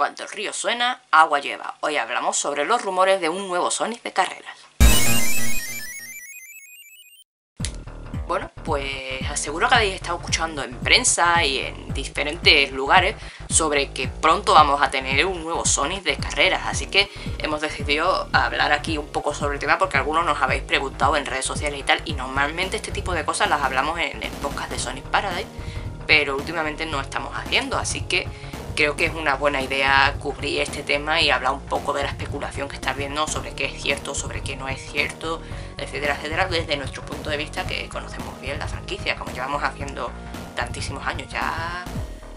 Cuando el río suena, agua lleva. Hoy hablamos sobre los rumores de un nuevo Sonic de carreras. Bueno, pues aseguro que habéis estado escuchando en prensa y en diferentes lugares sobre que pronto vamos a tener un nuevo Sonic de carreras, así que hemos decidido hablar aquí un poco sobre el tema porque algunos nos habéis preguntado en redes sociales y tal, y normalmente este tipo de cosas las hablamos en el podcast de Sonic Paradise, pero últimamente no estamos haciendo, así que creo que es una buena idea cubrir este tema y hablar un poco de la especulación que está viendo sobre qué es cierto, sobre qué no es cierto, etcétera, etcétera, desde nuestro punto de vista que conocemos bien la franquicia, como llevamos haciendo tantísimos años, ya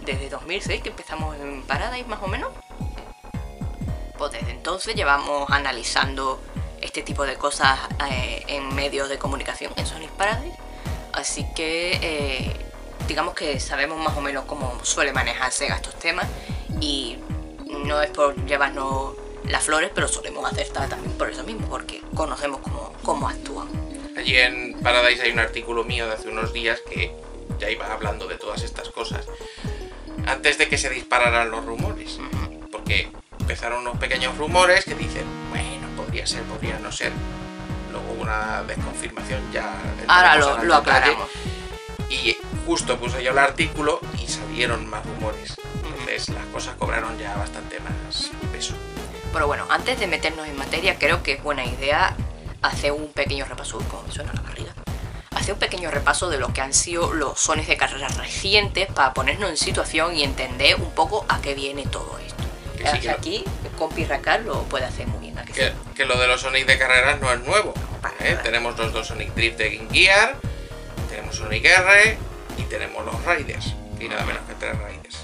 desde 2006 que empezamos en Paradise más o menos. Pues desde entonces llevamos analizando este tipo de cosas eh, en medios de comunicación en Sonic Paradise, así que... Eh, digamos que sabemos más o menos cómo suele manejarse estos temas y no es por llevarnos las flores, pero solemos acertar también por eso mismo, porque conocemos cómo, cómo actúan. Allí en Paradise hay un artículo mío de hace unos días que ya iba hablando de todas estas cosas antes de que se dispararan los rumores, porque empezaron unos pequeños rumores que dicen, bueno, podría ser, podría no ser. Luego una desconfirmación ya... Ahora lo, lo aclaramos. Y justo puse yo el artículo y salieron más rumores. Entonces las cosas cobraron ya bastante más peso. Pero bueno, antes de meternos en materia, creo que es buena idea hacer un pequeño repaso, como me suena la barriga, hacer un pequeño repaso de lo que han sido los sones de carreras recientes para ponernos en situación y entender un poco a qué viene todo esto. Que aquí, compi Racal lo puede hacer muy bien. Que, que, lo de los Sonic de carreras no es nuevo. ¿eh? Tenemos los dos Sonic Drift de Game Gear, tenemos Sonic R y tenemos los Raiders, y nada menos que tres Raiders.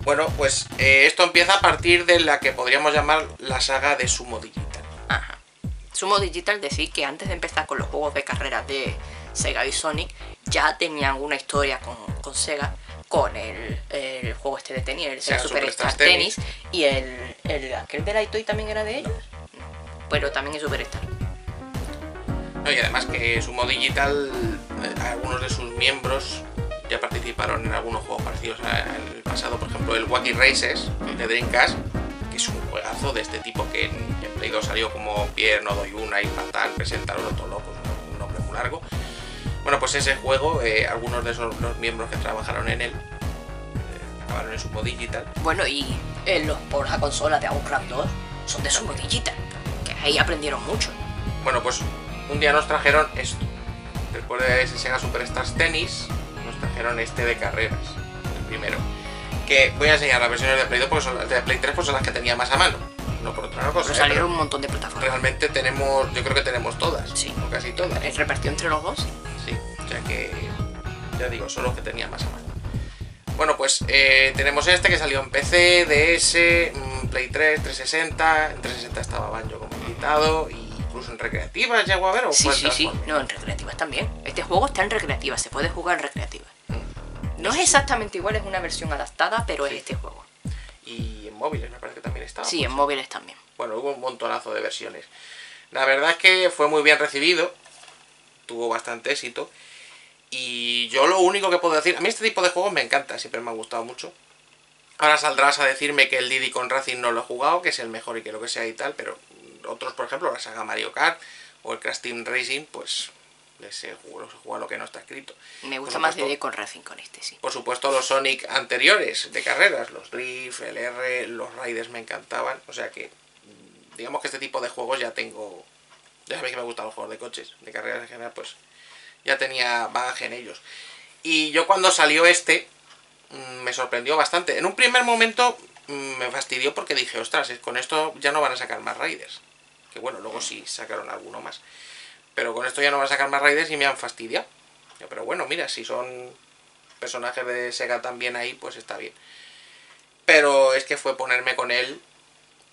Bueno, pues eh, esto empieza a partir de la que podríamos llamar la saga de Sumo Digital. Ajá. Sumo Digital decir que antes de empezar con los juegos de carreras de Sega y Sonic, ya tenían una historia con, Sega, con el, juego este de tenis, el Sega Superstar Tennis, y el, el aquel de la Toy también era de ellos. Pero también es Superstar. No, y además que Sumo Digital, eh, algunos de sus miembros ya participaron en algunos juegos parecidos el pasado, por ejemplo el Wacky Races de Dreamcast, que es un juegazo de este tipo que en, Play 2 salió como Pierre, no doy una y fatal, presentaron todo loco, un nombre muy largo. Bueno, pues ese juego, eh, algunos de esos los miembros que trabajaron en él eh, acabaron en Sumo Digital. Bueno, y los por la consola de Outrun 2 son de Sumo Digital, que ahí aprendieron mucho. Bueno, pues un día nos trajeron esto después de ese Sega Superstars Tennis, nos trajeron este de carreras, el primero. Que voy a enseñar las versiones de Play 2 porque son las de Play 3 pues son las que tenía más a mano. No por otra cosa. Pero ¿eh? salieron un montón de plataformas. Realmente tenemos, yo creo que tenemos todas. Sí. O casi todas. ¿El repartido entre los dos? Sí, o sea que, ya digo, son los que tenía más a mano. Bueno, pues eh, tenemos este que salió en PC, DS, mm, Play 3, 360. En 360 estaba Banjo como invitado y incluso en recreativas llegó a ver o Sí, sí, sí, no, en recreativas también. Este juego está en recreativas, se puede jugar en recreativas. Mm. No es exactamente igual, es una versión adaptada, pero es este juego. Y en móviles me parece que también estaba. Sí, en móviles también. Bueno, hubo un montonazo de versiones. La verdad es que fue muy bien recibido, tuvo bastante éxito. Y yo lo único que puedo decir, a mí este tipo de juegos me encanta, siempre me ha gustado mucho. Ahora saldrás a decirme que el Diddy con Racing no lo he jugado, que es el mejor y que lo que sea y tal, pero otros, por ejemplo, la saga Mario Kart o el Crash Team Racing, pues se juega, lo que no está escrito. Me gusta más de con Racing con este, sí. Por supuesto, los Sonic anteriores de carreras, los Drift, el R, los Raiders me encantaban. O sea que, digamos que este tipo de juegos ya tengo. Ya sabéis que me gustan los juegos de coches, de carreras en general, pues ya tenía bagaje en ellos. Y yo cuando salió este, mm, me sorprendió bastante. En un primer momento mm, me fastidió porque dije, ostras, con esto ya no van a sacar más Raiders que bueno, luego sí sacaron alguno más. Pero con esto ya no van a sacar más Raiders y me han fastidiado. Pero bueno, mira, si son personajes de Sega también ahí, pues está bien. Pero es que fue ponerme con él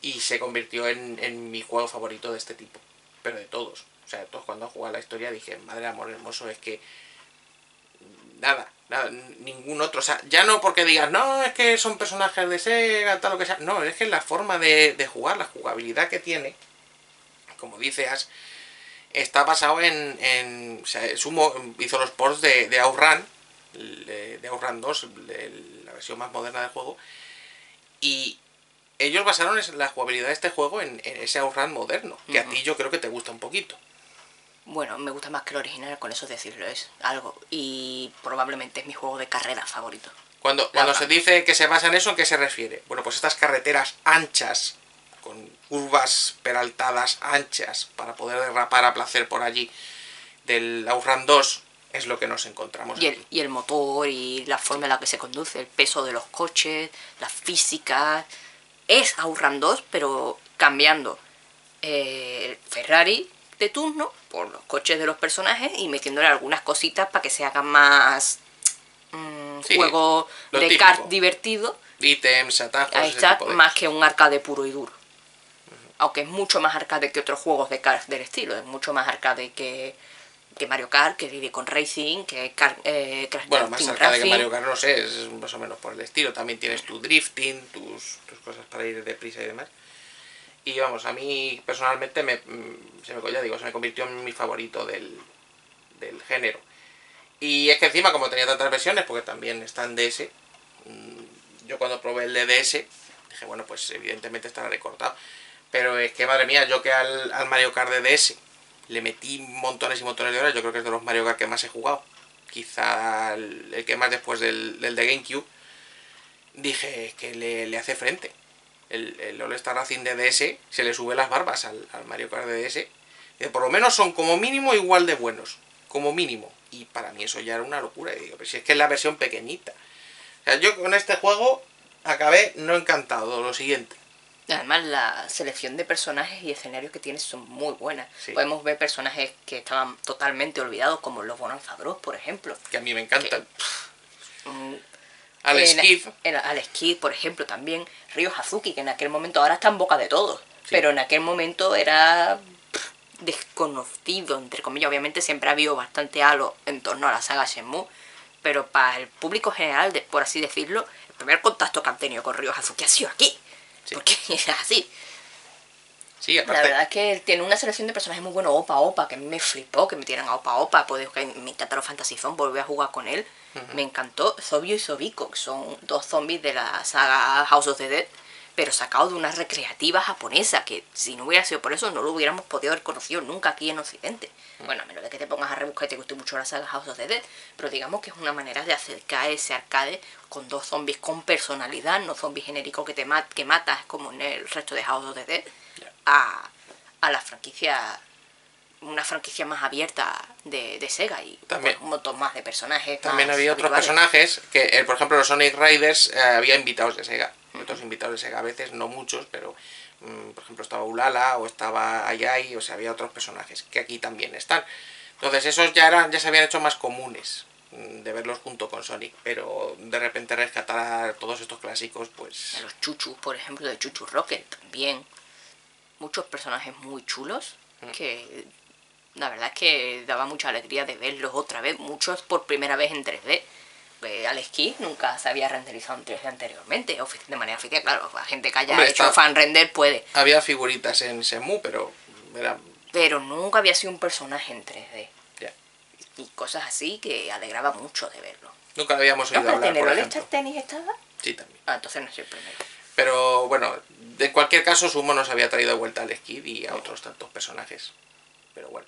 y se convirtió en, mi juego favorito de este tipo. Pero de todos. O sea, todos cuando jugado la historia dije, madre amor hermoso, es que nada, nada, ningún otro. O sea, ya no porque digas, no, es que son personajes de Sega, tal lo que sea. No, es que la forma de jugar, la jugabilidad que tiene, como dices, está basado en, en o sea, Sumo hizo los ports de, de Outrun, de, Outrun 2, la versión más moderna del juego, y ellos basaron la jugabilidad de este juego en, en ese outrun moderno, que a ti yo creo que te gusta un poquito. Bueno, me gusta más que el original, con eso decirlo es algo. Y probablemente es mi juego de carrera favorito. Cuando, cuando se dice que se basa en eso, ¿en qué se refiere? Bueno, pues estas carreteras anchas, con curvas peraltadas anchas, para poder derrapar a placer por allí, del Outrun 2, es lo que nos encontramos Y aquí. el, y el motor y la forma en la que se conduce, el peso de los coches, las físicas. Es Outrun 2, pero cambiando eh, el Ferrari de turno por los coches de los personajes y metiéndole algunas cositas para que se haga más mm, Sí, juego de típico. kart divertido. Ítems, atajos, Ahí está, más que un arcade puro y duro. Aunque es mucho más arcade que otros juegos de kart del estilo. Es mucho más arcade que, que Mario Kart, que Diddy con Racing, que Car- eh, Crash Bueno, más arcade que. Mario Kart, no sé, es más o menos por el estilo. También tienes tu drifting, tus, tus cosas para ir deprisa y demás. Y vamos, a mí personalmente me, mm, se me, ya digo, se me convirtió en mi favorito del, del género. Y es que encima, como tenía tantas versiones, porque también está en DS, mm, yo cuando probé el de DS, dije, bueno, pues evidentemente estará recortado. Pero es que, madre mía, yo que al, al Mario Kart de DS le metí montones y montones de horas, yo creo que es de los Mario Kart que más he jugado. Quizá el, que más después del, del de GameCube. Dije "Es que le, le hace frente. El, el All Star Racing de DS se le sube las barbas al, al Mario Kart de DS. Y por lo menos son como mínimo igual de buenos. Como mínimo. Y para mí eso ya era una locura. Digo, pero si es que es la versión pequeñita. O sea, yo con este juego acabé no encantado. Lo siguiente. Además, la selección de personajes y escenarios que tienes son muy buenas. Sí. Podemos ver personajes que estaban totalmente olvidados, como los Bonanza Bros, por ejemplo. Que a mí me encantan. Mm, Al en- Skid. en- al Skid, por ejemplo, también. Ryo Hazuki, que en aquel momento ahora está en boca de todos. Pero en aquel momento era desconocido, entre comillas. Obviamente siempre ha habido bastante halo en torno a la saga Shenmue. Pero para el público general, por así decirlo, el primer contacto que han tenido con Ryo Hazuki ha sido aquí. Sí. Porque es así. Sí, La aparte. verdad es que él tiene una selección de personajes muy buenos. Opa Opa, que a mí me flipó que me tiran a Opa Opa. Pues, que me encanta los Fantasy Zone, volví a jugar con él. Me encantó Zobio y Sobiko, que son dos zombies de la saga House of the Dead, pero sacados de una recreativa japonesa, que si no hubiera sido por eso no lo hubiéramos podido haber conocido nunca aquí en Occidente. Bueno, a menos de que te pongas a rebuscar y te guste mucho la saga House of the Dead, pero digamos que es una manera de acercar ese arcade con dos zombies con personalidad, no zombies genéricos que te mat que matas como en el resto de House of the Dead, a, a la franquicia una franquicia más abierta de, de Sega y También- con un montón más de personajes. También más había otros habituales. personajes que, eh, por ejemplo, los Sonic Riders eh, había invitados de Sega. Otros invitados de Sega a veces, no muchos, pero mm, por ejemplo estaba Ulala o estaba Ayai, o sea, había otros personajes que aquí también están. Entonces esos ya eran, ya se habían hecho más comunes mm, de verlos junto con Sonic, pero de repente rescatar a todos estos clásicos, pues A los chuchus, por ejemplo, de Chuchu Rocket también. Muchos personajes muy chulos Mm. que la verdad es que daba mucha alegría de verlos otra vez. Muchos por primera vez en 3D. Eh, Alex Kidd nunca se había renderizado en 3D anteriormente, de manera oficial. Claro, la gente que haya Hombre, hecho está- fan render puede, había figuritas en Semu, pero era pero nunca había sido un personaje en 3D. ya. Y cosas así que alegraba mucho de verlo. Nunca habíamos No, oído pero hablar, ¿en el por ejemplo. Star Tennis estaba? Sí, también. Ah, entonces no soy el primero. Pero bueno, de cualquier caso, Sumo nos había traído de vuelta al Skid y a otros tantos personajes. Pero bueno.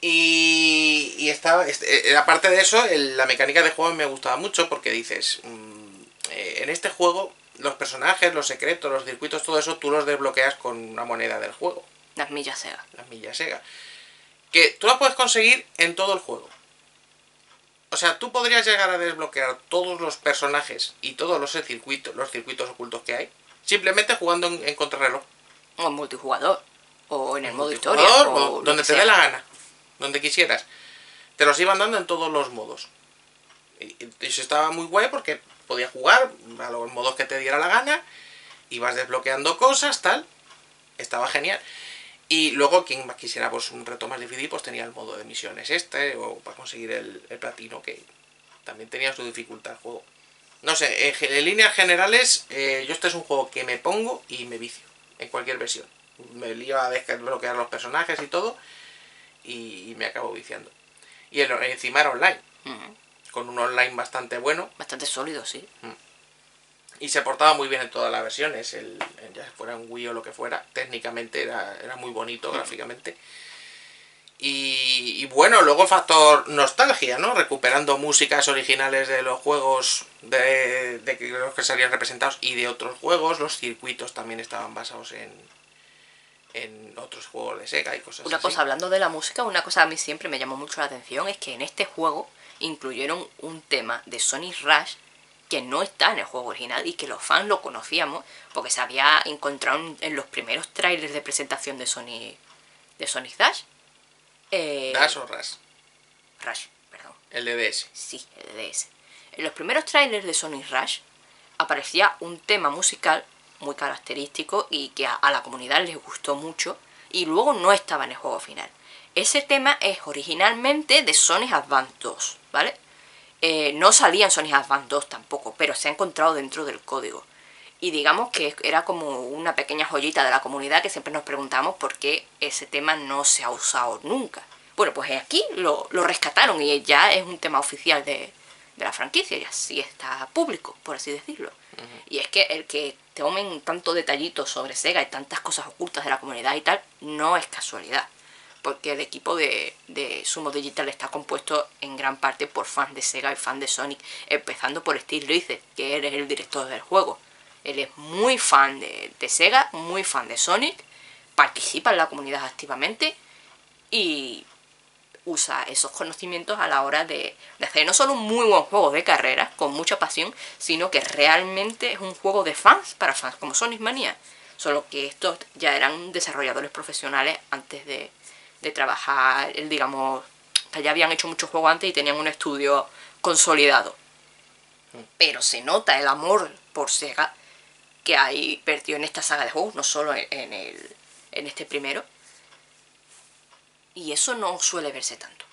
Y, y estaba, este, aparte de eso, el- la mecánica de juego me gustaba mucho porque dices, mm, eh, en este juego los personajes, los secretos, los circuitos, todo eso tú los desbloqueas con una moneda del juego, Las millas Sega. las millas Sega. Que tú la puedes conseguir en todo el juego. O sea, tú podrías llegar a desbloquear todos los personajes y todos los circuitos, los circuitos ocultos que hay, simplemente jugando en, en contrarreloj. O en multijugador. O en el modo historia. o donde te dé la gana, donde quisieras. Te los iban dando en todos los modos. Y, eso estaba muy guay porque podías jugar a los modos que te diera la gana, ibas desbloqueando cosas, tal. Estaba genial. Y luego, quien quisiera pues, un reto más difícil, pues tenía el modo de misiones este, o para conseguir el, platino, que también tenía su dificultad el juego. No sé, en líneas generales, eh, yo este es un juego que me pongo y me vicio, en cualquier versión. Me lío a desbloquear los personajes y todo, y, y me acabo viciando. Y el- encima era online, con un online bastante bueno, Bastante sólido, sí. Y se portaba muy bien en todas las versiones, el, ya fuera un Wii o lo que fuera, técnicamente era, era muy bonito gráficamente. Y, y bueno, luego el factor nostalgia, ¿no? Recuperando músicas originales de los juegos de, de que- los que salían representados y de otros juegos. Los circuitos también estaban basados en, en otros juegos de Sega y cosas Una así. cosa, hablando de la música, una cosa a mí siempre me llamó mucho la atención es que en este juego incluyeron un tema de Sonic Rush que no está en el juego original y que los fans lo conocíamos porque se había encontrado en, los primeros trailers de presentación de Sonic de Sonic Dash. Eh, Dash o Rush, Rush, perdón. el de DS. Sí, el de DS. En los primeros trailers de Sonic Rush aparecía un tema musical muy característico y que a, la comunidad les gustó mucho y luego no estaba en el juego final. Ese tema es originalmente de Sonic Advance 2, ¿vale? Eh, no salía en Sonic Advance 2 tampoco, pero se ha encontrado dentro del código. Y digamos que era como una pequeña joyita de la comunidad que siempre nos preguntamos por qué ese tema no se ha usado nunca. Bueno, pues aquí lo, lo rescataron y ya es un tema oficial de, de la franquicia, ya sí está público, por así decirlo. Y es que el que tomen tanto detallito sobre Sega y tantas cosas ocultas de la comunidad y tal, no es casualidad. Porque el equipo de, de Sumo Digital está compuesto en gran parte por fans de Sega y fans de Sonic, empezando por Steve Reese, que él es el director del juego. Él es muy fan de, de Sega, muy fan de Sonic, participa en la comunidad activamente y usa esos conocimientos a la hora de, de hacer no solo un muy buen juego de carreras con mucha pasión, sino que realmente es un juego de fans para fans, como Sonic Mania. Solo que estos ya eran desarrolladores profesionales antes de, de trabajar, el, digamos, que ya habían hecho muchos juegos antes y tenían un estudio consolidado. Pero se nota el amor por Sega que hay vertido en esta saga de juegos, no solo en, en el, en este primero. Y eso no suele verse tanto.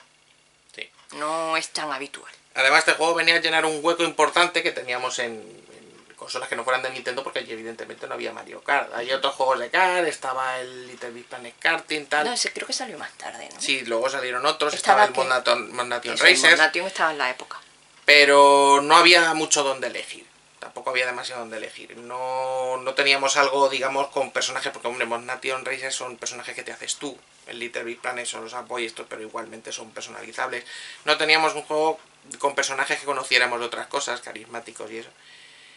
Sí. No es tan habitual. Además, este juego venía a llenar un hueco importante que teníamos en, en consolas que no fueran de Nintendo porque allí evidentemente no había Mario Kart. Hay otros juegos de kart, estaba el Little Big Planet Karting, tal. No, ese creo que salió más tarde, ¿no? Sí, luego salieron otros, Estaba estaba, el Monation, Monation Eso, el Racers, Monation estaba en la época. pero no había mucho donde elegir. Tampoco había demasiado donde elegir. No, no teníamos algo, digamos, con personajes, porque, hombre, Nation Racers son personajes que te haces tú. El Little Big Planet son los Boy estos, pero igualmente son personalizables. No teníamos un juego con personajes que conociéramos de otras cosas, carismáticos y eso.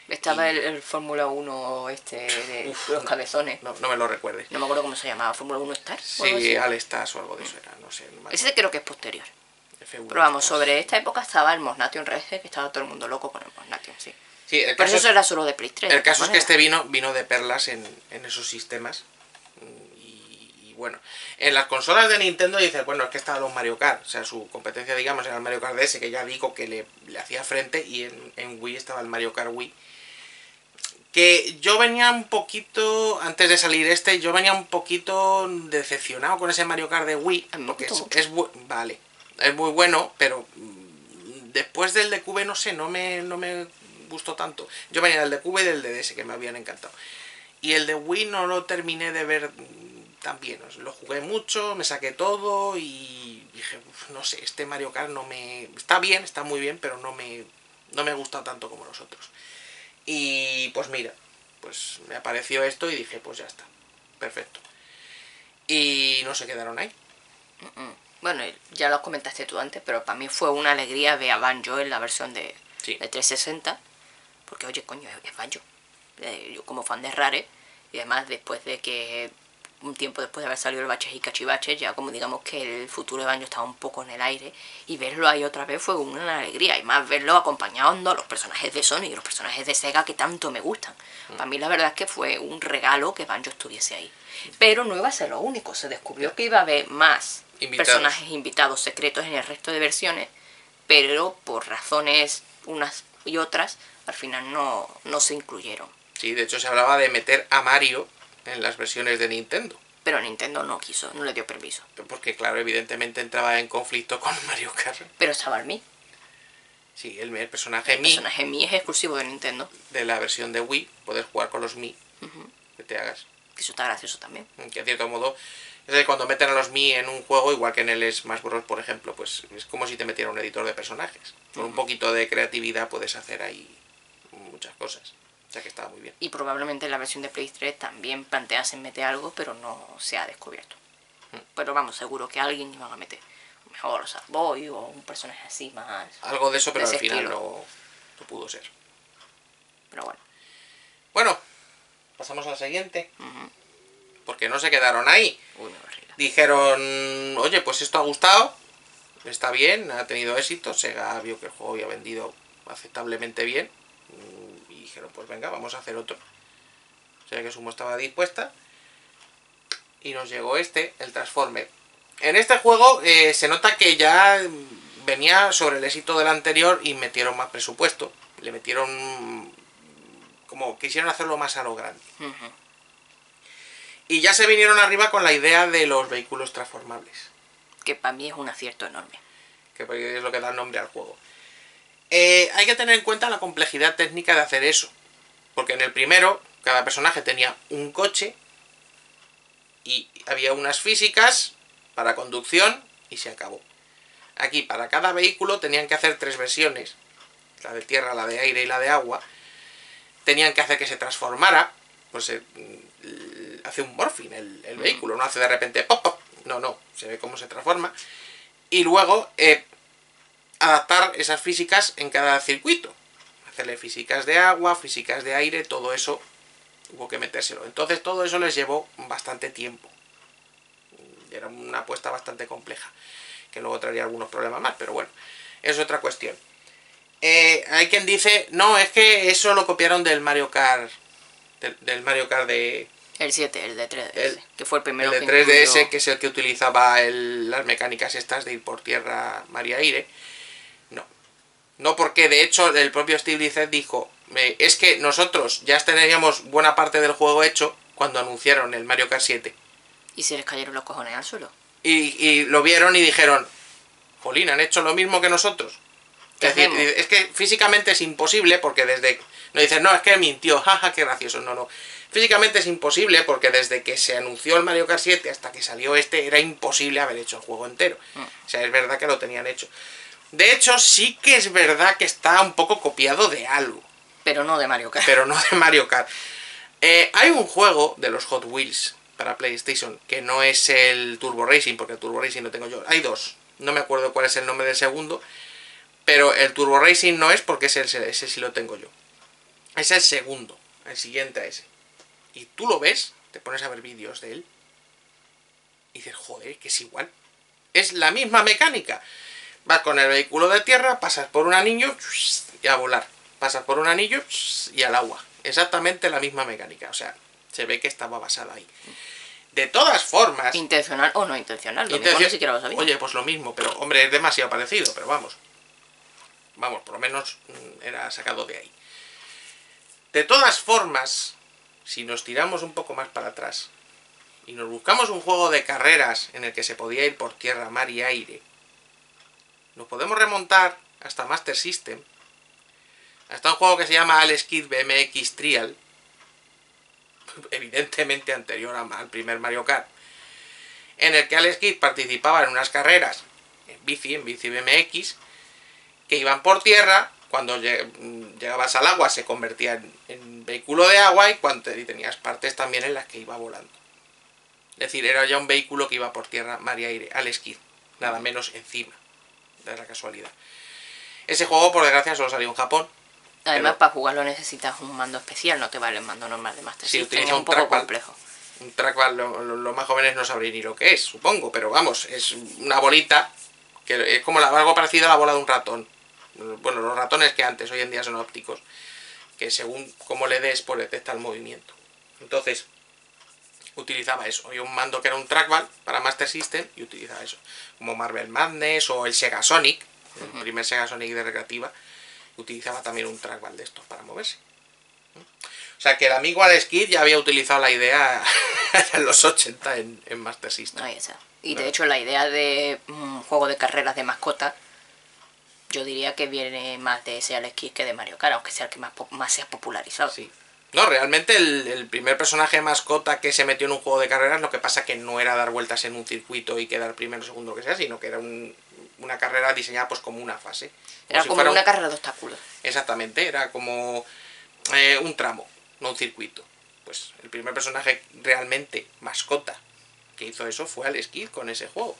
Estaba Y- el, el Fórmula 1 este de Uf, los cabezones. No, no me lo recuerdes. No me acuerdo cómo se llamaba, Fórmula 1 Star. o algo Sí, así. Al Stars o algo de eso era, no sé. Ese creo que es posterior. F1 Pero vamos, Stars. sobre esta época estaba el Mosnation Racer, que estaba todo el mundo loco con el Mosnation, sí. Sí, el Pero caso, eso es, era solo de Play 3. el de caso es que este vino, vino de perlas en, en esos sistemas. Bueno, en las consolas de Nintendo dices, bueno, es que estaban los Mario Kart. O sea, su competencia, digamos, era el Mario Kart DS, que ya digo que le, le hacía frente. Y en, en Wii estaba el Mario Kart Wii. Que yo venía un poquito, antes de salir este, yo venía un poquito decepcionado con ese Mario Kart de Wii. A mí me Porque es, es bu- vale, es muy bueno, pero mm, después del de Cube, no sé, no me, no me gustó tanto. Yo venía del de Cube y del de DS, que me habían encantado. Y el de Wii no lo terminé de ver sea, Lo jugué mucho, me saqué todo y dije, "Uf, no sé, este Mario Kart no me... Está bien, está muy bien, pero no me, no me gusta tanto como los otros. Y pues mira, pues me apareció esto y dije, pues ya está, perfecto. Y no se quedaron ahí. Mm. Bueno, ya lo comentaste tú antes, pero para mí fue una alegría ver a Banjo en la versión de, Sí. de 360. Porque, oye, coño, es Banjo. Eh, yo como fan de Rare, y además después de que un tiempo después de haber salido el Baches y Cachivaches, ya como digamos que el futuro de Banjo estaba un poco en el aire, y verlo ahí otra vez fue una alegría, y más verlo acompañando a los personajes de Sony y los personajes de Sega que tanto me gustan. Para mí la verdad es que fue un regalo que Banjo estuviese ahí. Pero no iba a ser lo único, se descubrió que iba a haber más Invitados. personajes invitados secretos en el resto de versiones, pero por razones unas y otras, al final no, no se incluyeron. Sí, de hecho se hablaba de meter a Mario en las versiones de Nintendo. Pero Nintendo no quiso, no le dio permiso. Porque claro, evidentemente entraba en conflicto con Mario Kart. Pero estaba el Mi. Sí, el, el personaje El Mi personaje Mi es exclusivo de Nintendo. de la versión de Wii, poder jugar con los Mi que te hagas. Que eso está gracioso también. Que en cierto modo, es decir, cuando meten a los Mi en un juego, igual que en el Smash Bros, por ejemplo, pues es como si te metieran un editor de personajes. Con un poquito de creatividad puedes hacer ahí muchas cosas. Sea que estaba muy bien. Y probablemente en la versión de Play 3 también planteasen meter algo, pero no se ha descubierto. Mm. Pero vamos, seguro que alguien iba a meter. Mejor Boy o un personaje así más. Algo de eso, pero De al final no, no pudo ser. Pero bueno. Bueno, pasamos al siguiente. Ujú. Porque no se quedaron ahí. Uy. Dijeron, oye, pues esto ha gustado, está bien, ha tenido éxito. Sega vio que el juego había vendido aceptablemente bien. Dijeron, pues venga, vamos a hacer otro. O sea que Sumo estaba dispuesta. Y nos llegó este, el Transformer. En este juego eh, se nota que ya venía sobre el éxito del anterior y metieron más presupuesto. Le metieron como quisieron hacerlo más a lo grande. Y ya se vinieron arriba con la idea de los vehículos transformables. Que para mí es un acierto enorme. que es lo que da nombre al juego. Eh, hay que tener en cuenta la complejidad técnica de hacer eso. Porque en el primero, cada personaje tenía un coche y había unas físicas para conducción y se acabó. Aquí, para cada vehículo, tenían que hacer tres versiones. La de tierra, la de aire y la de agua. Tenían que hacer que se transformara. Pues eh, mm, hace un morphing el, el vehículo. No hace de repente pop, pop. No, no. Se ve cómo se transforma. Y luego eh, adaptar esas físicas en cada circuito. Hacerle físicas de agua, físicas de aire, todo eso hubo que metérselo. Entonces todo eso les llevó bastante tiempo. Era una apuesta bastante compleja, que luego traería algunos problemas más, pero bueno, es otra cuestión. Eh, hay quien dice, no, es que eso lo copiaron del Mario Kart, del, del Mario Kart de, El 7, el de 3DS. El- que fue el primero el de que 3DS, incluyó- que es el que utilizaba el- las mecánicas estas de ir por tierra, mar y aire. No. Porque de hecho el propio Steve Lizet dijo, "Me- es que nosotros ya teníamos buena parte del juego hecho cuando anunciaron el Mario Kart 7. Y se les cayeron los cojones al suelo. Y, y lo vieron y dijeron, jolín, han hecho lo mismo que nosotros. ¿Qué Es, decir, es que físicamente es imposible porque desde... No dicen, no, es que mintió, jaja, qué gracioso. No, no. Físicamente es imposible porque desde que se anunció el Mario Kart 7 hasta que salió este era imposible haber hecho el juego entero. Mm. O sea, es verdad que lo tenían hecho. De hecho, sí que es verdad que está un poco copiado de algo Pero no de Mario Kart. pero no de Mario Kart. Eh, hay un juego de los Hot Wheels para PlayStation que no es el Turbo Racing, porque el Turbo Racing lo tengo yo. Hay dos, no me acuerdo cuál es el nombre del segundo, pero el Turbo Racing no es porque ese, ese, ese sí lo tengo yo. Es el segundo, el siguiente a ese. Y tú lo ves, te pones a ver vídeos de él y dices, joder, que es igual. Es la misma mecánica. Vas con el vehículo de tierra, pasas por un anillo y a volar. Pasas por un anillo y al agua. Exactamente la misma mecánica. O sea, se ve que estaba basada ahí. De todas formas... Intencional o no intencional. Lo intencio- ni siquiera lo sabía. Oye, pues lo mismo, pero hombre, es demasiado parecido, pero vamos. Vamos, por lo menos mm, era sacado de ahí. De todas formas, si nos tiramos un poco más para atrás y nos buscamos un juego de carreras en el que se podía ir por tierra, mar y aire, nos podemos remontar hasta Master System, hasta un juego que se llama Alex Kidd BMX Trial, evidentemente anterior al primer Mario Kart, en el que Alex Kidd participaba en unas carreras en bici, en bici BMX, que iban por tierra, cuando lle- llegabas al agua se convertía en, en vehículo de agua y, cuando, y tenías partes también en las que iba volando. Es decir, era ya un vehículo que iba por tierra, mar y aire, Alex Kidd, nada menos encima, de la casualidad. Ese juego, por desgracia, solo salió en Japón. Además, pero- para jugarlo necesitas un mando especial, no te vale el mando normal de Master Sí, System. utiliza es un poco trackpad. complejo. Un trackball, lo- lo- los más jóvenes no sabréis ni lo que es, supongo, pero vamos, es una bolita que es como la- algo parecido a la bola de un ratón. Bueno, los ratones que antes, hoy en día son ópticos, que según cómo le des, pues detecta el movimiento. Entonces, utilizaba eso. Había un mando que era un trackball para Master System y utilizaba eso. Como Marvel Madness o el Sega Sonic, el primer Sega Sonic de recreativa, utilizaba también un trackball de estos para moverse. O sea que el amigo Alex Kidd ya había utilizado la idea en los 80 en, en Master System. Ahí está. Y de hecho, la idea de un juego de carreras de mascota, yo diría que viene más de ese Alex Kidd que de Mario Kart, aunque sea el que más, más se ha popularizado. Sí. No, realmente el, el primer personaje mascota que se metió en un juego de carreras, lo que pasa que no era dar vueltas en un circuito y quedar primero, segundo, lo que sea, sino que era un- una carrera diseñada pues como una fase. Era si como fuera una un- carrera de obstáculos. Exactamente, era como... eh, un tramo, no un circuito. Pues el primer personaje realmente mascota que hizo eso fue Alex Kidd con ese juego.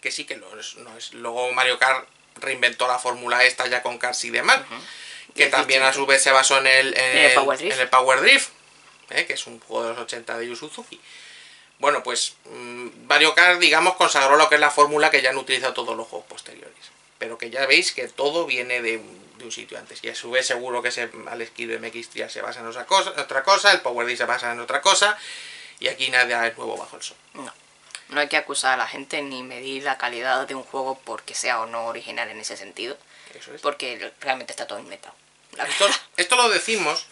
Que sí que lo no es. Luego Mario Kart reinventó la fórmula esta ya con Cars y demás. Que también a su vez se basó en el, en el Power Drift. en el Power Drift, ¿eh? que es un juego de los 80 de Yu Suzuki. Bueno, pues mm, Mario Kart, digamos, consagró lo que es la fórmula que ya han utilizado todos los juegos posteriores. Pero que ya veis que todo viene de un, de un sitio antes. Y a su vez seguro que ese Kidd de MX ya se basa en otra cosa, en otra cosa, el Power Drift se basa en otra cosa. Y aquí nada es nuevo bajo el sol. No. No hay que acusar a la gente ni medir la calidad de un juego porque sea o no original en ese sentido. Eso es. Porque realmente está todo inventado. Esto, lo decimos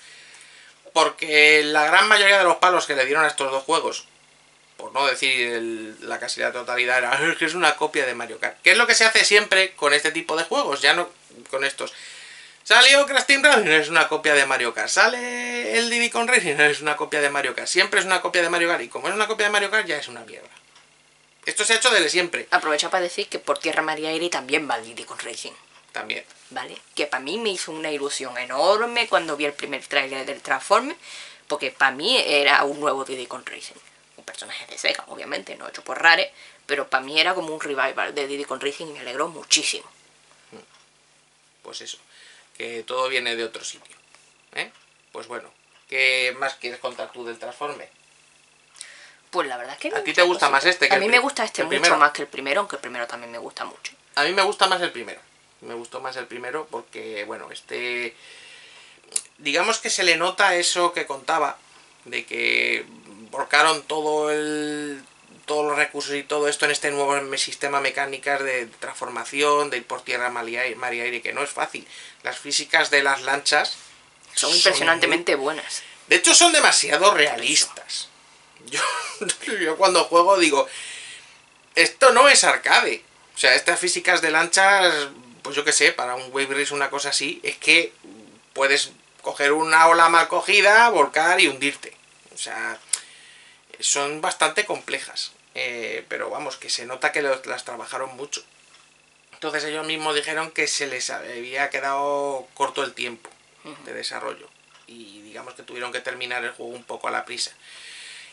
porque la gran mayoría de los palos que le dieron a estos dos juegos, por no decir la casi la totalidad, era "Ah, es que es una copia de Mario Kart. ¿Qué es lo que se hace siempre con este tipo de juegos? Ya no con estos. Salió Crash Team Racing, es una copia de Mario Kart. Sale el Diddy con Racing, es una copia de Mario Kart. Siempre es una copia de Mario Kart. Y como es una copia de Mario Kart, ya es una mierda. Esto se ha hecho desde siempre, Aprovecha para decir que por Tierra María Aire también va el Diddy con Racing. También. ¿Vale? Que para mí me hizo una ilusión enorme cuando vi el primer tráiler del Transformer. Porque para mí era un nuevo Diddy con Racing. Un personaje de Sega, obviamente, no hecho por Rare. Pero para mí era como un revival de Diddy con Racing y me alegró muchísimo. pues eso, que todo viene de otro sitio. ¿eh? Pues bueno, ¿qué más quieres contar tú del Transforme? Pues la verdad es que ¿A ti te gusta más este que A mí me gusta este mucho primero? más que el primero, aunque el primero también me gusta mucho. A mí me gusta más el primero. Me gustó más el primero porque, bueno, este... Digamos que se le nota eso que contaba, de que volcaron todo el todos los recursos y todo esto en este nuevo sistema mecánicas de transformación, de ir por tierra, mar y aire, que no es fácil. Las físicas de las lanchas Son impresionantemente buenas. De hecho, son demasiado realistas. Yo, yo cuando juego digo, esto no es arcade. O sea, estas físicas de lanchas, pues yo qué sé, para un wave race una cosa así, es que puedes coger una ola mal cogida, volcar y hundirte. O sea, son bastante complejas. Eh, pero vamos, que se nota que los- las trabajaron mucho. Entonces ellos mismos dijeron que se les había quedado corto el tiempo de desarrollo. Y digamos que tuvieron que terminar el juego un poco a la prisa.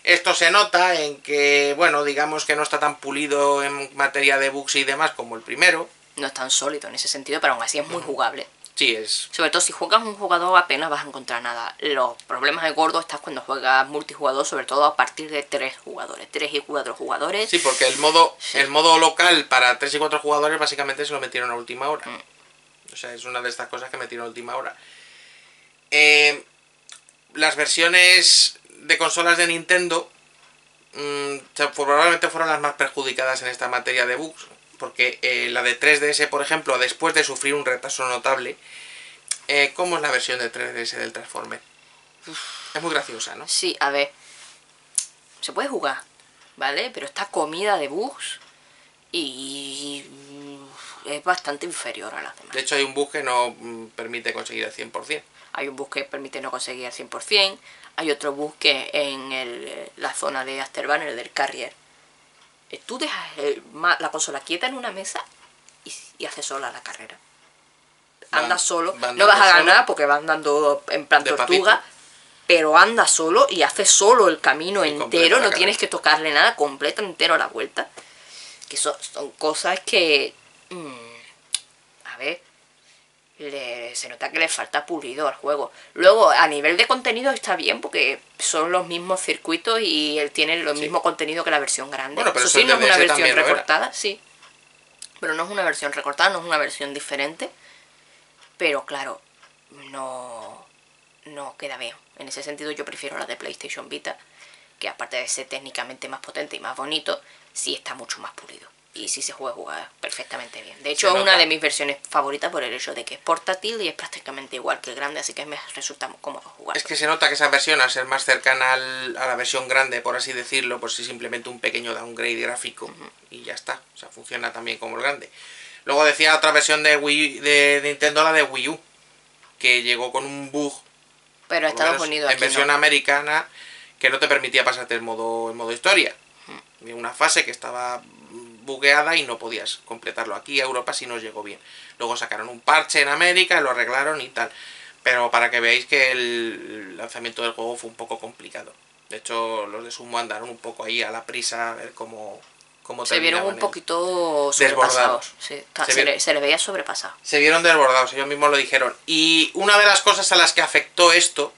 Esto se nota en que, bueno, digamos que no está tan pulido en materia de bugs y demás como el primero. No es tan sólido en ese sentido, pero aún así es muy jugable. Sí, es. Sobre todo si juegas un jugador apenas vas a encontrar nada. Los problemas de gordo están cuando juegas multijugador, sobre todo a partir de tres jugadores. Tres y cuatro jugadores. Sí, porque el modo, Sí. el modo local para 3 y 4 jugadores básicamente se lo metieron a última hora. Mm. O sea, es una de estas cosas que metieron a última hora. Eh, las versiones de consolas de Nintendo mm, probablemente fueron las más perjudicadas en esta materia de bugs. Porque eh, la de 3DS, por ejemplo, después de sufrir un retraso notable, eh, ¿cómo es la versión de 3DS del Transformer? Es muy graciosa, ¿no? Sí, a ver. Se puede jugar, ¿vale? Pero está comida de bugs y es bastante inferior a las demás. De hecho, hay un bug que no mm, permite conseguir el 100%. Hay un bus que permite no conseguir al 100%. Hay otro bus que en el- la zona de Afterburner del Carrier. Eh, Tú dejas el la consola quieta en una mesa y, y hace sola la carrera. Van- Anda solo. van no vas a ganar solo. porque van dando en plan De tortuga. Pero anda solo y hace solo el camino Y entero. No tienes que tocarle nada. Completa entero la vuelta. Que son, son cosas que... mm, a ver le- se nota que le falta pulido al juego. Luego, a nivel de contenido está bien porque son los mismos circuitos y él tiene Sí. mismo contenido que la versión grande. Bueno, pero eso eso sí, no es una versión lo recortada, sí. Pero no es una versión recortada, no es una versión diferente. Pero claro, no, no queda bien. En ese sentido yo prefiero la de PlayStation Vita, que aparte de ser técnicamente más potente y más bonito, sí está mucho más pulido. Y sí se puede jugar perfectamente bien. De hecho, es una de mis versiones favoritas por el hecho de que es portátil y es prácticamente igual que el grande, así que me resulta cómodo jugar. Es que se nota que esa versión, al ser más cercana al- a la versión grande, por así decirlo, pues es simplemente un pequeño downgrade gráfico y ya está. O sea, funciona también como el grande. Luego decía otra versión de Wii de Nintendo, la de Wii U, que llegó con un bug Pero Estados Unidos en versión no. americana que no te permitía pasarte el modo, el modo historia. Una fase que estaba bugueada y no podías completarlo. Aquí a Europa sí nos llegó bien. Luego sacaron un parche en América, lo arreglaron y tal. Pero para que veáis que el lanzamiento del juego fue un poco complicado. De hecho, los de Sumo andaron un poco ahí a la prisa a ver cómo, cómo Se vieron un poquito Desbordados. Sí, Se le, se le veía sobrepasado. se vieron desbordados, ellos mismos lo dijeron. Y una de las cosas a las que afectó esto,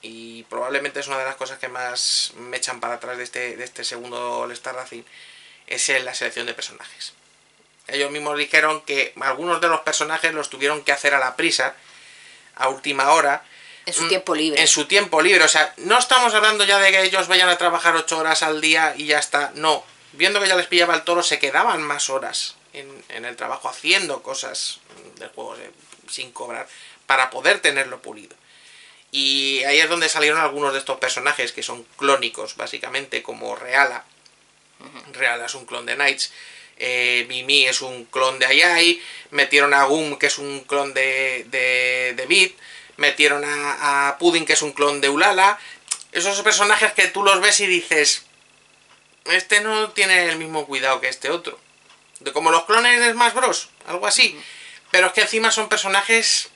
y probablemente es una de las cosas que más me echan para atrás de este, de este segundo All Star Racing, es en la selección de personajes. Ellos mismos dijeron que algunos de los personajes los tuvieron que hacer a la prisa, a última hora, En su Mm, tiempo libre. en su tiempo libre. O sea, no estamos hablando ya de que ellos vayan a trabajar ocho horas al día y ya está. No. Viendo que ya les pillaba el toro, se quedaban más horas en, en el trabajo haciendo cosas mm, del juego eh, sin cobrar para poder tenerlo pulido. Y ahí es donde salieron algunos de estos personajes que son clónicos, básicamente, como Reala. Reala es un clon de Knights. Eh, Mimi es un clon de Ayai. Metieron a Gum, que es un clon de, de, de Beat. Metieron a, a Pudding, que es un clon de Ulala. Esos personajes que tú los ves y dices. Este no tiene el mismo cuidado que este otro. De como los clones de Smash Bros. Algo así. Pero es que encima son personajes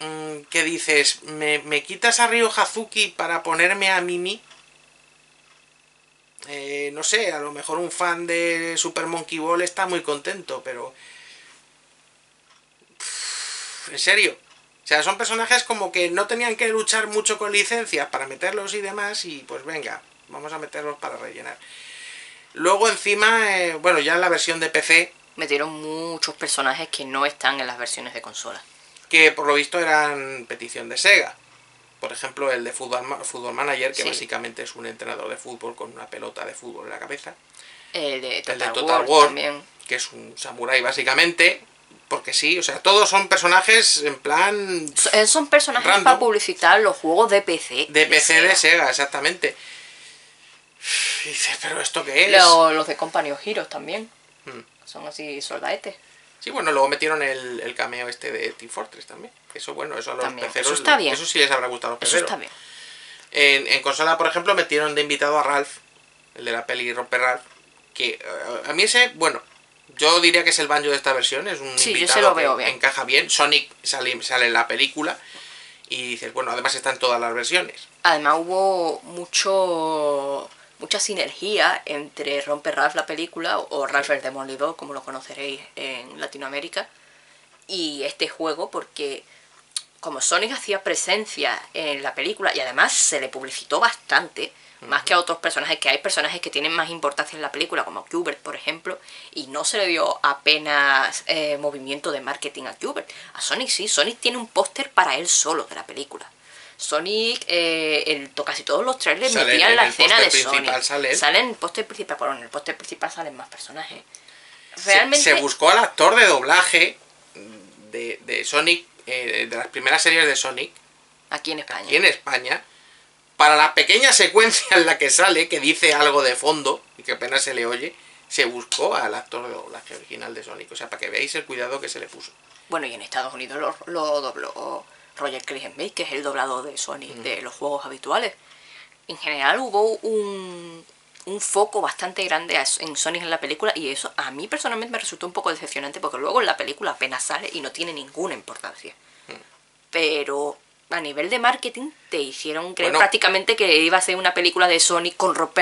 mm, que dices, ¿me, me quitas a Ryo Hazuki para ponerme a Mimi? Eh, no sé, a lo mejor un fan de Super Monkey Ball está muy contento, pero... Pff, En serio. O sea, son personajes como que no tenían que luchar mucho con licencias para meterlos y demás, y pues venga, vamos a meterlos para rellenar. Luego encima, eh, bueno, ya en la versión de PC, Metieron muchos personajes que no están en las versiones de consola. que por lo visto eran petición de Sega. Por ejemplo, el de Ma- Football Manager, que Sí. básicamente es un entrenador de fútbol con una pelota de fútbol en la cabeza. El de Total, El de War, Total War, también. que es un samurái básicamente. Porque sí, o sea, todos son personajes en plan eh, Son personajes Random. para publicitar los juegos de PC. de PC de Sega. Exactamente. Y dices, pero ¿esto qué es? Lo- los de Company of Heroes también. Hmm. Son así soldadetes. Sí, bueno, luego metieron el, el cameo este de Team Fortress también. Eso, bueno, eso a los También, peceros. eso está bien. Eso sí les habrá gustado a los Eso peceros. está bien. En, en consola, por ejemplo, metieron de invitado a Ralph, el de la peli Romper Ralph, que eh, a mí ese, bueno, yo diría que es el banjo de esta versión, es un Sí, yo invitado se lo que veo bien. encaja bien, Sonic sale, sale en la película y dices, bueno, además está en todas las versiones. Además hubo mucho mucha sinergia entre Romper Ralph la película o Ralph el Demolidor, como lo conoceréis en Latinoamérica, y este juego porque como Sonic hacía presencia en la película y además se le publicitó bastante, más que a otros personajes, que hay personajes que tienen más importancia en la película, como Qbert, por ejemplo, y no se le dio apenas eh, movimiento de marketing a Qbert. A Sonic sí, Sonic tiene un póster para él solo de la película. Sonic, eh, to- casi todos los trailers Sale metían en la el escena de Sonic. sale él. Sale en el póster principal, pero en el póster principal salen más personajes. Se- Realmente, Se, buscó al actor de doblaje de, de Sonic, eh, de las primeras series de Sonic, aquí en España. aquí en España, para la pequeña secuencia en la que sale, que dice algo de fondo y que apenas se le oye, se buscó al actor de doblaje original de Sonic. O sea, para que veáis el cuidado que se le puso. Bueno, y en Estados Unidos lo, lo dobló Roger Crishenbeck, que es el doblado de Sonic de los juegos habituales. En general hubo un, un foco bastante grande en Sonic en la película y eso a mí personalmente me resultó un poco decepcionante porque luego en la película apenas sale y no tiene ninguna importancia. Pero a nivel de marketing te hicieron creer Bueno. prácticamente que iba a ser una película de Sonic con Ralph,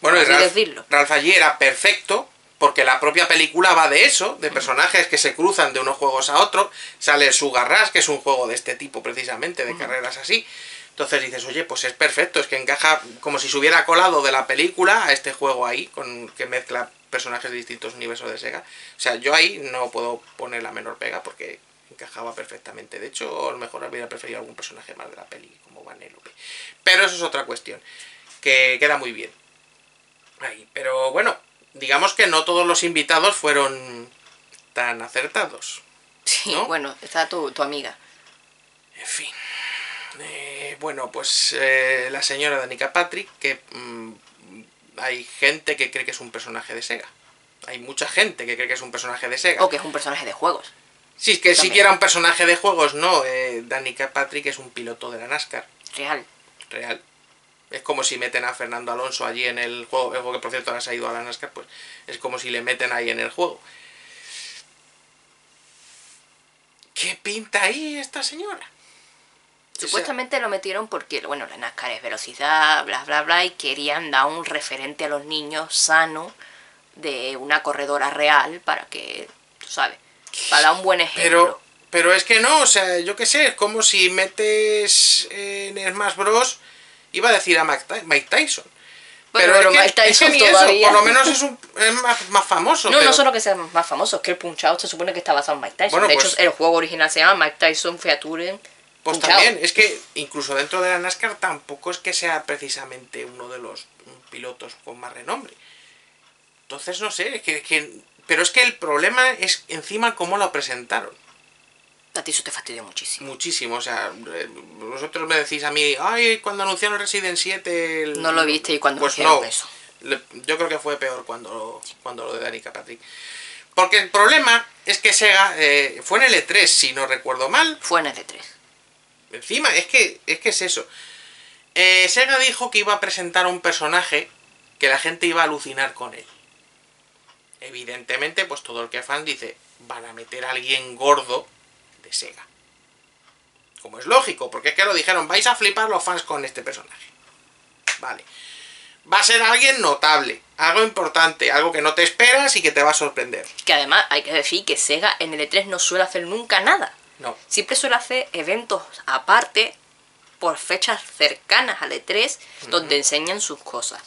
Bueno, Ralph, decirlo. Ralph allí era perfecto, porque la propia película va de eso, de personajes que se cruzan de unos juegos a otros. Sale Sugar Rush, que es un juego de este tipo precisamente, de carreras así. Entonces dices, oye, pues es perfecto, es que encaja como si se hubiera colado de la película a este juego ahí, con que mezcla personajes de distintos universos de Sega. O sea, yo ahí no puedo poner la menor pega porque encajaba perfectamente. De hecho, a lo mejor habría preferido algún personaje más de la peli, como Vanellope. Pero eso es otra cuestión, que queda muy bien. Ahí, pero bueno, digamos que no todos los invitados fueron tan acertados. Sí, ¿no? bueno, está tu, tu amiga. En fin. Eh, bueno, pues eh, la señora Danica Patrick, que mm, hay gente que cree que es un personaje de Sega. Hay mucha gente que cree que es un personaje de Sega. O que es un personaje de juegos. Sí, es que También. siquiera un personaje de juegos, no. Eh, Danica Patrick es un piloto de la NASCAR, Real. real. Es como si meten a Fernando Alonso allí en el juego, juego que por cierto ahora se ha ido a la NASCAR, pues es como si le meten ahí en el juego. ¿Qué pinta ahí esta señora? Supuestamente lo metieron porque, bueno, la NASCAR es velocidad, bla, bla, bla, y querían dar un referente a los niños sano de una corredora real para que, tú sabes, para dar un buen ejemplo. Pero, pero es que no, o sea, yo qué sé, es como si metes en Smash Bros. Iba a decir a Mike Ty- Mike Tyson. Bueno, pero Mike es que Tyson eso, todavía. por lo menos es, un, es más, más famoso. No, pero- no solo que sea más famoso, es que el Punch Out se supone que está basado en Mike Tyson. Bueno, de pues- hecho, el juego original se llama Mike Tyson Featuring Pues Punch Out. también, es que incluso dentro de la NASCAR tampoco es que sea precisamente uno de los pilotos con más renombre. Entonces, no sé, es que, es que- pero es que el problema es encima cómo lo presentaron. A ti eso te fastidió muchísimo. Muchísimo, o sea, eh, vosotros me decís a mí, ay, cuando anunciaron Resident 7... el-". No lo viste y cuando Pues no, eso. yo creo que fue peor cuando, cuando lo de Danica Patrick. Porque el problema es que Sega eh, fue en el E3, si no recuerdo mal, Fue en el E3. Encima, es que es, que es eso. Eh, Sega dijo que iba a presentar un personaje que la gente iba a alucinar con él. Evidentemente, pues todo el que es fan dice, van a meter a alguien gordo de Sega. Como es lógico, porque es que lo dijeron, vais a flipar los fans con este personaje. Vale. Va a ser alguien notable, algo importante, algo que no te esperas y que te va a sorprender. Que además hay que decir que Sega en el E3 no suele hacer nunca nada. No. Siempre suele hacer eventos aparte por fechas cercanas al E3 donde enseñan sus cosas.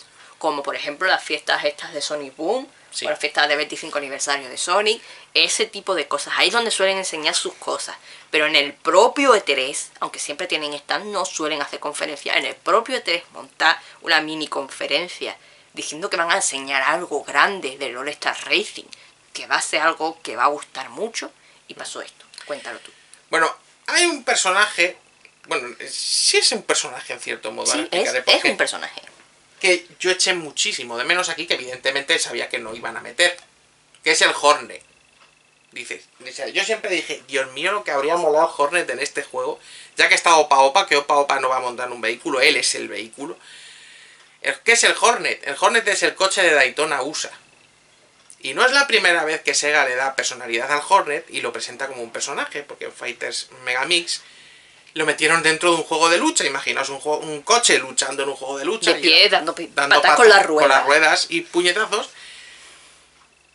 Como por ejemplo las fiestas estas de Sonic Boom, Sí. o las fiestas de 25 aniversario de Sonic, ese tipo de cosas. Ahí es donde suelen enseñar sus cosas. Pero en el propio E3, aunque siempre tienen stand, no suelen hacer conferencias. En el propio E3 montar una mini conferencia diciendo que van a enseñar algo grande del All Star Racing, que va a ser algo que va a gustar mucho, y pasó esto. Cuéntalo tú. Bueno, hay un personaje. Bueno, sí es un personaje en cierto modo. Sí, es, es un personaje. Que yo eché muchísimo de menos aquí, que evidentemente sabía que no iban a meter. Que es el Hornet. Dices, yo siempre dije, Dios mío, lo que habría molado Hornet en este juego. Ya que está Opa Opa, que Opa Opa no va a montar un vehículo, él es el vehículo. ¿Qué es el Hornet? El Hornet es el coche de Daytona USA. Y no es la primera vez que Sega le da personalidad al Hornet y lo presenta como un personaje, porque en Fighters Megamix lo metieron dentro de un juego de lucha. Imaginaos un, juego- un coche luchando en un juego de lucha. De y- pie, dando, pi- dando patas con las ruedas. Con las ruedas y puñetazos.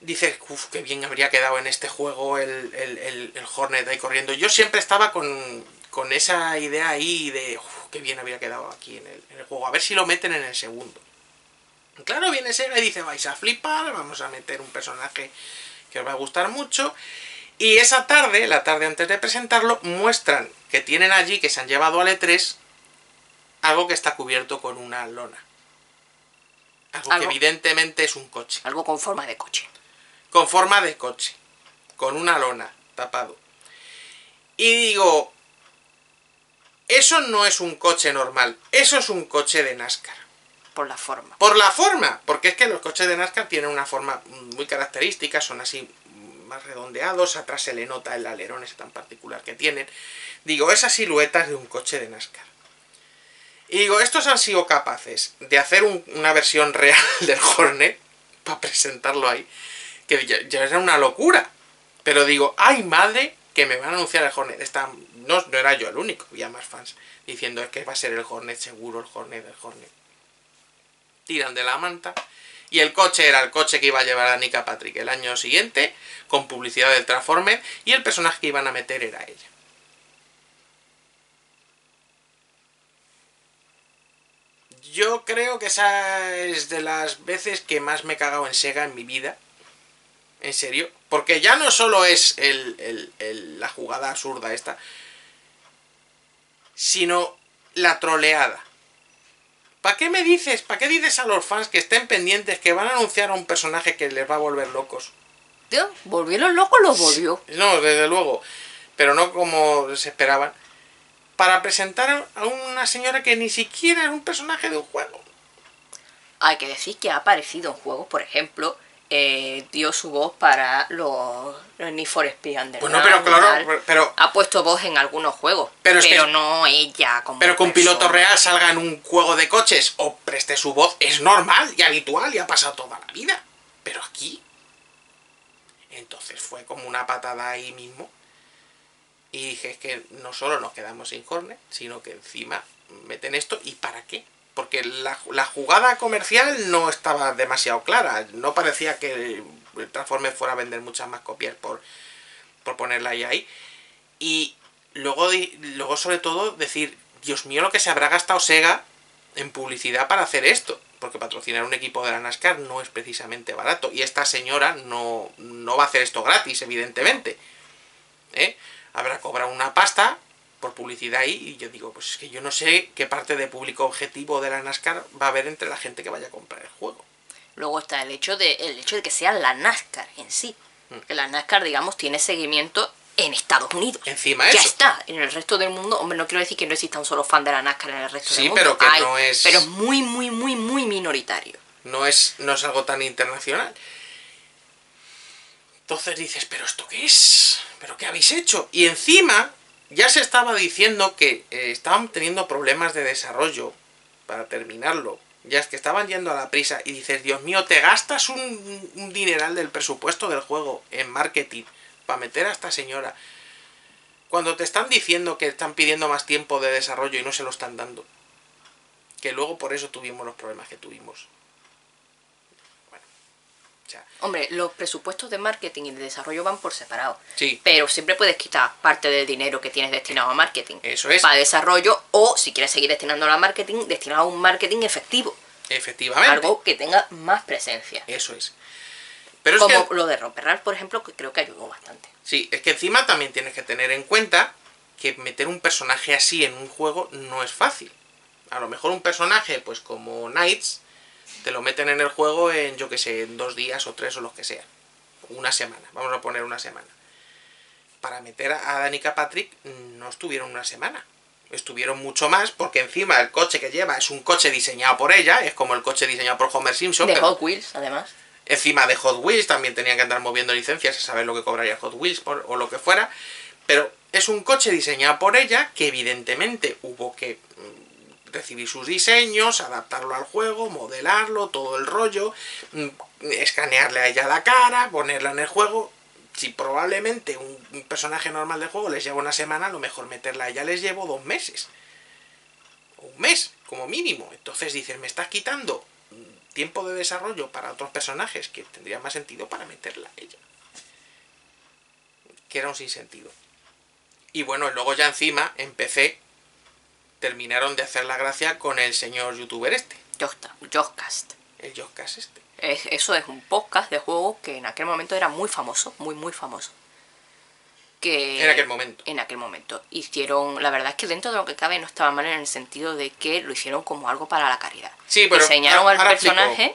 Dices, uff, qué bien habría quedado en este juego el, el, el- el Hornet ahí corriendo. Yo siempre estaba con, con esa idea ahí de, uff, qué bien habría quedado aquí en el, en el juego. A ver si lo meten en el segundo. Claro, viene Sega y dice, vais a flipar, vamos a meter un personaje que os va a gustar mucho. Y esa tarde, la tarde antes de presentarlo, muestran que tienen allí, que se han llevado al E3, algo que está cubierto con una lona. Algo, Algo- que evidentemente es un coche. Algo con forma de coche. Con forma de coche. Con una lona tapado. Y digo, eso no es un coche normal. Eso es un coche de NASCAR. Por la forma. Por la forma, porque es que los coches de NASCAR tienen una forma muy característica, son así más redondeados, atrás se le nota el alerón ese tan particular que tienen. Digo, esas siluetas de un coche de NASCAR. Y digo, estos han sido capaces de hacer un- una versión real del Hornet para presentarlo ahí, que ya, era una locura. Pero digo, ay madre, que me van a anunciar el Hornet. Esta- no, no era yo el único, había más fans diciendo que va a ser el Hornet seguro, el Hornet, el Hornet tiran de la manta. Y el coche era el coche que iba a llevar a Nika Patrick el año siguiente, con publicidad del Transformer, y el personaje que iban a meter era ella. Yo creo que esa es de las veces que más me he cagado en Sega en mi vida. En serio. Porque ya no solo es el- el- la jugada absurda esta, sino la troleada. ¿Para qué me dices? ¿Para qué dices a los fans que estén pendientes que van a anunciar a un personaje que les va a volver locos? Tío, ¿volvió los locos? Los volvió. No, desde luego. Pero no como se esperaban. Para presentar a una señora que ni siquiera es un personaje de un juego. Hay que decir que ha aparecido en juegos, por ejemplo, eh, dio su voz para los, los Need for Speed Underground Bueno, pero y claro, pero- pero- Ha puesto voz en algunos juegos, Pero pero, que- no ella como Pero que un piloto real salga en un juego de coches o preste su voz es normal y habitual y ha pasado toda la vida. Pero aquí. Entonces fue como una patada ahí mismo. Y dije, es que no solo nos quedamos sin Hornet, sino que encima meten esto. ¿Y para qué? Porque la, la jugada comercial no estaba demasiado clara. No parecía que el Transformers fuera a vender muchas más copias por, por ponerla ahí, ahí. Y luego, luego, sobre todo, decir, Dios mío, lo que se habrá gastado Sega en publicidad para hacer esto. Porque patrocinar un equipo de la NASCAR no es precisamente barato. Y esta señora no, no va a hacer esto gratis, evidentemente. ¿Eh? Habrá cobrado una pasta por publicidad ahí. Y yo digo, pues es que yo no sé qué parte de público objetivo de la NASCAR va a haber entre la gente que vaya a comprar el juego. Luego está el hecho de, el hecho de que sea la NASCAR en sí. Mm. Que la NASCAR, digamos, tiene seguimiento en Estados Unidos. Encima Ya eso. está. En el resto del mundo, hombre, no quiero decir que no exista un solo fan de la NASCAR en el resto Sí, del mundo. pero que Hay, no es- Pero es muy, muy, muy, muy minoritario. no es, no es algo tan internacional. Entonces dices, ¿pero esto qué es? ¿Pero qué habéis hecho? Y encima ya se estaba diciendo que eh, estaban teniendo problemas de desarrollo para terminarlo. Ya es que estaban yendo a la prisa y dices, Dios mío, te gastas un, un dineral del presupuesto del juego en marketing para meter a esta señora. Cuando te están diciendo que están pidiendo más tiempo de desarrollo y no se lo están dando. Que luego por eso tuvimos los problemas que tuvimos. Bueno, o sea, Hombre, los presupuestos de marketing y de desarrollo van por separado. sí, Pero siempre puedes quitar parte del dinero que tienes destinado a marketing. Eso es. Para desarrollo o, si quieres seguir destinándolo a marketing, destinado a un marketing efectivo. efectivamente. Algo que tenga más presencia. Eso es. Pero es Como que, lo de Roperral, por ejemplo, que creo que ayudó bastante. sí, es que encima también tienes que tener en cuenta que meter un personaje así en un juego no es fácil. A lo mejor un personaje, pues como Knights, te lo meten en el juego en, yo que sé, en dos días o tres o lo que sea. Una semana, vamos a poner una semana. Para meter a Danica Patrick no estuvieron una semana. Estuvieron mucho más porque encima el coche que lleva es un coche diseñado por ella, es como el coche diseñado por Homer Simpson. De Hot Wheels, además. encima de Hot Wheels, también tenían que andar moviendo licencias a saber lo que cobraría Hot Wheels por- o lo que fuera. Pero es un coche diseñado por ella que evidentemente hubo que recibir sus diseños, adaptarlo al juego, modelarlo, todo el rollo, mm, escanearle a ella la cara, ponerla en el juego. Si probablemente un, personaje normal de juego les lleva una semana, a lo mejor meterla a ella les llevo dos meses. Un mes, como mínimo. Entonces dices, me estás quitando tiempo de desarrollo para otros personajes que tendría más sentido para meterla a ella. Que era un sinsentido. Y bueno, luego ya encima, en PC, terminaron de hacer la gracia con el señor youtuber este, Josca- Joscast. el Joscas este. Es- eso es un podcast de juegos que en aquel momento era muy famoso, muy, muy famoso. Que En aquel momento. En aquel momento. Hicieron, la verdad es que dentro de lo que cabe no estaba mal en el sentido de que lo hicieron como algo para la caridad. Sí, pero Diseñaron ahora- al ahora personaje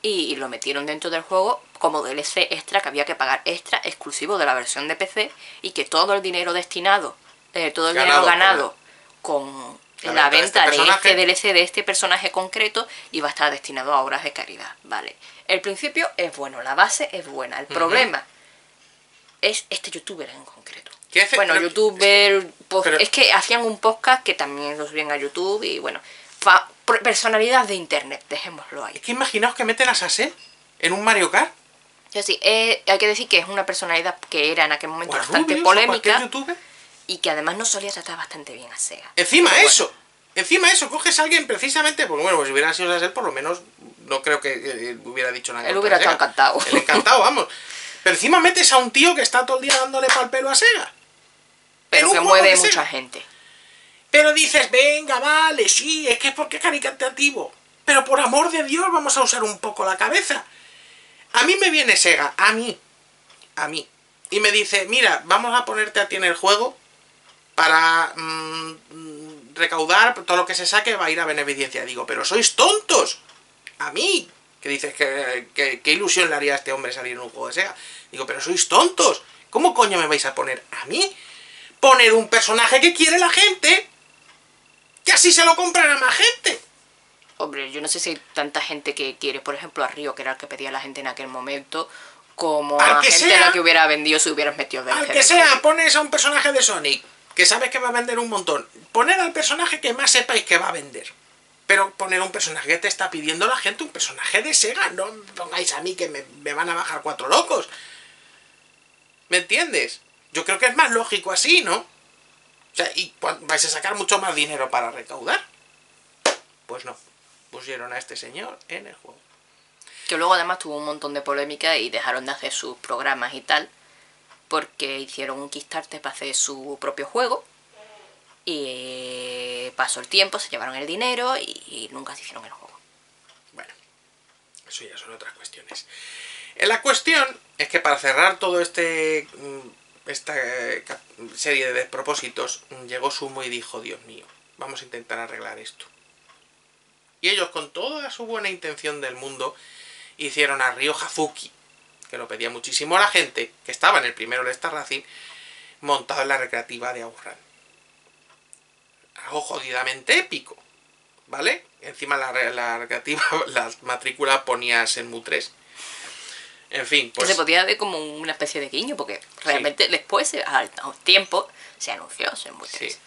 y, y lo metieron dentro del juego como DLC extra que había que pagar extra exclusivo de la versión de PC y que todo el dinero destinado, eh, todo el Ganado dinero ganado con la la, venta de este de personaje. este DLC de este personaje concreto iba a estar destinado a obras de caridad. Vale. El principio es bueno, la base es buena. El problema es este youtuber en concreto. Bueno, Pero- youtuber, pero- es que hacían un podcast que también lo subían a YouTube y bueno, fa- personalidad de internet, dejémoslo ahí. Es que imaginaos que meten a Sassel en un Mario Kart. Decir, eh, hay que decir que es una personalidad que era en aquel O momento bastante Rubius, o polémica youtuber. Y que además no solía tratar bastante bien a Sega. Encima eso, encima eso, coges a alguien precisamente, porque bueno, pues si hubiera sido Sassel, por lo menos no creo que eh, hubiera dicho nada. Él hubiera estado encantado. Él encantado, vamos. Pero encima metes a un tío que está todo el día dándole pal pelo a Sega. Pero que mueve mucha Sega. gente. Pero dices, venga, vale, sí, es que es porque es caricativo. Pero por amor de Dios, vamos a usar un poco la cabeza. A mí me viene Sega, a mí, a mí. Y me dice, mira, vamos a ponerte a ti en el juego para mm, recaudar todo lo que se saque va a ir a beneficencia. Digo, pero sois tontos. A mí. Que dices que, que- qué ilusión le haría a este hombre salir en un juego de Sega. Digo, pero sois tontos. ¿Cómo coño me vais a poner a mí? Poner un personaje que quiere la gente. Que así se lo comprará más gente. Hombre, yo no sé si hay tanta gente que quiere, por ejemplo, a Río, que era el que pedía la gente en aquel momento, como Al a que gente sea. a la que hubiera vendido si hubieras metido Al DLC. que sea, pones a un personaje de Sonic, que sabes que va a vender un montón. Poner al personaje que más sepáis que va a vender. Pero poner un personaje que te está pidiendo la gente, un personaje de Sega. No pongáis a mí que me, me van a bajar cuatro locos. ¿Me entiendes? Yo creo que es más lógico así, ¿no? O sea, ¿y vais a sacar mucho más dinero para recaudar? Pues no. Pusieron a este señor en el juego. Que luego además tuvo un montón de polémica y dejaron de hacer sus programas y tal. Porque hicieron un Kickstarter para hacer su propio juego. Y pasó el tiempo, se llevaron el dinero y nunca se hicieron el juego. Bueno, eso ya son otras cuestiones. La cuestión es que para cerrar todo este mm, esta eh, serie de despropósitos, llegó Sumo y dijo, Dios mío, vamos a intentar arreglar esto. Y ellos, con toda su buena intención del mundo, hicieron a Ryo Hazuki, que lo pedía muchísimo la gente, que estaba en el primero de esta Racing, montado en la recreativa de Aurran. Algo jodidamente épico, ¿vale? Encima la, la recreativa, la matrícula ponía Senmu 3. En fin, pues... Se podía ver como una especie de guiño, porque realmente después, al tiempo, se anunció Senmu 3. Sí.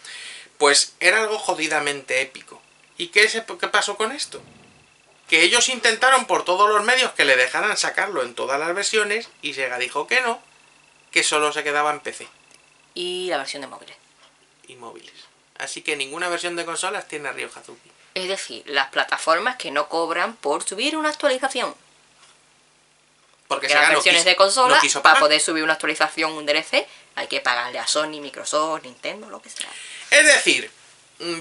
Pues era algo jodidamente épico. ¿Y qué, qué pasó con esto? Que ellos intentaron por todos los medios que le dejaran sacarlo en todas las versiones y Sega dijo que no, que solo se quedaba en PC. Y la versión de móviles. Y móviles. Así que ninguna versión de consolas tiene Ryo Hazuki. Es decir, las plataformas que no cobran por subir una actualización. Porque las versiones de consola, para poder subir una actualización, un DLC, hay que pagarle a Sony, Microsoft, Nintendo, lo que sea. Es decir,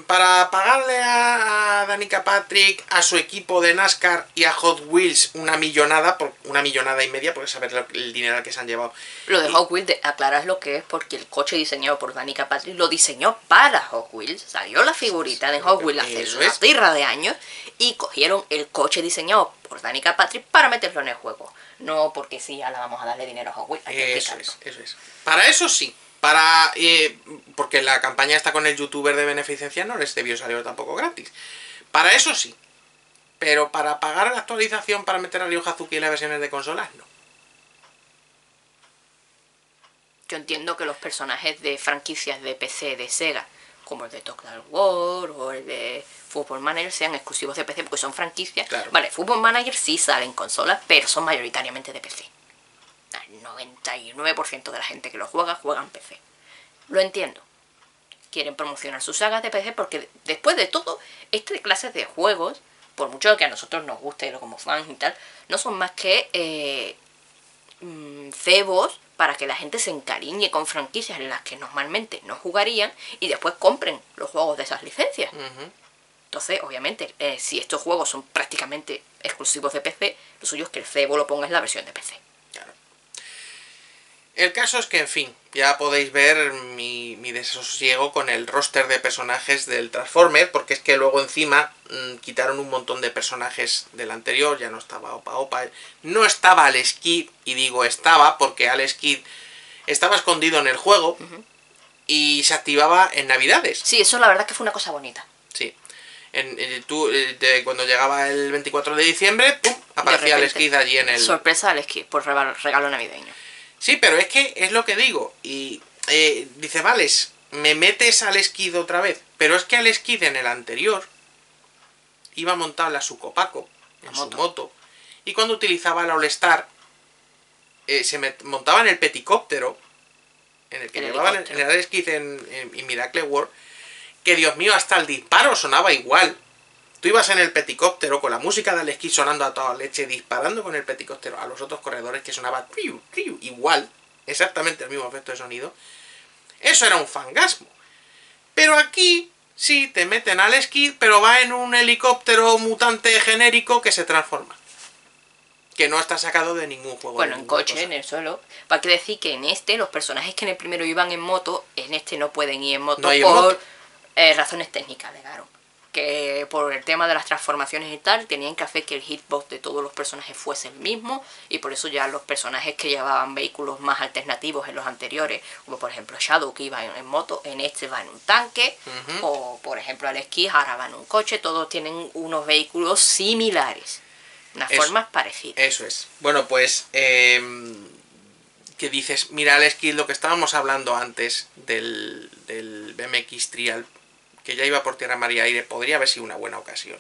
para pagarle a, Danica Patrick, a su equipo de NASCAR y a Hot Wheels una millonada, por, una millonada y media, porque saber el dinero que se han llevado. Lo de Hot Wheels, aclaras lo que es, porque el coche diseñado por Danica Patrick lo diseñó para Hot Wheels. Salió la figurita de Hot Wheels hace una tierra de años y cogieron el coche diseñado por Danica Patrick para meterlo en el juego. No porque sí, ahora vamos a darle dinero a Hot Wheels. eso es, eso es. Para eso sí. Para. Eh, porque la campaña está con el youtuber de beneficencia, no les debió salir tampoco gratis. Para eso sí. Pero para pagar la actualización para meter a Ryo Hazuki en las versiones de consolas, no. Yo entiendo que los personajes de franquicias de PC de Sega, como el de Total War o el de Football Manager, sean exclusivos de PC porque son franquicias. Vale, Football Manager sí sale en consolas, pero son mayoritariamente de PC. El 99% de la gente que lo juega juega en PC. Lo entiendo. Quieren promocionar sus sagas de PC porque después de todo, este clase de juegos, por mucho que a nosotros nos guste lo como fans y tal, no son más que eh, mm, cebos para que la gente se encariñe con franquicias en las que normalmente no jugarían y después compren los juegos de esas licencias. Entonces, obviamente, eh, si estos juegos son prácticamente exclusivos de PC, lo suyo es que el cebo lo ponga en la versión de PC. El caso es que, en fin, ya podéis ver mi, desasosiego con el roster de personajes del Transformer, porque es que luego encima mm, quitaron un montón de personajes del anterior, ya no estaba Opa Opa, no estaba Alex Kidd, y digo estaba porque Alex Kidd estaba escondido en el juego y se activaba en Navidades. Sí, eso la verdad que fue una cosa bonita. Sí. En, tú, eh, cuando llegaba el 24 de diciembre, ¡pum! aparecía Alex Kidd allí en el... Sorpresa Alex Kidd, por regalo navideño. Sí, pero es que es lo que digo. Y eh, dice, vale, me metes al esquid otra vez. Pero es que al esquid en el anterior iba montado en la Sucopaco, en su moto. Y cuando utilizaba el All-Star, eh, se montaba en el peticóptero, en el que llevaban en el esquid en, en Miracle World, que Dios mío, hasta el disparo sonaba igual. Tú ibas en el peticóptero con la música del esquí sonando a toda leche, disparando con el peticóptero a los otros corredores que sonaba igual, exactamente el mismo efecto de sonido. Eso era un fangasmo. Pero aquí sí te meten al esquí, pero va en un helicóptero mutante genérico que se transforma. Que no está sacado de ningún juego. Bueno, en coche, en el suelo. Para que decir que en este, los personajes que en el primero iban en moto, en este no pueden ir en moto por eh, razones técnicas, claro que por el tema de las transformaciones y tal, tenían que hacer que el hitbox de todos los personajes fuese el mismo, y por eso ya los personajes que llevaban vehículos más alternativos en los anteriores, como por ejemplo Shadow que iba en, moto, en este va en un tanque, o por ejemplo Alex Kidd ahora va en un coche, todos tienen unos vehículos similares, unas formas parecidas. Eso es. Bueno, pues... Eh que dices, mira Alex Kidd, lo que estábamos hablando antes del, del BMX Trial que ya iba por tierra, mar y aire, podría haber sido una buena ocasión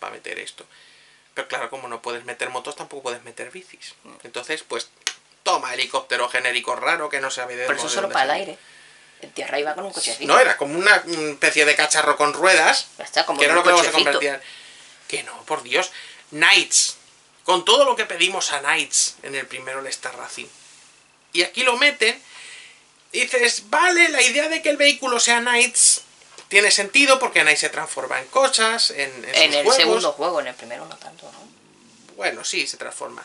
para meter esto. Pero claro, como no puedes meter motos, tampoco puedes meter bicis. Entonces, pues, toma helicóptero genérico raro que no sabe de Por eso solo para el aire. En tierra iba con un cochecito. No, era como una mm, especie de cacharro con ruedas. Está, como que era lo que se convertía Que no, por Dios. Knights. Con todo lo que pedimos a Knights en el primero el Star Racing. Y aquí lo meten. y Dices, vale, la idea de que el vehículo sea Knights tiene sentido porque Knights se transforma en cosas, en, en el juegos. segundo juego, en el primero no tanto, ¿no? Bueno, sí, se transforma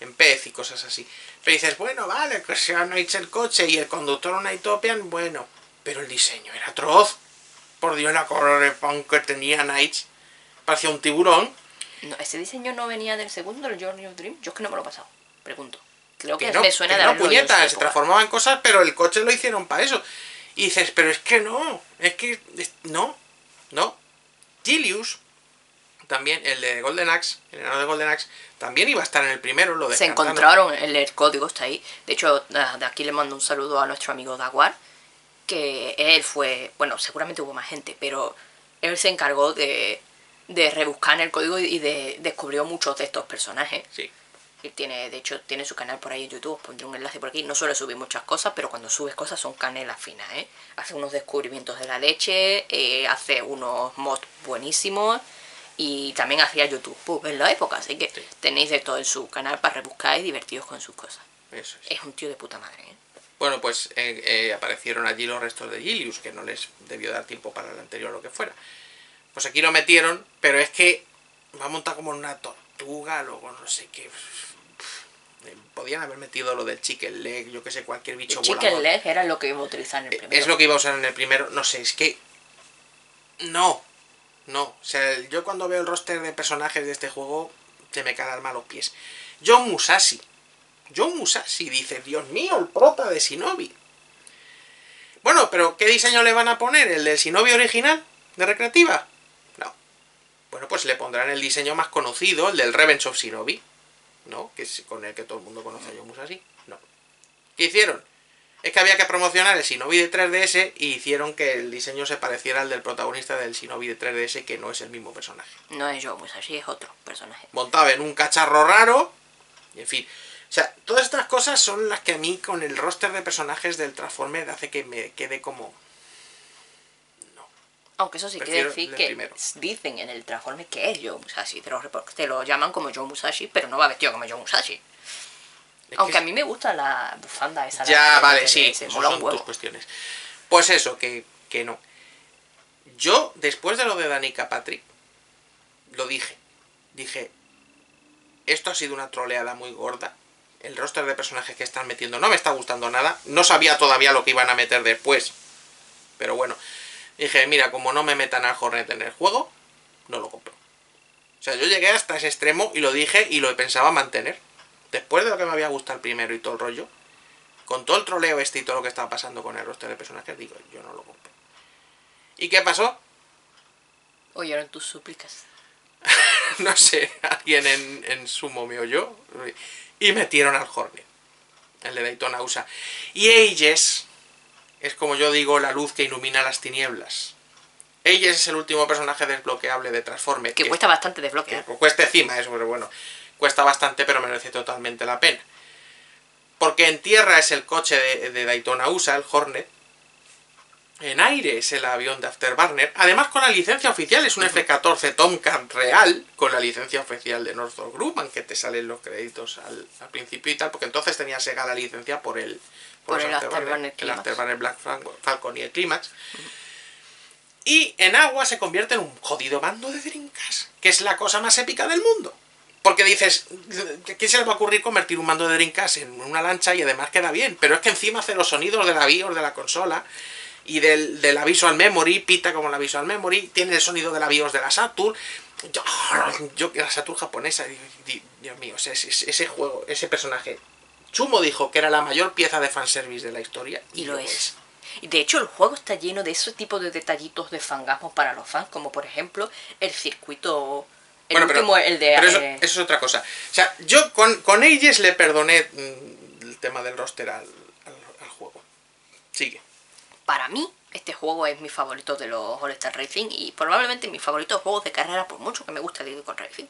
en pez y cosas así. Pero dices, bueno, vale, que sea Knights el coche y el conductor un Nightopian, bueno. Pero el diseño era atroz. Por Dios, la color de punk que tenía Knights. Parecía un tiburón. No, ¿Ese diseño no venía del segundo, el Journey of Dream? Yo es que no me lo he pasado. Pregunto. Creo que, Que no, me suena que de no, puñeta, se época. transformaba en cosas, pero el coche lo hicieron para eso. Y dices, pero es que no, es que es- no, no. Gilius, también el de Golden Axe, el enano de Golden Axe, también iba a estar en el primero, lo Se encontraron, el, el código está ahí. De hecho, de aquí le mando un saludo a nuestro amigo Daguar, que él fue, bueno, seguramente hubo más gente, pero él se encargó de, de rebuscar en el código y de descubrió muchos de estos personajes. Sí. Tiene, de hecho, tiene su canal por ahí en YouTube, os pondré un enlace por aquí. No suele subir muchas cosas, pero cuando subes cosas son canelas finas, ¿eh? Hace unos descubrimientos de la leche, eh, hace unos mods buenísimos y también hacía YouTube Pub en la época, así que Sí. tenéis de todo en su canal para rebuscar y divertiros con sus cosas. Eso es. Es un tío de puta madre, ¿eh? Bueno, pues eh, eh, aparecieron allí los restos de Gilius, que no les debió dar tiempo para el anterior o lo que fuera. Pues aquí lo metieron, pero es que va a montar como una tortuga, luego no sé qué. Eh, Podían haber metido lo del chicken leg, yo que sé, cualquier bicho El Chicken volador. Leg era lo que iba a utilizar en el primero. Es lo que iba a usar en el primero, no sé, es que. No, no. O sea, yo cuando veo el roster de personajes de este juego, se me cae el alma los pies. John Musashi. John Musashi dice, Dios mío, el prota de Shinobi. Bueno, pero ¿qué diseño le van a poner? ¿El del Shinobi original? ¿De recreativa? No. Bueno, pues le pondrán el diseño más conocido, el del Revenge of Shinobi. ¿No? Que es con el que todo el mundo conoce a John Musashi. No. ¿Qué hicieron? Es que había que promocionar el Shinobi de 3DS y hicieron que el diseño se pareciera al del protagonista del Shinobi de 3DS, que no es el mismo personaje. No es yo, así es otro personaje. Montado en un cacharro raro, y en fin. O sea, todas estas cosas son las que a mí con el roster de personajes del Transformer hace que me quede como... Aunque eso sí quiere decir que primero. dicen en el Transformers que es Joe Musashi. Te lo, te lo llaman como Joe Musashi, pero no va vestido como Joe Musashi. Es Aunque que- a mí me gusta la bufanda esa. Ya, la- vale, sí, se mola un son huevo. tus cuestiones. Pues eso, que, que no. Yo, después de lo de Danica Patrick, lo dije. Dije, esto ha sido una troleada muy gorda. El roster de personajes que están metiendo no me está gustando nada. No sabía todavía lo que iban a meter después. Pero bueno, dije, mira, como no me metan al Hornet en el juego, no lo compro. O sea, yo llegué hasta ese extremo y lo dije y lo pensaba mantener. Después de lo que me había gustado el primero y todo el rollo, con todo el troleo este y todo lo que estaba pasando con el roster de personajes, digo, yo no lo compro. ¿Y qué pasó? Oyeron tus súplicas. no sé, alguien en, en sumo me oyó y metieron al Hornet, el de Daytona USA. Y Ages es como yo digo, la luz que ilumina las tinieblas. Ages es el último personaje desbloqueable de Transformers. Que que- cuesta bastante que desbloquear. cuesta encima eso, pero bueno, cuesta bastante, pero merece totalmente la pena. Porque en tierra es el coche de, de Daytona USA, el Hornet. En aire es el avión de Afterburner. Además, con la licencia oficial, es un F-14 Tomcat real, con la licencia oficial de Northrop Grumman, que te salen los créditos al, al principio y tal, porque entonces tenía Sega la licencia por el, Por los el Afterburner el. Afterburner Black Fal- Falcon y el Climax. Y en agua se convierte en un jodido mando de Dreamcast, que es la cosa más épica del mundo. Porque dices, ¿a ¿quién se le va a ocurrir convertir un mando de Dreamcast en una lancha y además queda bien? Pero es que encima hace los sonidos de la BIOS de la consola y del, de la Visual Memory, pita como la Visual Memory, tiene el sonido de la BIOS de la Saturn. Yo, yo la Saturn japonesa, di- di- Dios mío, ese- ese juego, ese personaje. Chumo dijo que era la mayor pieza de fanservice de la historia. Y lo es. Y de hecho el juego está lleno de ese tipo de detallitos de fangasmo para los fans, como por ejemplo el circuito, el Bueno, pero- el de... Pero eso, eh, eso es otra cosa. O sea, yo con, con Ages le perdoné mm, el tema del roster al, al- al juego. Sigue. Para mí, este juego es mi favorito de los All Star Racing y probablemente mi favorito de juegos de carrera, por mucho que me guste Diddy con Racing.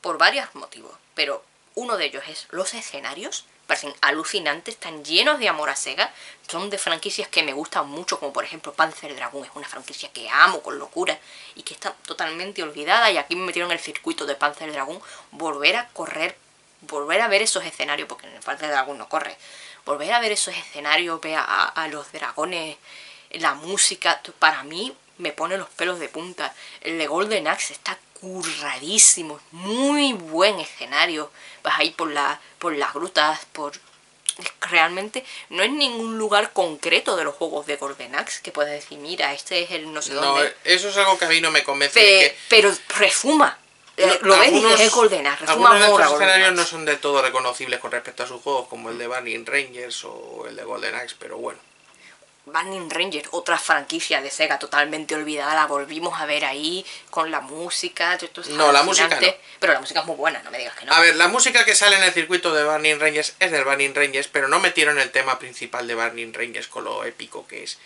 Por varios motivos, pero uno de ellos es los escenarios parecen alucinantes, están llenos de amor a Sega. Son de franquicias que me gustan mucho, como por ejemplo Panzer Dragon, es una franquicia que amo con locura y que está totalmente olvidada. Y aquí me metieron el circuito de Panzer Dragon, volver a correr, volver a ver esos escenarios, porque en el Panzer Dragon no corre, volver a ver esos escenarios, ver a, a los dragones, la música, para mí me pone los pelos de punta. El de Golden Axe está curradísimo, muy buen escenario. Vas ahí por, la, por las grutas, por... Realmente no es ningún lugar concreto de los juegos de Golden Axe que puedes decir, mira, este es el no sé No, dónde. eso es algo que a mí no me convence. Pe- es que pero refuma. Eh, no- lo ves algunos- es Golden Axe, refuma algunos de estos escenarios no son del todo reconocibles con respecto a sus juegos, como el de Burning Rangers o el de Golden Axe, pero bueno. Burning Rangers, otra franquicia de Sega totalmente olvidada, la volvimos a ver ahí con la música. esto No, la música no. Pero la música es muy buena, no me digas que no. A ver, la música que sale en el circuito de Burning Rangers es del Burning Rangers, pero no metieron el tema principal de Burning Rangers con lo épico que es.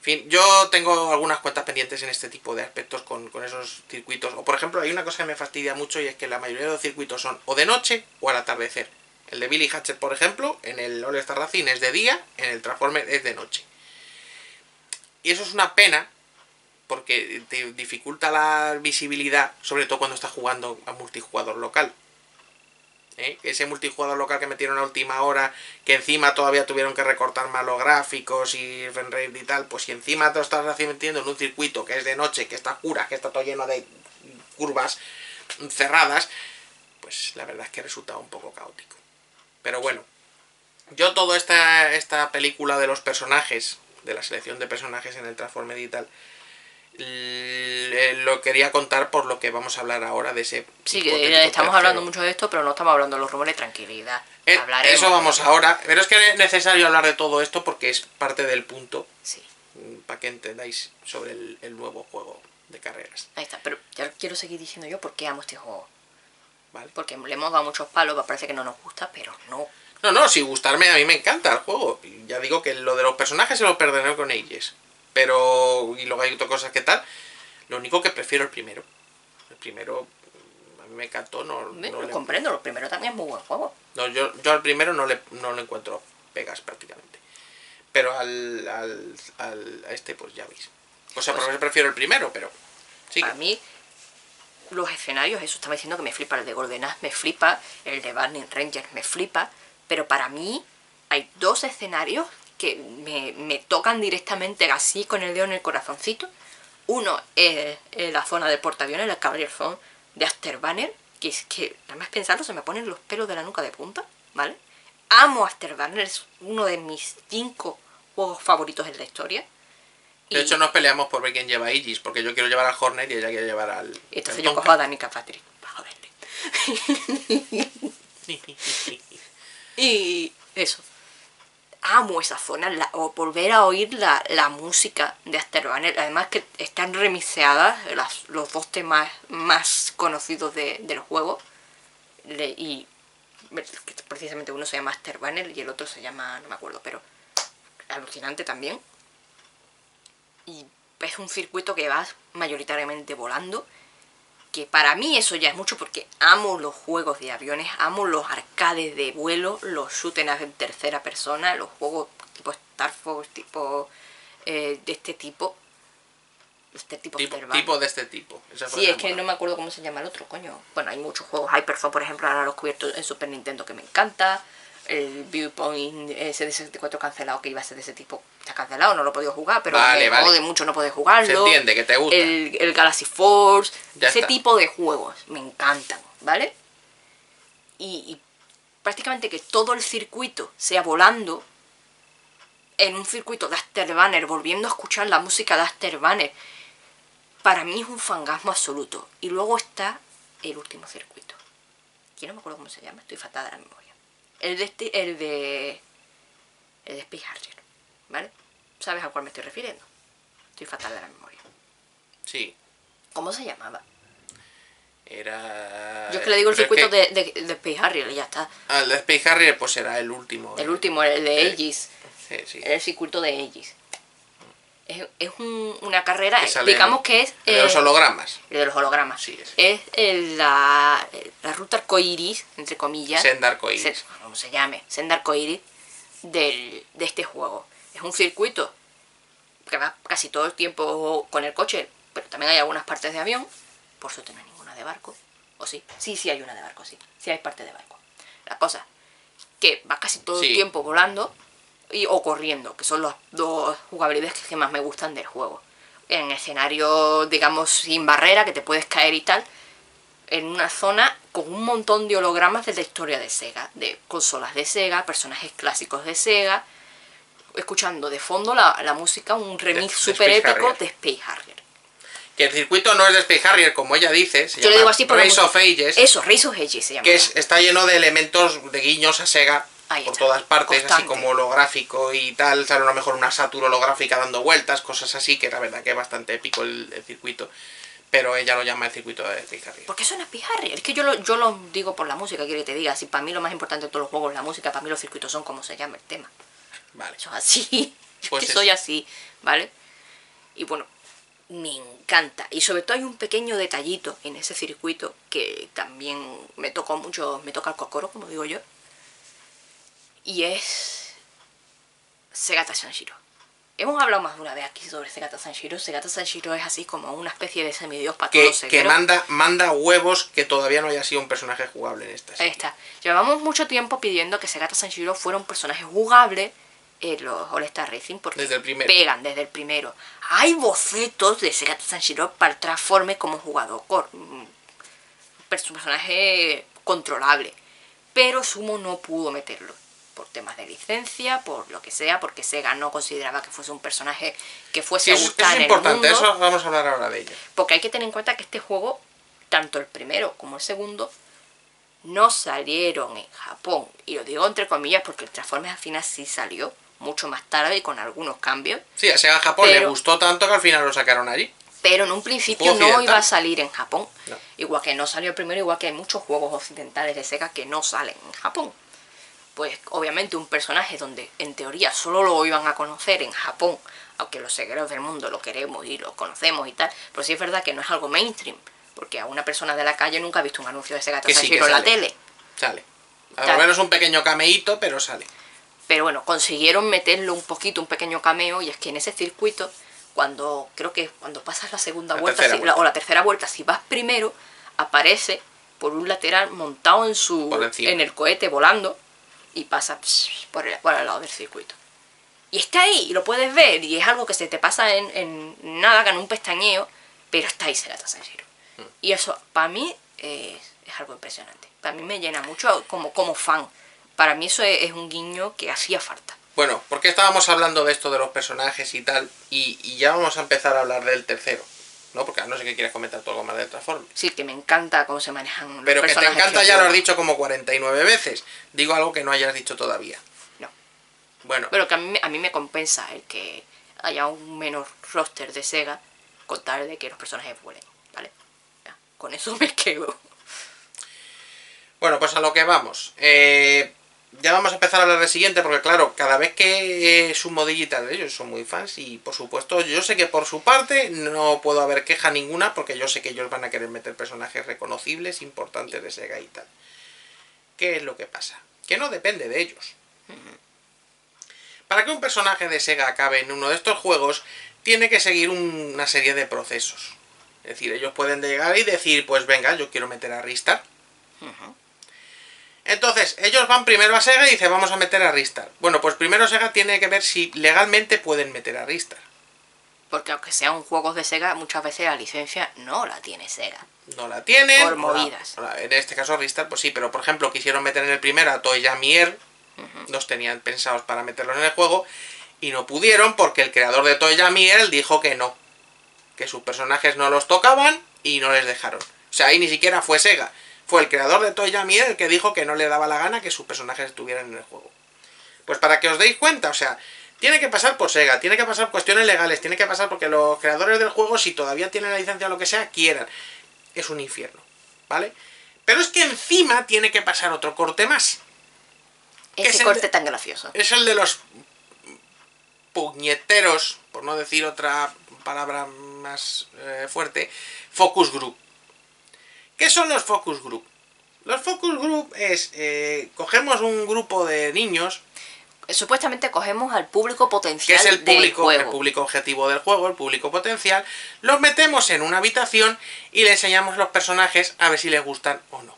En fin, yo tengo algunas cuentas pendientes en este tipo de aspectos con, con esos circuitos. O por ejemplo, hay una cosa que me fastidia mucho y es que la mayoría de los circuitos son o de noche o al atardecer. El de Billy Hatchet, por ejemplo, en el All Star Racing es de día, en el Transformer es de noche. Y eso es una pena porque te dificulta la visibilidad, sobre todo cuando estás jugando a multijugador local. ¿eh? Ese multijugador local que metieron a última hora, que encima todavía tuvieron que recortar más los gráficos y rate y tal, pues si encima te lo estás metiendo en un circuito que es de noche, que está oscura, que está todo lleno de curvas cerradas, pues la verdad es que resulta un poco caótico. Pero bueno, yo toda esta, esta película de los personajes, de la selección de personajes en el Transformer y tal, l- lo quería contar por lo que vamos a hablar ahora de ese Sí, que estamos hablando mucho de esto, pero no estamos hablando de los rumores, tranquilidad. Eh, Eso vamos ahora, pero es que es necesario hablar de todo esto porque es parte del punto Sí, mm, para que entendáis sobre el, el nuevo juego de carreras, ahí está. Pero ya quiero seguir diciendo yo por qué amo este juego. ¿vale? Porque le hemos dado muchos palos, parece que no nos gusta, pero no. No, no, si gustarme, a mí me encanta el juego. Ya digo que lo de los personajes se lo perderé con Ages. Pero, y luego hay otras cosas que tal. Lo único que prefiero el primero. El primero, mm, a mí me encantó. No, lo le- comprendo, lo primero también es muy buen juego. no, yo, yo al primero no le, no le encuentro pegas prácticamente. Pero al, al, al- a este, pues ya veis. O sea, Pues- por eso prefiero el primero, pero. Sí, A mí, los escenarios, eso estaba diciendo que me flipa el de Golden Axe, me flipa, el de Burning Rangers me flipa, pero para mí hay dos escenarios que me, me tocan directamente así con el dedo en el corazoncito. Uno es, eh, la zona del portaaviones, el Cavalier Zone de Afterbanner, que es que, nada más pensarlo, se me ponen los pelos de la nuca de punta, ¿vale? Amo Afterbanner, es uno de mis cinco juegos favoritos en la historia. de Y- hecho nos peleamos por ver quién lleva a Aegis, porque yo quiero llevar al Hornet y ella quiere llevar al. entonces al yo cojo a Danica Patrick para joderle. Y eso. Amo esa zona, o volver a oír la, la música de Afterbanner. Además que están remixeadas las- los dos temas más conocidos de- del juego. Y precisamente uno se llama Afterbanner y el otro se llama, no me acuerdo, pero alucinante también. Y es un circuito que vas mayoritariamente volando que para mí eso ya es mucho porque amo los juegos de aviones, amo los arcades de vuelo, los shoot up en tercera persona, los juegos tipo Star Fox, tipo eh, de este tipo. Este tipo, tipo, tipo de este tipo. Esa Sí, es que no me acuerdo cómo se llama el otro, coño. Bueno, hay muchos juegos. Hyperphone, por ejemplo, ahora los cubierto en Super Nintendo que me encanta. El Viewpoint ese de 64 cancelado que iba a ser de ese tipo está cancelado, no lo he podido jugar, pero Vale, jode mucho no poder jugarlo. Se entiende, que te gusta. El, el Galaxy Force, Ya ese está. tipo de juegos me encantan, ¿vale? Y, y prácticamente que todo el circuito sea volando en un circuito de Afterbanner, volviendo a escuchar la música de Afterbanner, para mí es un fangasmo absoluto. Y luego está el último circuito. Que no me acuerdo cómo se llama, estoy de la memoria. El de este, el de. El de Space Harrier, ¿vale? ¿Sabes a cuál me estoy refiriendo? Estoy fatal de la memoria. Sí, ¿Cómo se llamaba? era... Yo es que le digo el pero es circuito que- de, de, de Space Harrier y ya está. Ah, el de Space Harrier pues será el último. El último, el de Eh, Aegis. Sí, sí. El circuito de Aegis. Es, es un- una carrera, sale digamos que es... De los eh, hologramas. el de los hologramas. Sí, es. Es el- la, la ruta arcoiris, entre comillas. Senda arcoíris. se- como se llame, senda arcoiris del, de este juego. Es un circuito que va casi todo el tiempo con el coche, pero también hay algunas partes de avión. Por suerte no hay ninguna de barco. ¿O sí? Sí, sí hay una de barco, sí. Sí hay parte de barco. La cosa que va casi todo Sí. el tiempo volando y, o corriendo, que son las dos jugabilidades que más me gustan del juego. En escenario, digamos, sin barrera, que te puedes caer y tal, en una zona con un montón de hologramas de la historia de Sega, de consolas de Sega, personajes clásicos de Sega, escuchando de fondo la, la música, un remix Space épico Harrier. de Space Harrier. Que el circuito no es de Space Harrier, como ella dice. Se Yo le llama digo así Race of Ages. Eso, Race of Ages se llama. que es- está lleno de elementos de guiños a Sega Ahí por está, todas partes, así constante. como holográfico y tal, sale a lo mejor una satura holográfica dando vueltas, cosas así, que la verdad que es bastante épico el, el circuito. Pero ella lo llama el circuito de Harrier. ¿Por qué suena Harrier? Es que yo lo, yo lo digo por la música, quiero que te diga. Si para mí lo más importante de todos los juegos es la música, para mí los circuitos son como se llama el tema. Vale. Eso es así. Yo Pues que soy así, ¿vale? Y bueno, me encanta. Y sobre todo hay un pequeño detallito en ese circuito que también me tocó mucho, me toca el cocoro, como digo yo. Y es Segata Sanshiro. Hemos hablado más de una vez aquí sobre Segata Sanshiro. Segata Sanshiro es así como una especie de semidios para todos Que, los que manda, manda huevos que todavía no haya sido un personaje jugable en esta Ahí serie. está. Llevamos mucho tiempo pidiendo que Segata Sanshiro fuera un personaje jugable en los All Star Racing porque Desde el primero. pegan desde el primero. Hay bocetos de Segata Sanshiro para el Transforme como jugador, mm, perso- personaje controlable. Pero Sumo no pudo meterlo por temas de licencia, por lo que sea, porque Sega no consideraba que fuese un personaje que fuese a gustar es en importante, el mundo. eso vamos a hablar ahora de ello. Porque hay que tener en cuenta que este juego, tanto el primero como el segundo, no salieron en Japón. Y lo digo entre comillas porque el Transformers al final sí salió, mucho más tarde y con algunos cambios. Sí, a Sega Japón le gustó tanto que al final lo sacaron allí. Pero en un principio no occidental. iba a salir en Japón. No. Igual que no salió el primero, igual que hay muchos juegos occidentales de Sega que no salen en Japón. Pues obviamente un personaje donde en teoría solo lo iban a conocer en Japón, aunque los segueros del mundo lo queremos y lo conocemos y tal, pero sí es verdad que no es algo mainstream, porque a una persona de la calle nunca ha visto un anuncio de Sega Que sí, en la tele. Sale. A lo menos un pequeño cameíto, pero sale. Pero bueno, consiguieron meterlo un poquito, un pequeño cameo, y es que en ese circuito, cuando creo que cuando pasas la segunda La vuelta, si- vuelta. o la tercera vuelta, si vas primero, aparece por un lateral montado en su en el cohete volando y pasa por el, por el lado del circuito. Y está ahí, y lo puedes ver, y es algo que se te pasa en, en nada, en un pestañeo, pero está ahí Serata Sanshiro. Mm. Y eso, para mí, eh, es algo impresionante. Para mí me llena mucho como, como fan. Para mí eso es, es un guiño que hacía falta. Bueno, porque estábamos hablando de esto de los personajes y tal, y, y ya vamos a empezar a hablar del tercero, ¿no? Porque no sé qué quieres comentar tú algo más del Transformers. Sí, que me encanta cómo se manejan los Pero que te encanta ya lo has dicho como 49 veces. Digo algo que no hayas dicho todavía. No. Bueno, Pero que a mí, me- a mí me compensa el que haya un menor roster de Sega con tal de que los personajes vuelen, ¿vale? Ya, con eso me quedo. bueno, pues a lo que vamos. Eh, ya vamos a empezar a hablar del siguiente, porque claro, cada vez que eh, Sumo Digital, ellos son muy fans y por supuesto yo sé que por su parte no puedo haber queja ninguna, porque yo sé que ellos van a querer meter personajes reconocibles, importantes de Sega y tal. ¿Qué es lo que pasa? Que no depende de ellos. Para que un personaje de Sega acabe en uno de estos juegos, tiene que seguir un- una serie de procesos. Es decir, ellos pueden llegar y decir, pues venga, yo quiero meter a Ristar. Entonces, ellos van primero a Sega y dicen, vamos a meter a Ristar. Bueno, pues primero Sega tiene que ver si legalmente pueden meter a Ristar. Porque aunque sean juegos de Sega, muchas veces la licencia no la tiene Sega. No la tienen. Por la- movidas. la- en este caso Ristar, pues sí, pero por ejemplo quisieron meter en el primero a Toya Mier. Los tenían pensados para meterlos en el juego. Y no pudieron porque el creador de Toya Mier dijo que no. Que sus personajes no los tocaban y no les dejaron. O sea, ahí ni siquiera fue Sega. Fue el creador de Toya Mier el que dijo que no le daba la gana que sus personajes estuvieran en el juego. Pues para que os deis cuenta, o sea, tiene que pasar por Sega, tiene que pasar cuestiones legales, tiene que pasar porque los creadores del juego, si todavía tienen la licencia o lo que sea, quieran. Es un infierno, ¿vale? Pero es que encima tiene que pasar otro corte más. ¿Qué es Ese el corte de- tan gracioso. Es el de los puñeteros, por no decir otra palabra más eh, fuerte, focus group. ¿Qué son los focus group? Los focus group es, eh, cogemos un grupo de niños, Supuestamente cogemos al público que potencial es el del público, el público objetivo del juego, el público potencial, los metemos en una habitación y le enseñamos los personajes a ver si les gustan o no.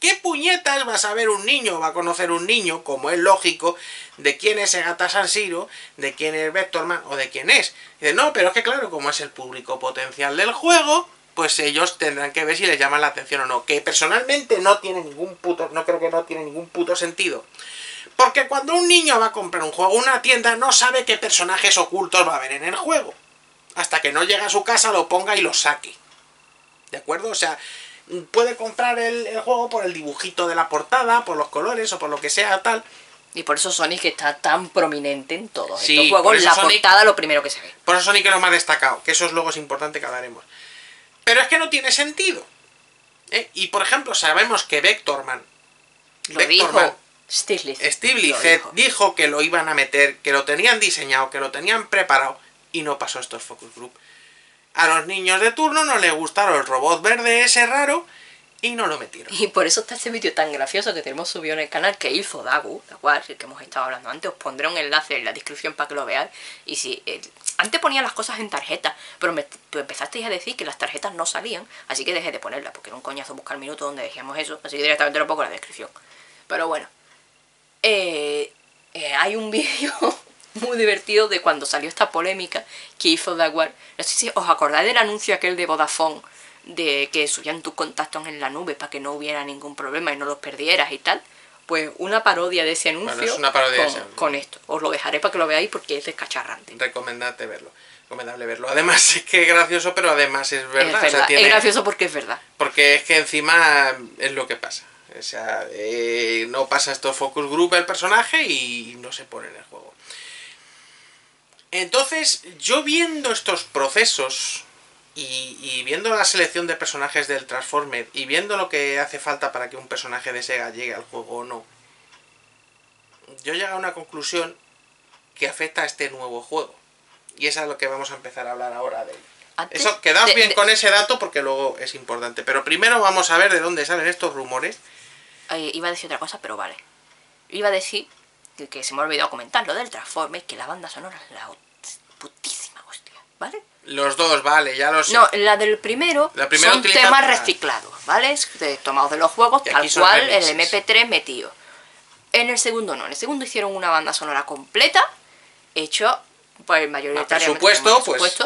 ¿Qué puñetas va a saber un niño? Va a conocer un niño, como es lógico, de quién es Egata San Siro, de quién es Vectorman o de quién es. Dice, no, pero es que claro, como es el público potencial del juego, pues ellos tendrán que ver si les llaman la atención o no. Que personalmente no tiene ningún puto, no creo que no tiene ningún puto sentido. Porque cuando un niño va a comprar un juego en una tienda, no sabe qué personajes ocultos va a haber en el juego. Hasta que no llegue a su casa, lo ponga y lo saque. ¿De acuerdo? O sea, puede comprar el, el juego por el dibujito de la portada, por los colores o por lo que sea, tal. Y por eso Sonic está tan prominente en todos Sí, estos juegos. La Sonic- portada lo primero que se ve. Por eso Sonic es lo más destacado, que eso es luego es importante que hablaremos. Pero es que no tiene sentido. ¿eh? Y por ejemplo, sabemos que Vectorman, Lo Vectorman, dijo Stiglitz. Dijo. dijo que lo iban a meter, que lo tenían diseñado, que lo tenían preparado y no pasó estos focus group. A los niños de turno no les gustaron el robot verde ese raro y no lo metieron. Y por eso está este vídeo tan gracioso que tenemos subido en el canal que hizo Dagu, ¿de acuerdo? El que hemos estado hablando antes. Os pondré un enlace en la descripción para que lo veáis. Y si eh, antes ponía las cosas en tarjetas, pero tú empezasteis a decir que las tarjetas no salían, así que dejé de ponerlas, porque era un coñazo buscar minutos donde dejamos eso, así que directamente lo pongo en la descripción. Pero bueno, eh, eh, hay un vídeo muy divertido de cuando salió esta polémica que hizo Daguar. No sé si os acordáis del anuncio aquel de Vodafone de que subían tus contactos en la nube para que no hubiera ningún problema y no los perdieras y tal. Pues una parodia de ese anuncio es una parodia de con, ese anuncio. con esto. Os lo dejaré para que lo veáis porque es descacharrante. Recomendate verlo. Recomendable verlo. Además es que es gracioso, pero además es verdad. es o sea, verdad, tiene- es gracioso porque es verdad. Porque es que encima es lo que pasa. O sea, eh, no pasa estos focus group el personaje y no se pone en el juego. Entonces, yo viendo estos procesos y, y viendo la selección de personajes del Transformer y viendo lo que hace falta para que un personaje de Sega llegue al juego o no, yo llego a una conclusión que afecta a este nuevo juego. Y esa es lo que vamos a empezar a hablar ahora de él. Antes Eso, quedaos de- bien de- con ese dato porque luego es importante. Pero primero vamos a ver de dónde salen estos rumores. Eh, iba a decir otra cosa, pero vale. Iba a decir que, que se me ha olvidado comentar lo del Transformers, que la banda sonora es la putísima hostia, ¿vale? Los dos, vale, ya lo sé. No, la del primero La primera son utiliza- temas reciclados, ¿vale? De- tomados de los juegos, tal cual el remixes. MP3 metido. En el segundo no, en el segundo hicieron una banda sonora completa, hecho pues mayoritariamente presupuesto, como pues.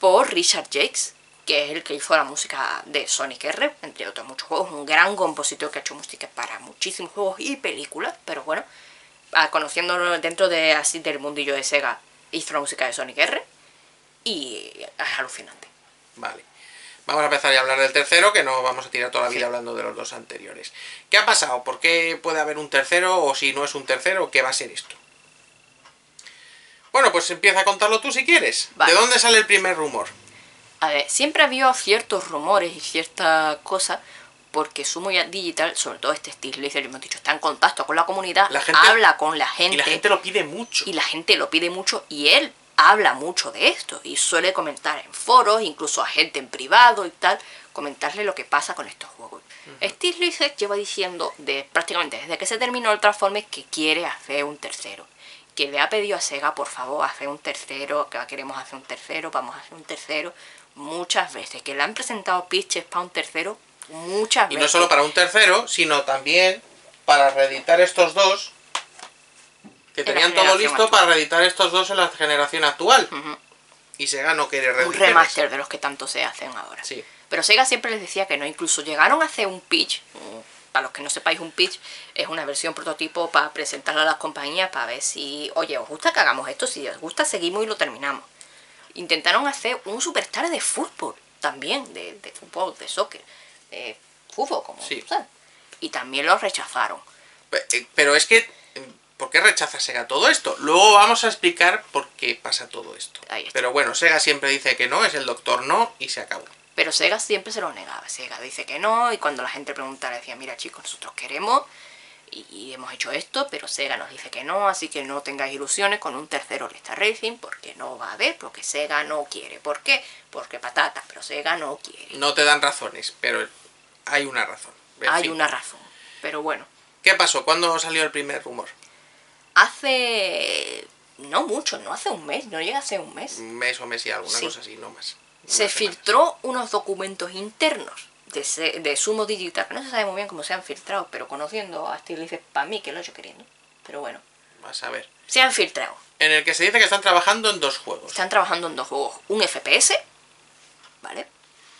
por Richard Jakes, que es el que hizo la música de Sonic R, entre otros muchos juegos, un gran compositor que ha hecho música para muchísimos juegos y películas, pero bueno, ah, conociéndolo dentro de así del mundillo de Sega, hizo la música de Sonic R y es alucinante. Vale. Vamos a empezar a hablar del tercero, que no vamos a tirar toda la vida Sí. hablando de los dos anteriores. ¿Qué ha pasado? ¿Por qué puede haber un tercero? O si no es un tercero, ¿qué va a ser esto? Bueno, pues empieza a contarlo tú si quieres. Vale. ¿De dónde sale el primer rumor? A ver, siempre ha habido ciertos rumores y cierta cosa porque Sumo Digital, sobre todo este Steve Laser, hemos dicho, está en contacto con la comunidad, La gente- habla con la gente, Y la gente lo pide mucho. y la gente lo pide mucho y él habla mucho de esto y suele comentar en foros, incluso a gente en privado y tal, comentarle lo que pasa con estos juegos. Steve Laser lleva diciendo de prácticamente desde que se terminó el Transformers que quiere hacer un tercero. Que le ha pedido a Sega, por favor, hacer un tercero, que queremos hacer un tercero, vamos a hacer un tercero, muchas veces. Que le han presentado pitches para un tercero, muchas Y veces. no solo para un tercero, sino también para reeditar estos dos. Que tenían todo listo actual. para reeditar estos dos en la generación actual. Y Sega no quiere un reediciones. remaster de los que tanto se hacen ahora. Sí. Pero Sega siempre les decía que no, incluso llegaron a hacer un pitch, para los que no sepáis un pitch, es una versión prototipo para presentarlo a las compañías para ver si, oye, ¿os gusta que hagamos esto? Si os gusta, seguimos y lo terminamos. Intentaron hacer un superstar de fútbol también, de, de fútbol, de soccer, de fútbol, como Sí. Y también lo rechazaron. Eh, Pero es que, ¿por qué rechaza Sega todo esto? Luego vamos a explicar por qué pasa todo esto. Pero bueno, Sega siempre dice que no, es el doctor no y se acabó. Pero Sega siempre se lo negaba. Sega dice que no, y cuando la gente pregunta le decía, mira chicos, nosotros queremos y, y hemos hecho esto, pero Sega nos dice que no, así que no tengáis ilusiones con un tercer All Star Racing, porque no va a haber, porque Sega no quiere. ¿Por qué? Porque patata, pero Sega no quiere. No te dan razones, pero hay una razón. En Hay fin. una razón. Pero bueno, ¿Qué pasó? ¿Cuándo salió el primer rumor? Hace... No mucho, no hace un mes, no llega a ser un mes. Un mes o mes y algo, una Sí. cosa así, no más. se filtró unos documentos internos de, Se- de Sumo Digital, que no se sabe muy bien cómo se han filtrado, pero conociendo a Steve para mí que lo he hecho queriendo. Pero bueno, Vas a ver. se han filtrado. En el que se dice que están trabajando en dos juegos. Están trabajando en dos juegos. Un FPS, ¿vale?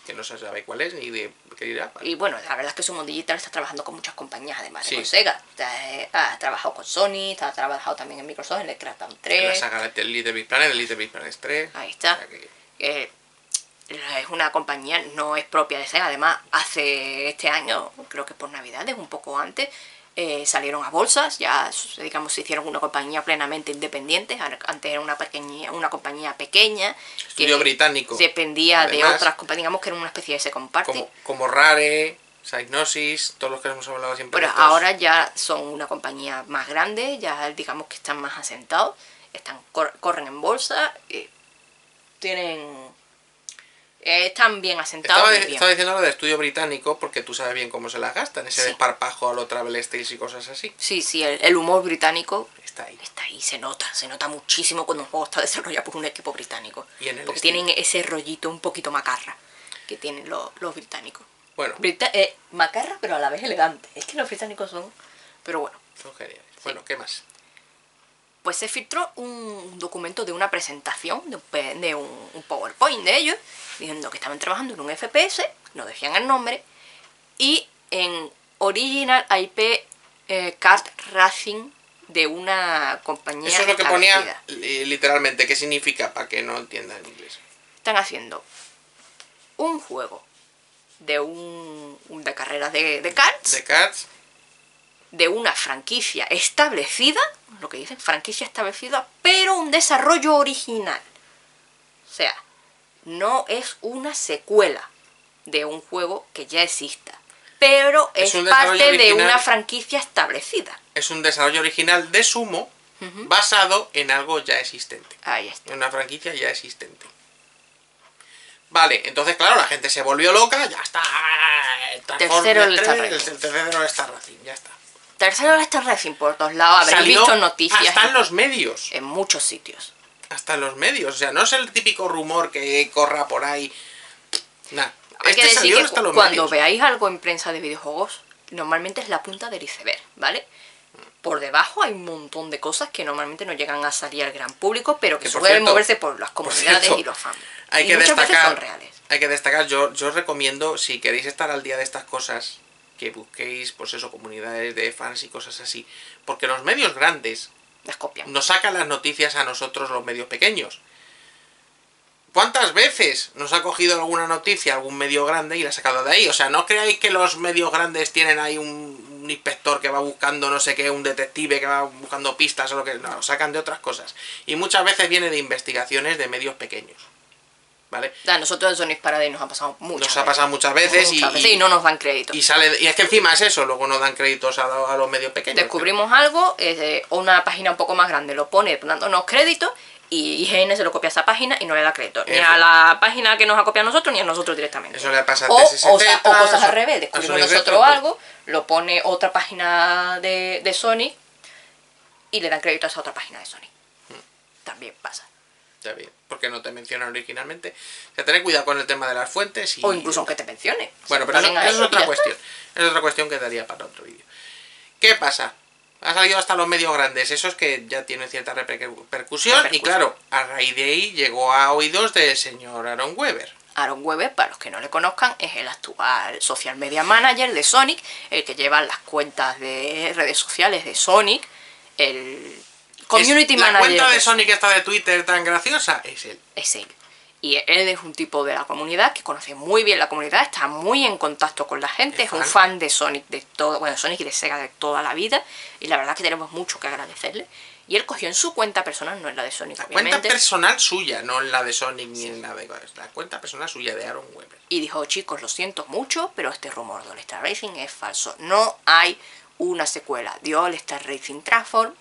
Que no se sabe cuál es ni de qué irá. Y bueno, la verdad es que Sumo Digital está trabajando con muchas compañías, además de con Sega. Eh, Ha trabajado con Sony, ha trabajado también en Microsoft, en el Crackdown En 3. la saga del Little Big Planet, del Little Big Planet 3. Ahí está. O sea que- que es una compañía, no es propia de Sega, además hace este año, creo que por Navidades, un poco antes, eh, salieron a bolsas, ya digamos se hicieron una compañía plenamente independiente, antes era una pequeña, una compañía pequeña Estudio británico, dependía de otras compañías, digamos que era una especie de se comparte. como, como Rare, Psygnosis, todos los que hemos hablado siempre. Pero estos. ahora ya son una compañía más grande, ya digamos que están más asentados, están cor- corren en bolsa, eh, tienen eh, están bien asentados. Estaba, y bien. estaba diciendo lo de estudio británico porque tú sabes bien cómo se las gastan, ese Sí. desparpajo a lo Travel Estates y cosas así. Sí, sí, el, el humor británico Está ahí. está ahí, se nota, se nota muchísimo cuando un juego está desarrollado por un equipo británico. Y en el porque estilo. tienen ese rollito un poquito macarra que tienen los, los británicos. Bueno, Brita- eh, macarra, pero a la vez elegante. Es que los británicos son. Pero bueno, son geniales. Bueno, ¿qué más? pues se filtró un documento de una presentación, de un, de un- un PowerPoint de ellos, diciendo que estaban trabajando en un FPS, no decían el nombre, y en Original IP eh, Kart Racing de una compañía Eso es lo que ponía literalmente, ¿qué significa? Para que no entiendan inglés. Están haciendo un juego de un, de carreras de, de karts, The Cats, de una franquicia establecida, lo que dicen, franquicia establecida, pero un desarrollo original. O sea, no es una secuela de un juego que ya exista, pero Es parte de una franquicia establecida. es un desarrollo original de Sumo basado en algo ya existente. Ahí está. En una franquicia ya existente. Vale, entonces claro, la gente se volvió loca, ya está. el Tercero el 3, Star el Racing. tercero el Star Racing, ya está. Tercero el Star Racing por todos lados, habréis visto noticias hasta en, los medios. en muchos sitios. Hasta en los medios. O sea, no es el típico rumor que corra por ahí. Nah. Hay Este que decir salió que hasta los cuando medios. veáis algo en prensa de videojuegos, normalmente es la punta del iceberg, ¿vale? Por debajo hay un montón de cosas que normalmente no llegan a salir al gran público, pero que, Que, suelen cierto, moverse por las comunidades cierto, y los fans. Hay y que muchas veces destacar, son reales. hay que destacar, yo, yo os recomiendo, si queréis estar al día de estas cosas, que busquéis, pues eso, comunidades de fans y cosas así. Porque los medios grandes Nos sacan las noticias a nosotros los medios pequeños. ¿Cuántas veces nos ha cogido alguna noticia algún medio grande y la ha sacado de ahí? O sea, no creáis que los medios grandes tienen ahí un, un inspector que va buscando no sé qué, un detective que va buscando pistas o lo que... No, lo sacan de otras cosas. Y muchas veces viene de investigaciones de medios pequeños. ¿Vale? A nosotros en Sonic Paraday nos ha pasado muchas Nos ha pasado muchas veces, Muchas y, veces y no nos dan crédito. y sale y es que encima es eso, luego no dan créditos a, a los medios pequeños. Descubrimos algo, eh, una página un poco más grande lo pone dándonos crédito y IGN se lo copia a esa página y no le da crédito. Ni a la página que nos ha copiado a nosotros ni a nosotros directamente. Eso le pasa al o, o sea, o cosas a- al revés, a descubrimos nosotros pues. algo, lo pone otra página de, de Sony y le dan crédito a esa otra página de Sony. Hmm. También pasa. Ya bien, porque no te mencionan originalmente. O sea, tener cuidado con el tema de las fuentes y... O incluso aunque te mencione. Bueno, pero eso, es otra cuestión. Es otra cuestión que daría para otro vídeo. ¿Qué pasa? Ha salido hasta los medios grandes, esos que ya tienen cierta repercusión. Y claro, a raíz de ahí llegó a oídos del señor Aaron Weber. Aaron Weber, para los que no le conozcan, es el actual social media manager de Sonic, el que lleva las cuentas de redes sociales de Sonic, el community Es- manager. La cuenta de Sonic esta de Twitter tan graciosa es él. es él. Y él es un tipo de la comunidad que conoce muy bien la comunidad, está muy en contacto con la gente, Es es un fan. de Sonic de todo, bueno, Sonic y de Sega de toda la vida, y la verdad que tenemos mucho que agradecerle. Y él cogió en su cuenta personal, no en la de Sonic, La cuenta personal suya, no la de Sonic ni en la de... La cuenta personal suya de Aaron Weber. y dijo, chicos, lo siento mucho, pero este rumor de All Star Racing es falso. No hay una secuela de All Star Racing Transform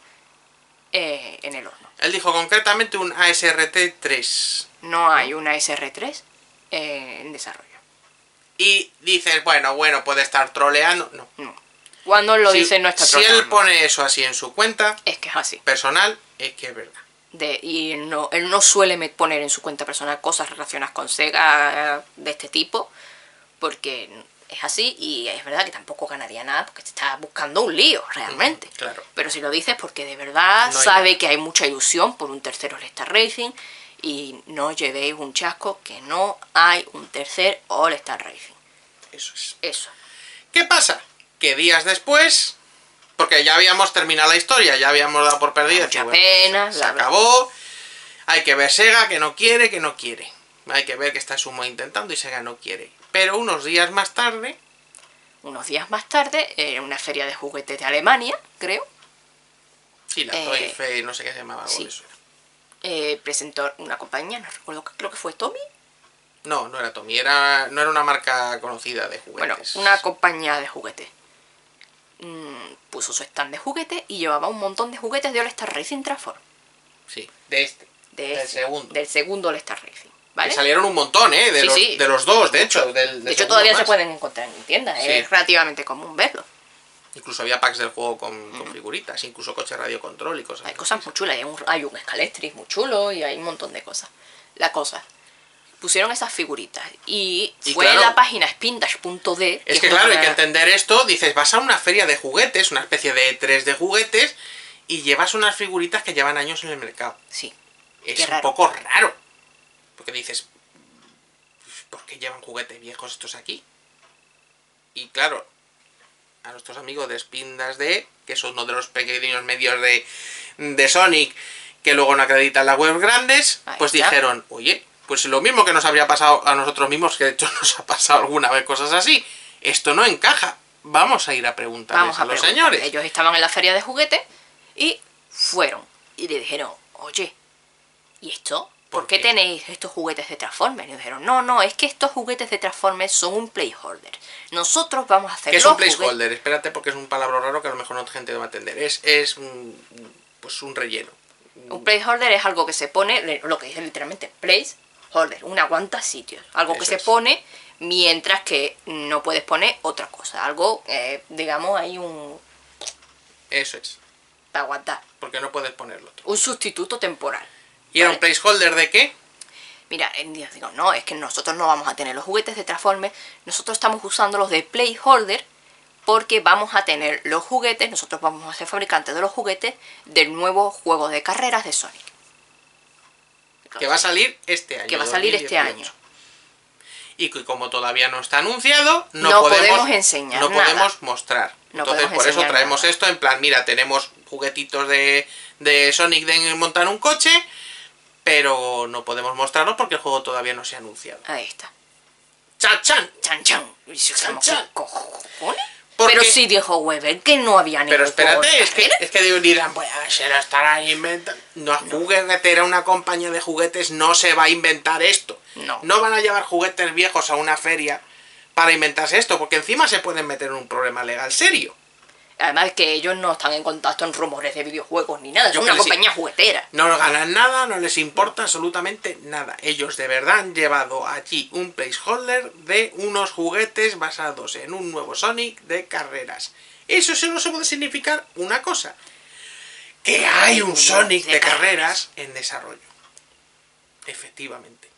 eh, en el horno. Él dijo concretamente un ASRT 3. No hay una SR3 eh, en desarrollo. Y dices, bueno, bueno, puede estar troleando. No. No. Cuando lo Si- dice no está Si él troleando. pone eso así en su cuenta Es que es así. personal, es que es verdad. De, y él no, él no suele poner en su cuenta personal cosas relacionadas con Sega de este tipo, porque es así y es verdad que tampoco ganaría nada porque te está buscando un lío realmente. Claro. Pero si lo dices porque de verdad No sabe que hay mucha ilusión por un tercer All Star Racing y no llevéis un chasco que no hay un tercer All Star Racing. Eso es. Eso. ¿Qué pasa? Que días después, porque ya habíamos terminado la historia, ya habíamos dado por perdida. Mucha bueno, pena, Se acabó. Hay que ver Sega que no quiere, que no quiere. Hay que ver que está Sumo intentando y Sega no quiere. Pero unos días más tarde, Unos días más tarde, en una feria de juguetes de Alemania, creo, sí, la Eh, Toy no sé qué se llamaba. sí. eso eh, presentó una compañía, no recuerdo, creo que fue Tommy. No, no era Tommy, era, no era una marca conocida de Bueno, juguetes. una compañía de juguetes. Mm, puso su stand de juguetes y llevaba un montón de juguetes de All Star Racing Transform. Sí, de este. De del ese, segundo. Del segundo All Star Racing. Que ¿Vale? salieron un montón, ¿eh? De, Sí, los, sí. de los dos, de hecho. Del, de hecho, todavía se pueden encontrar en tiendas. Sí. Es relativamente común verlo. Incluso había packs del juego con, con figuritas, incluso coche radio control y cosas Hay cosas muy chulas. Hay un, hay un muy chulo y hay un montón de cosas. La cosa. Pusieron esas figuritas y, Y fue claro. en la página spindash.d. Es que claro, hay que entender esto, dices, vas a una feria de juguetes, una especie de E3 de juguetes, y llevas unas figuritas que llevan años en el mercado. Sí. Es Qué un raro. poco raro. Porque dices, ¿por qué llevan juguetes viejos estos aquí? Y claro, a nuestros amigos de Spindas D, que son uno de los pequeños medios de, de Sonic, que luego no acreditan las webs grandes, Ahí pues está. dijeron, oye, pues lo mismo que nos habría pasado a nosotros mismos, que de hecho nos ha pasado alguna vez cosas así, esto no encaja. Vamos a ir a preguntarles Vamos a, a los preguntar. señores. Ellos estaban en la feria de juguetes y fueron. Y le dijeron, oye, ¿y esto? ¿Por, ¿Por qué, tenéis estos juguetes de Transformers? Y nos dijeron, no, no, es que estos juguetes de Transformers son un placeholder. Nosotros vamos a hacer ¿Qué es los un juguetes- placeholder? Espérate porque es un palabra raro que a lo mejor no otra gente va a entender. Es, es un, pues un relleno. Un placeholder es algo que se pone, lo que dice literalmente placeholder, un aguanta sitios. Algo que se es. pone mientras que no puedes poner otra cosa. Algo, eh, digamos, hay un... Eso es. para aguantar. Porque no puedes ponerlo otro. Un sustituto temporal. ¿Y era un placeholder de qué? Mira, digo, no, es que nosotros no vamos a tener los juguetes de Transformers, nosotros estamos usando los de Playholder porque vamos a tener los juguetes, nosotros vamos a ser fabricantes de los juguetes del nuevo juego de carreras de Sonic. Que va a salir este año. Que va a salir este 2018. año. Y que como todavía no está anunciado, no, No podemos, podemos enseñar No nada. podemos mostrar. No Entonces podemos por eso traemos nada. esto en plan, mira, tenemos juguetitos de, de Sonic de montar un coche, pero no podemos mostrarlos porque el juego todavía no se ha anunciado. Ahí está. ¡Chan, chan! Chan chan. Chan, chan. Porque- Pero sí dijo Weber que no había ningún Pero espérate, juego es que, es que dirán, pues se lo estará inventando. No, juguetera, una compañía de juguetes no se va a inventar esto. No. No van a llevar juguetes viejos a una feria para inventarse esto, porque encima se pueden meter en un problema legal serio. Además que ellos no están en contacto en rumores de videojuegos ni nada, es una compañía juguetera. No ganan nada, no les importa absolutamente nada. Ellos de verdad han llevado allí un placeholder de unos juguetes basados en un nuevo Sonic de carreras. Eso solo se puede significar una cosa. Que hay un Sonic de carreras en desarrollo. Efectivamente.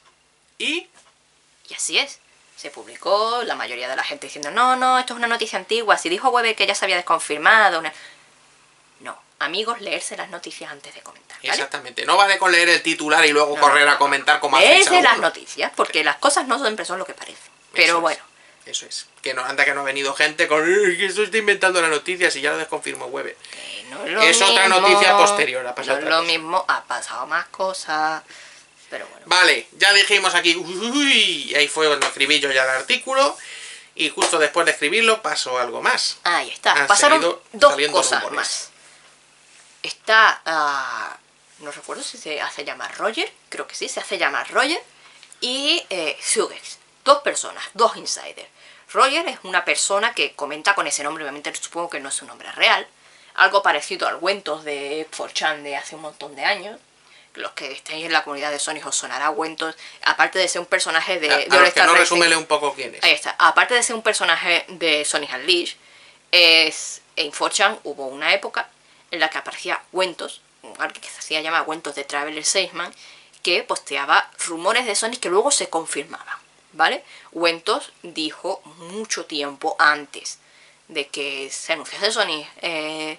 Y Y así es. Se publicó, la mayoría de la gente diciendo, no, no, esto es una noticia antigua. Si dijo Weber que ya se había desconfirmado. una-". No, amigos, leerse las noticias antes de comentar. ¿vale? exactamente, no vale con leer el titular y luego No, correr no, a no. comentar como Leerse las noticias, porque las cosas no siempre son lo que parecen. Pero Eso es, bueno, Eso es. Que no, anda que no ha venido gente con "Eh, que esto está inventando la noticia si ya lo desconfirmó Weber. que no es lo Es otra mismo, noticia posterior, ha pasado No es otra lo cosa. mismo, ha pasado más cosas. Pero bueno. Vale, ya dijimos aquí, uy, y ahí fue cuando escribí yo ya el artículo. Y justo después de escribirlo pasó algo más. Ahí está. Han Pasaron dos cosas rumores. más. Está. ah, no recuerdo si se hace llamar Roger. Creo que sí, se hace llamar Roger. Y eh, Sugex. Dos personas, dos insiders. Roger es una persona que comenta con ese nombre, obviamente supongo que no es su nombre real. Algo parecido al Wentos de 4chan de hace un montón de años. Los que estéis en la comunidad de Sonic os sonará Wentos. Aparte de ser un personaje de, A, de a All los que Star no, resúmele un poco quién es. Ahí está. Aparte de ser un personaje de Sonic Unleashed, es, en 4chan hubo una época en la que aparecía Cuentos, alguien que se hacía llamar Cuentos de Traveler Salesman, que posteaba rumores de Sonic que luego se confirmaban, ¿vale? Cuentos dijo mucho tiempo antes de que se anunciase Sonic eh,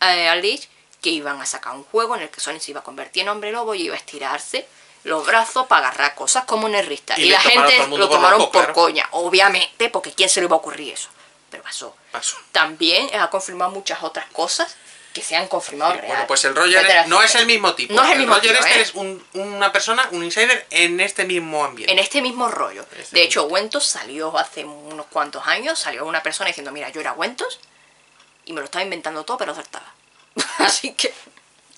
eh, Unleashed que iban a sacar un juego en el que Sonic se iba a convertir en hombre lobo y iba a estirarse los brazos para agarrar cosas como en el Rista. Y la gente lo tomaron loco, por claro. coña, obviamente, porque ¿quién se le iba a ocurrir eso? Pero pasó. Paso. También ha confirmado muchas otras cosas que se han confirmado Sí, bueno, pues el Roger etcétera, no es el mismo tipo. No es el mismo Roger tipo, este ¿eh? es un- una persona, un insider en este mismo ambiente. En este mismo rollo. Este de hecho, Wentos salió hace unos cuantos años, salió una persona diciendo, mira, yo era Wentos y me lo estaba inventando todo, pero acertaba. Así que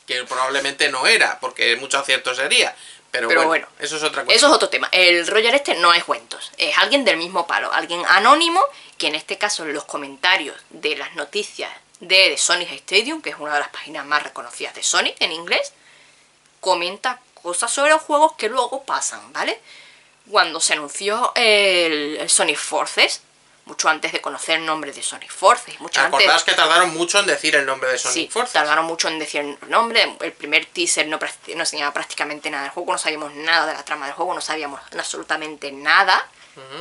Que probablemente no era, porque mucho acierto sería. Pero, Pero bueno, bueno, eso es otra cosa. Eso es otro tema. El Roger este no es Wentos. Es alguien del mismo palo. Alguien anónimo que en este caso en los comentarios de las noticias de, de Sonic Stadium, que es una de las páginas más reconocidas de Sonic en inglés, comenta cosas sobre los juegos que luego pasan, ¿vale? Cuando se anunció el, el Sonic Forces, mucho antes de conocer el nombre de Sonic Forces, mucho antes... Acordaos que tardaron mucho en decir el nombre de Sonic Sí, Forces. tardaron mucho en decir el nombre. El primer teaser no, no enseñaba prácticamente nada del juego, no sabíamos nada de la trama del juego, no sabíamos absolutamente nada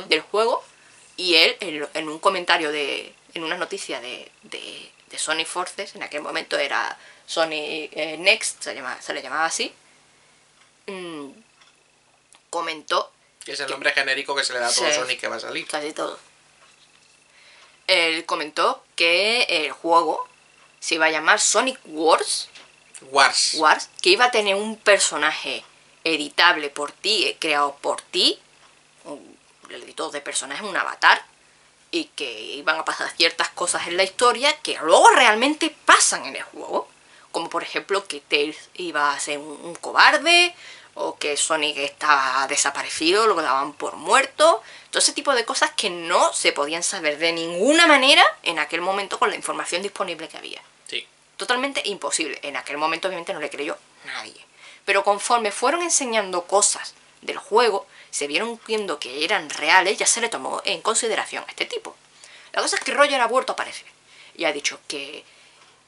del juego. Y él, en, en un comentario de. en una noticia de, de, de Sonic Forces, en aquel momento era Sonic eh, Next, se, se le llamaba así, mm, comentó Que es el nombre genérico que se le da a todo. Sonic que va a salir. casi todo. Él comentó que el juego se iba a llamar Sonic Wars, Wars. Wars, que iba a tener un personaje editable por ti, eh, creado por ti, un- el editor de personaje, un avatar, y que iban a pasar ciertas cosas en la historia que luego realmente pasan en el juego. Como por ejemplo que Tails iba a ser un, un cobarde, o que Sonic estaba desaparecido, lo daban por muerto. Todo ese tipo de cosas que no se podían saber de ninguna manera en aquel momento con la información disponible que había Sí. totalmente imposible. En aquel momento obviamente no le creyó nadie. Pero conforme fueron enseñando cosas del juego, se vieron viendo que eran reales, ya se le tomó en consideración a este tipo. La cosa es que Roger ha vuelto a aparecer y ha dicho que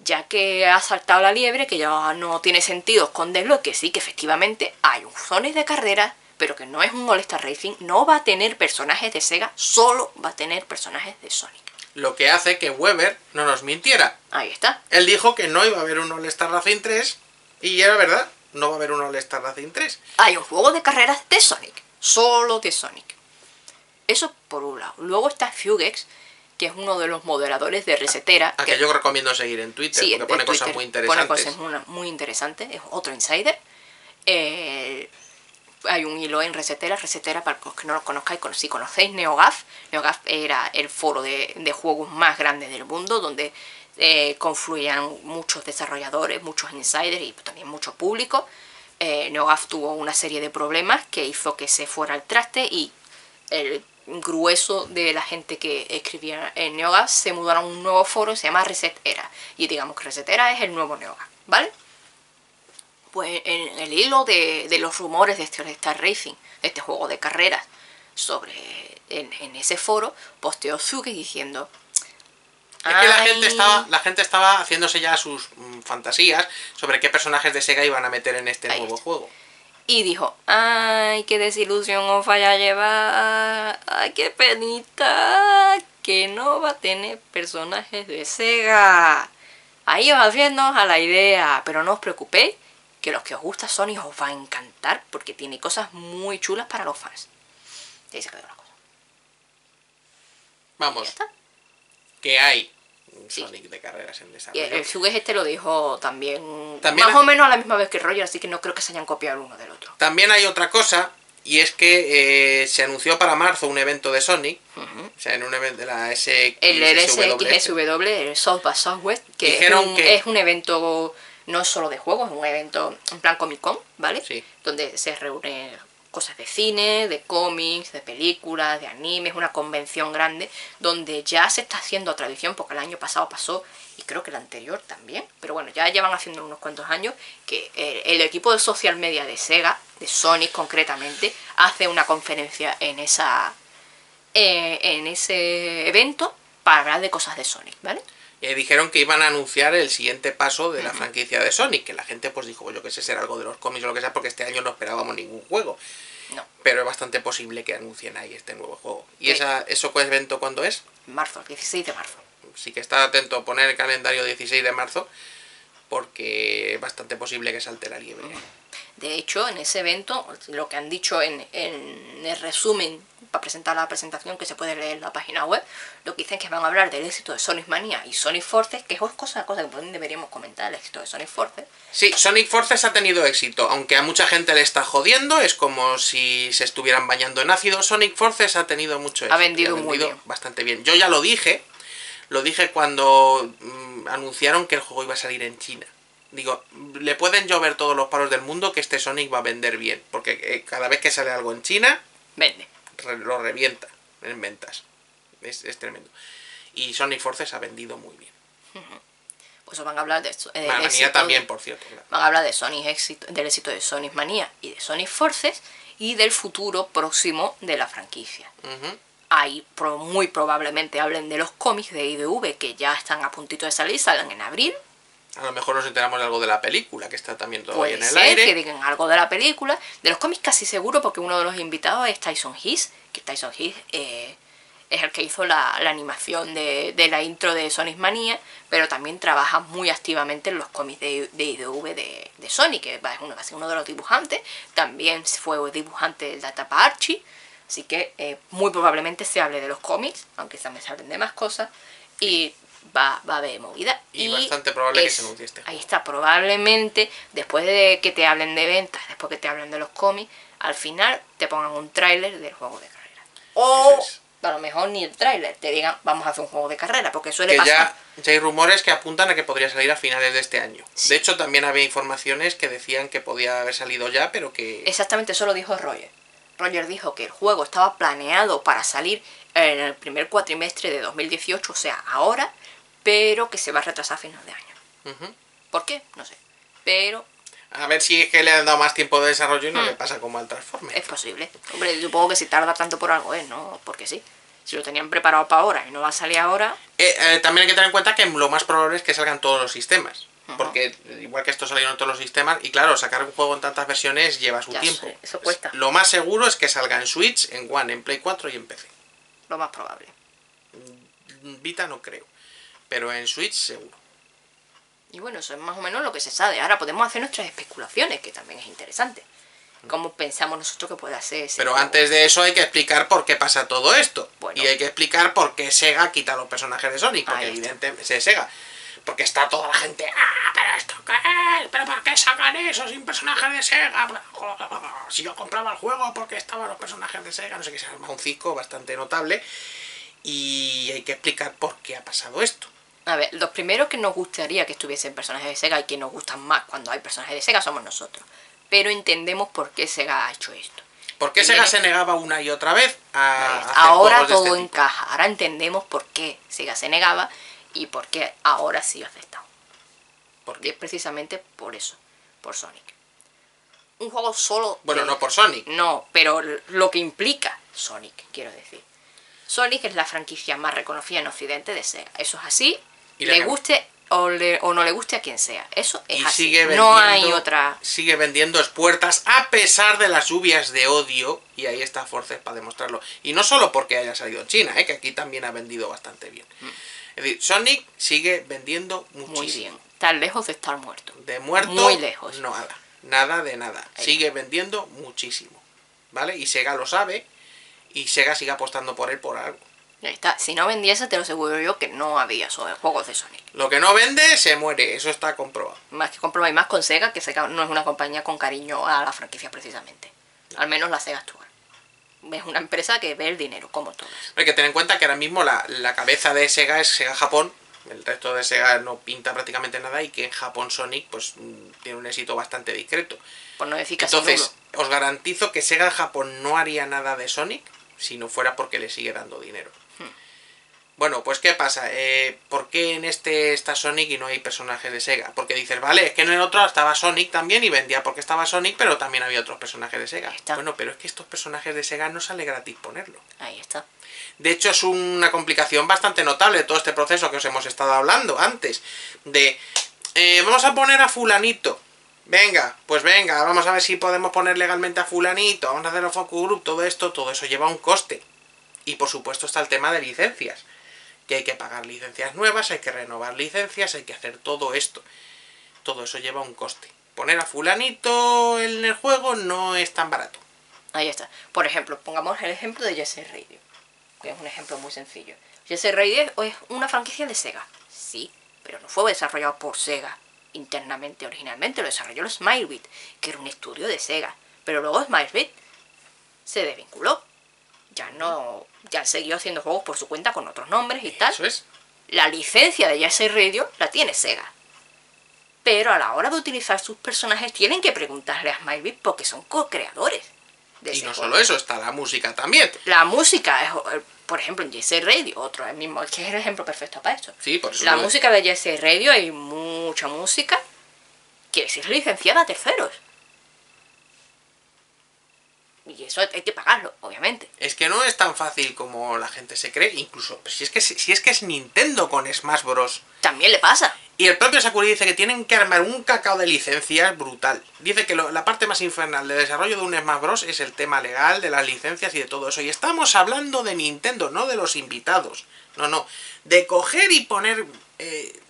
ya que ha saltado la liebre, que ya no tiene sentido esconderlo, que sí, que efectivamente hay un Sonic de carrera, pero que no es un All-Star Racing, no va a tener personajes de Sega, solo va a tener personajes de Sonic. Lo que hace que Weber no nos mintiera. Ahí está. Él dijo que no iba a haber un All-Star Racing 3 y era verdad, no va a haber un All-Star Racing 3. hay un juego de carreras de Sonic, solo de Sonic. Eso por un lado. Luego está Fugex, que es uno de los moderadores de Resetera. A que- que yo recomiendo seguir en Twitter sí, porque pone cosas Twitter, muy Pone interesantes. cosas muy, muy interesantes, es otro insider. Eh, hay un hilo en Resetera, Resetera para los que no lo conozcáis, con- si conocéis NeoGAF, NeoGAF era el foro de, de juegos más grande del mundo, donde eh, confluían muchos desarrolladores, muchos insiders y también mucho público. Eh, NeoGAF tuvo una serie de problemas que hizo que se fuera al traste y el grueso de la gente que escribía en NeoGAF se mudaron a un nuevo foro que se llama Reset Era. Y digamos que Reset Era es el nuevo NeoGAF, ¿vale? Pues en el hilo de, de los rumores de este Star Racing, de este juego de carreras, sobre en, en ese foro, posteó Zuki diciendo... Es que la "Ay, gente estaba, la gente estaba haciéndose ya sus mm, fantasías sobre qué personajes de Sega iban a meter en este Ahí nuevo está. juego. Y dijo, ay, qué desilusión os vaya a llevar, ay, qué penita, que no va a tener personajes de Sega. Ahí os haciendo a la idea, pero no os preocupéis, que los que os gusta Sonic os va a encantar, porque tiene cosas muy chulas para los fans. Y ahí se quedó la cosa. Ya Vamos, está. que hay un Sí. Sonic de carreras en Y desarrollo. el Suges este lo dijo también, También más o menos a la misma vez que Roger, así que no creo que se hayan copiado el uno del otro. También hay otra cosa, y es que eh, se anunció para marzo un evento de Sonic, Ujú. o sea, en un evento de la SXSW. el RSXSW, el South by Southwest, que es Dijeron un, que- es un evento no solo de juegos, es un evento en plan Comic Con, ¿vale? Sí. Donde se reúne cosas de cine, de cómics, de películas, de animes, una convención grande donde ya se está haciendo tradición, porque el año pasado pasó y creo que el anterior también, pero bueno, ya llevan haciendo unos cuantos años que el, el equipo de social media de Sega, de Sonic concretamente, hace una conferencia en esa eh, en ese evento para hablar de cosas de Sonic, ¿vale? Y dijeron que iban a anunciar el siguiente paso de la franquicia de Sonic, que la gente pues dijo, yo que sé, será algo de los cómics o lo que sea, porque este año no esperábamos ningún juego. No, Pero es bastante posible que anuncien ahí este nuevo juego. ¿Y Sí. esa, eso qué evento cuándo es? marzo, el 16 de marzo. Sí que está atento a poner el calendario 16 de marzo, porque es bastante posible que salte la liebre. De hecho, en ese evento, lo que han dicho en, en el resumen para presentar la presentación que se puede leer en la página web, lo que dicen es que van a hablar del éxito de Sonic Mania y Sonic Forces, que es cosa, cosa que deberíamos comentar, el éxito de Sonic Forces. Sí, Sonic Forces ha tenido éxito, aunque a mucha gente le está jodiendo, es como si se estuvieran bañando en ácido. Sonic Forces ha tenido mucho éxito. y vendido muy bien. bastante bien. Yo ya lo dije, lo dije cuando mm, anunciaron que el juego iba a salir en China. Digo, le pueden llover todos los palos del mundo que este Sonic va a vender bien, porque eh, cada vez que sale algo en China, Vende. Lo revienta en ventas. Es, es tremendo. Y Sonic Forces ha vendido muy bien. Pues van a hablar de eso. eh, Manía éxito también, de- por cierto. claro. Van a hablar de Sonic éxito, del éxito de Sonic Mania y de Sonic Forces y del futuro próximo de la franquicia. Ujú. Ahí pro- muy probablemente hablen de los cómics de IDV que ya están a puntito de salir, salgan en abril. A lo mejor nos enteramos de algo de la película, que está también todavía Puede en el ser aire. que digan algo de la película. De los cómics casi seguro porque uno de los invitados es Tyson Hughes, que Tyson Hughes eh, es el que hizo la, la animación de, de la intro de Sonic Mania, pero también trabaja muy activamente en los cómics de, de IDV de, de Sonic, que es uno, ser uno de los dibujantes. También fue dibujante de la etapa Archie. Así que eh, muy probablemente se hable de los cómics, aunque también se hablen de más cosas. Y va, va a haber movida. Y bastante probable que se anuncie este Ahí está, probablemente después de que te hablen de ventas, después que te hablen de los cómics, al final te pongan un tráiler del juego de carrera. O es. a lo mejor ni el tráiler, te digan vamos a hacer un juego de carrera, porque suele que pasar. ya, ya hay rumores que apuntan a que podría salir a finales de este año. Sí. De hecho, también había informaciones que decían que podía haber salido ya, pero que... Exactamente eso lo dijo Roger. Roger dijo que el juego estaba planeado para salir en el primer cuatrimestre de 2018, o sea, ahora, pero que se va a retrasar a final de año. ¿Por qué? No sé. Pero A ver si es que le han dado más tiempo de desarrollo y no Hmm. le pasa como al Transformer. Es posible. Hombre, supongo que si tarda tanto por algo es, ¿no? Porque sí. Si lo tenían preparado para ahora y no va a salir ahora, Eh, eh, también hay que tener en cuenta que lo más probable es que salgan todos los sistemas. Porque eh, igual que esto salieron todos los sistemas, y claro, sacar un juego en tantas versiones lleva su Ya tiempo. sé, eso cuesta. Lo más seguro es que salga en Switch, en One, en Play 4 y en PC. lo más probable. Vita no creo. Pero en Switch seguro. Y bueno, eso es más o menos lo que se sabe. Ahora podemos hacer nuestras especulaciones, que también es interesante. ¿Cómo pensamos nosotros que puede hacer ese Pero juego? antes de eso hay que explicar por qué pasa todo esto. Bueno. Y hay que explicar por qué Sega quita los personajes de Sonic. Porque evidentemente es Sega. Porque está toda la gente. ¡Ah, pero esto qué es! ¿Pero por qué sacan eso sin personajes de Sega? Si yo compraba el juego porque estaban los personajes de Sega, no sé qué, se arma un circo bastante notable. Y hay que explicar por qué ha pasado esto. A ver, los primeros que nos gustaría que estuviesen personajes de Sega y que nos gustan más cuando hay personajes de Sega somos nosotros. Pero entendemos por qué Sega ha hecho esto. ¿Por qué Sega se negaba una y otra vez a hacer ahora de todo este tipo? encaja. Ahora entendemos por qué Sega se negaba y por qué ahora sí ha aceptado. ¿Por Y qué? es precisamente por eso, por Sonic. Un juego solo. Bueno, de- no por Sonic. No, pero lo que implica Sonic, quiero decir. Sonic es la franquicia más reconocida en Occidente de Sega. Eso es así, Y le guste o, le- o no le guste a quien sea. Eso es y así. sigue vendiendo, no hay otra. sigue vendiendo espuertas a pesar de las lluvias de odio y ahí está Forces para demostrarlo y no solo porque haya salido en China ¿eh? que aquí también ha vendido bastante bien es decir Sonic sigue vendiendo muchísimo Mm. Muy bien. Tan lejos de estar muerto. de muerto Muy lejos. no nada nada de nada Ahí. sigue vendiendo muchísimo vale y Sega lo sabe y Sega sigue apostando por él por algo Ahí está. Si no vendiese, te lo aseguro yo que no había juegos de Sonic. lo que no vende se muere eso está comprobado Más que comprobar y más con Sega, que Sega no es una compañía con cariño a la franquicia precisamente. Al menos la Sega actual. Es una empresa que ve el dinero, como todas. Hay que tener en cuenta que ahora mismo la, la cabeza de Sega es Sega Japón. El resto de Sega no pinta prácticamente nada y que en Japón Sonic pues mm, tiene un éxito bastante discreto. Por no decir casi Entonces, nulo. os garantizo que Sega Japón no haría nada de Sonic si no fuera porque le sigue dando dinero. Bueno, pues ¿qué pasa? Eh, ¿Por qué en este está Sonic y no hay personajes de Sega? Porque dices, vale, es que en el otro estaba Sonic también y vendía porque estaba Sonic, pero también había otros personajes de Sega. Bueno, pero es que estos personajes de Sega no sale gratis ponerlo. Ahí está. De hecho, es una complicación bastante notable todo este proceso que os hemos estado hablando antes. De, eh, vamos a poner a fulanito. Venga, pues venga, vamos a ver si podemos poner legalmente a fulanito, vamos a hacer el focus group, todo esto, todo eso lleva un coste. Y por supuesto está el tema de licencias que hay que pagar licencias nuevas, hay que renovar licencias, hay que hacer todo esto. Todo eso lleva un coste. Poner a fulanito en el juego no es tan barato. Ahí está. Por ejemplo, pongamos el ejemplo de Jesse Radio, que es un ejemplo muy sencillo. Jesse Radio es una franquicia de Sega, sí, pero no fue desarrollado por Sega internamente, originalmente, lo desarrolló Smilebit, que era un estudio de Sega. Pero luego Smilebit se desvinculó. Ya no ya siguió haciendo juegos por su cuenta con otros nombres y tal. Eso es. La licencia de Jesse Radio la tiene Sega. Pero a la hora de utilizar sus personajes tienen que preguntarle a Smilebit porque son co-creadores. y no solo eso, está la música también. La música es, por ejemplo, en Jesse Radio, otro el mismo, que es el ejemplo perfecto para esto. Sí, por eso La música de Jesse Radio hay mucha música que es licenciada a terceros. Y eso hay que pagarlo, obviamente. Es que no es tan fácil como la gente se cree, incluso si es que si es que es Nintendo con Smash Bros. También le pasa. Y el propio Sakura dice que tienen que armar un cacao de licencias brutal. Dice que la parte más infernal del desarrollo de un Smash Bros. es el tema legal de las licencias y de todo eso. Y estamos hablando de Nintendo, no de los invitados. No, no. De coger y poner eh,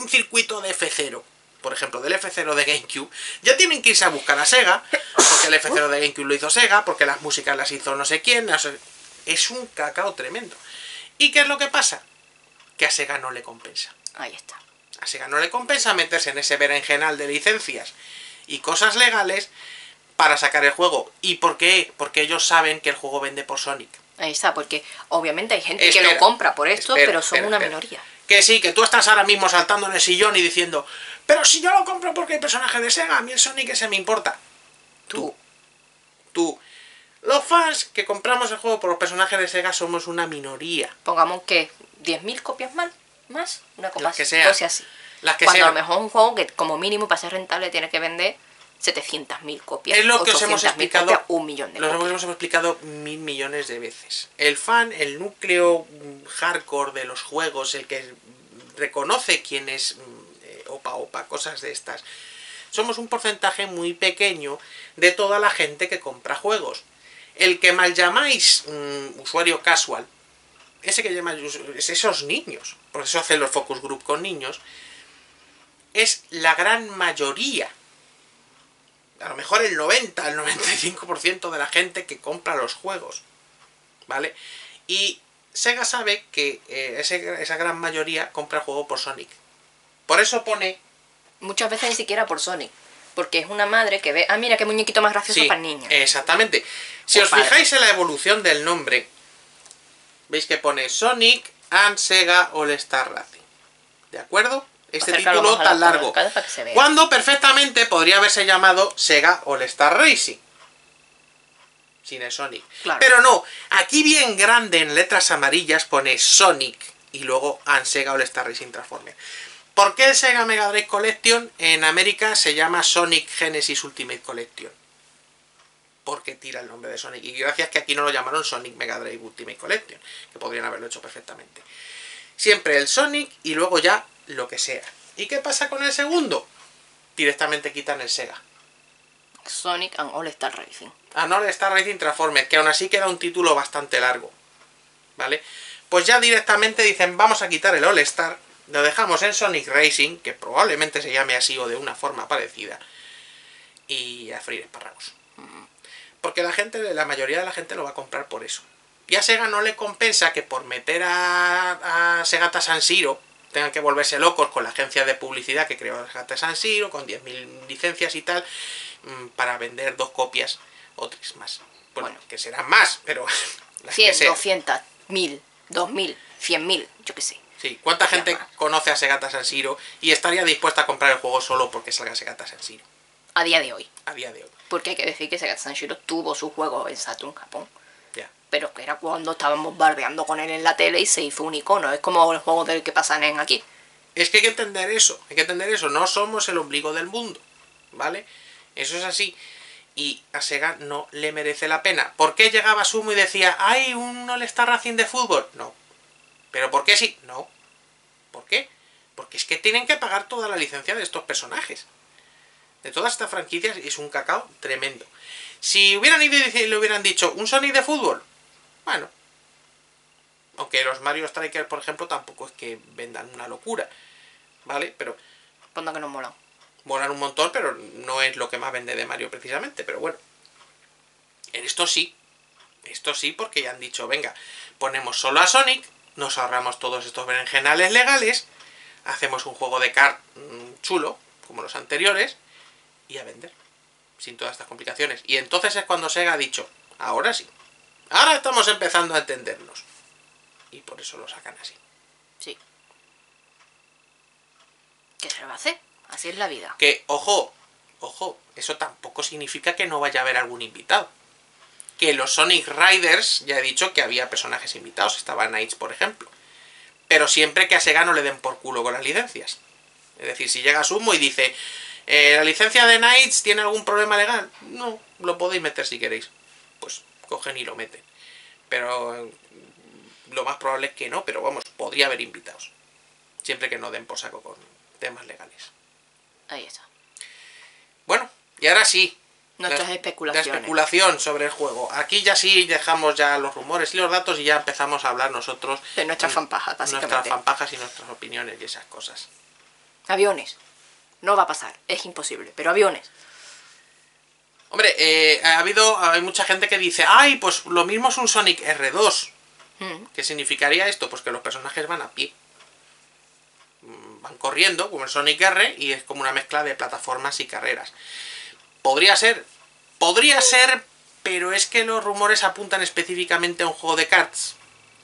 un circuito de F0 por ejemplo, del F0 de GameCube, ya tienen que irse a buscar a Sega, porque el F0 de GameCube lo hizo Sega, porque las músicas las hizo no sé quién, es un cacao tremendo. ¿Y qué es lo que pasa? Que a Sega no le compensa. Ahí está. A Sega no le compensa meterse en ese berenjenal de licencias y cosas legales para sacar el juego. ¿Y por qué? Porque ellos saben que el juego vende por Sonic. Ahí está, porque obviamente hay gente que lo compra por esto, pero son una minoría. Que sí, que tú estás ahora mismo saltando en el sillón y diciendo, pero si yo lo compro porque hay personajes de Sega, a mí el Sonic ese me importa. Tú. Tú. Los fans que compramos el juego por los personajes de Sega somos una minoría. Pongamos que 10.000 copias más, más, una copia Las que sea. así. Las que Cuando a lo mejor un juego que como mínimo para ser rentable tiene que vender 700.000 copias. Es lo que os hemos explicado. un millón de lo copias. hemos explicado mil millones de veces. El fan, el núcleo hardcore de los juegos, el que reconoce quién es eh, opa opa, cosas de estas. Somos un porcentaje muy pequeño de toda la gente que compra juegos. El que mal llamáis mm, usuario casual, ese que llamáis es esos niños, por eso hacen los focus group con niños, es la gran mayoría a lo mejor el 90, el 95% de la gente que compra los juegos. ¿Vale? Y Sega sabe que eh, esa gran mayoría compra juego por Sonic. Por eso pone... Muchas veces ni siquiera por Sonic. Porque es una madre que ve, ah, mira qué muñequito más gracioso para el niño. Exactamente. Si os fijáis en la evolución del nombre, veis que pone Sonic and Sega All Star Racing. ¿De acuerdo? este título tan largo. Cuando perfectamente podría haberse llamado Sega All Star Racing. Sin el Sonic. Pero no, aquí bien grande en letras amarillas pone Sonic y luego and Sega All Star Racing Transformer. ¿Por qué el Sega Mega Drive Collection en América se llama Sonic Genesis Ultimate Collection? Porque tira el nombre de Sonic. Y gracias que aquí no lo llamaron Sonic Mega Drive Ultimate Collection, que podrían haberlo hecho perfectamente. Siempre el Sonic y luego ya lo que sea. ¿Y qué pasa con el segundo? Directamente quitan el Sega. Sonic and All Star Racing. And All Star Racing Transformers, que aún así queda un título bastante largo. ¿Vale? Pues ya directamente dicen, vamos a quitar el All Star, lo dejamos en Sonic Racing, que probablemente se llame así o de una forma parecida, y a freír espárragos. Porque la gente, la mayoría de la gente lo va a comprar por eso. Y a Sega no le compensa que por meter a, a Segata San Siro tengan que volverse locos con la agencia de publicidad que creó Segata San Siro, con 10.000 licencias y tal, mm, para vender dos copias o tres más. Bueno, que serán más, pero... 100, 200, 1000, 2000, 100.000, yo qué sé. Sí, ¿cuánta gente conoce a Segata San Siro y estaría dispuesta a comprar el juego solo porque salga Segata San Siro? A día de hoy. a día de hoy. Porque hay que decir que Sega Sanshiro tuvo su juego en Saturn Japón. Ya. Pero que era cuando estábamos barbeando con él en la tele y se hizo un icono. Es como el juego del que pasan en aquí. Es que hay que entender eso, hay que entender eso. No somos el ombligo del mundo, ¿vale? Eso es así. Y a Sega no le merece la pena. ¿Por qué llegaba Sumo y decía, ¡ay, un All-Star Racing de fútbol? No. ¿Pero por qué sí? No. ¿Por qué? Porque es que tienen que pagar toda la licencia de estos personajes. De todas estas franquicias es un cacao tremendo. Si hubieran ido y le hubieran dicho, ¿un Sonic de fútbol? Bueno. Aunque los Mario Strikers, por ejemplo, tampoco es que vendan una locura. ¿Vale? Pero Cuando que nos molan. molan un montón, pero no es lo que más vende de Mario precisamente. Pero bueno. En esto sí. Esto sí, porque ya han dicho, venga, ponemos solo a Sonic, nos ahorramos todos estos berenjenales legales, hacemos un juego de kart mm, chulo, como los anteriores, y a vender. Sin todas estas complicaciones. Y entonces es cuando Sega ha dicho, ahora sí. Ahora estamos empezando a entendernos. Y por eso lo sacan así. Sí. ¿Qué se a hacer? Así es la vida. Que, ojo, ojo, eso tampoco significa que no vaya a haber algún invitado. Que los Sonic Riders, ya he dicho que había personajes invitados, estaba Knights, por ejemplo. Pero siempre que a Sega no le den por culo con las licencias. Es decir, si llega Sumo y dice, "Eh, ¿la licencia de Knights tiene algún problema legal? No, lo podéis meter si queréis. Pues cogen y lo meten. Pero eh, lo más probable es que no, pero vamos, podría haber invitados. Siempre que no den por saco con temas legales. Ahí está. Bueno, y ahora sí. Nuestras de- especulaciones. De especulación sobre el juego. Aquí ya sí dejamos ya los rumores y los datos y ya empezamos a hablar nosotros. De nuestras fanpajas, básicamente. Nuestras fanpajas y nuestras opiniones y esas cosas. Aviones. No va a pasar. Es imposible. Pero aviones. Hombre, eh, ha habido. Hay mucha gente que dice, ay, pues lo mismo es un Sonic R2. Mm. ¿Qué significaría esto? Pues que los personajes van a pie. Mm, Van corriendo, como el Sonic R, y es como una mezcla de plataformas y carreras. Podría ser, podría ser, pero es que los rumores apuntan específicamente a un juego de cards.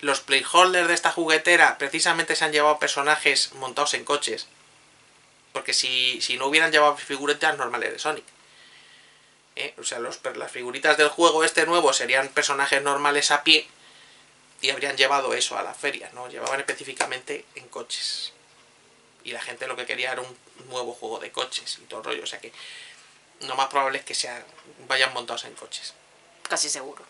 Los playholders de esta juguetera precisamente se han llevado personajes montados en coches. Porque si, si no hubieran llevado figuritas normales de Sonic. ¿eh? O sea, los las figuritas del juego este nuevo serían personajes normales a pie y habrían llevado eso a la feria, ¿no? Llevaban específicamente en coches. Y la gente lo que quería era un nuevo juego de coches y todo el rollo. O sea que lo más probable es que sean, vayan montados en coches. Casi seguro.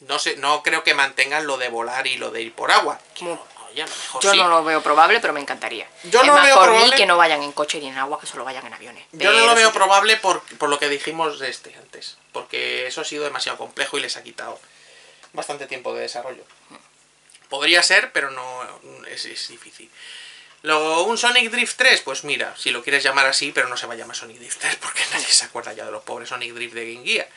No sé, no creo que mantengan lo de volar y lo de ir por agua. No, oye, a lo mejor Yo sí. no lo veo probable, pero me encantaría. Yo es no más veo por probable- mí que no vayan en coche ni en agua, que solo vayan en aviones. Yo no Pero lo veo sí- probable por, por lo que dijimos de este antes. Porque eso ha sido demasiado complejo y les ha quitado bastante tiempo de desarrollo. Podría ser, pero no es, es difícil. Luego, un Sonic Drift 3, pues mira, si lo quieres llamar así, pero no se va a llamar Sonic Drift 3 porque nadie se acuerda ya de los pobres Sonic Drift de Game Gear.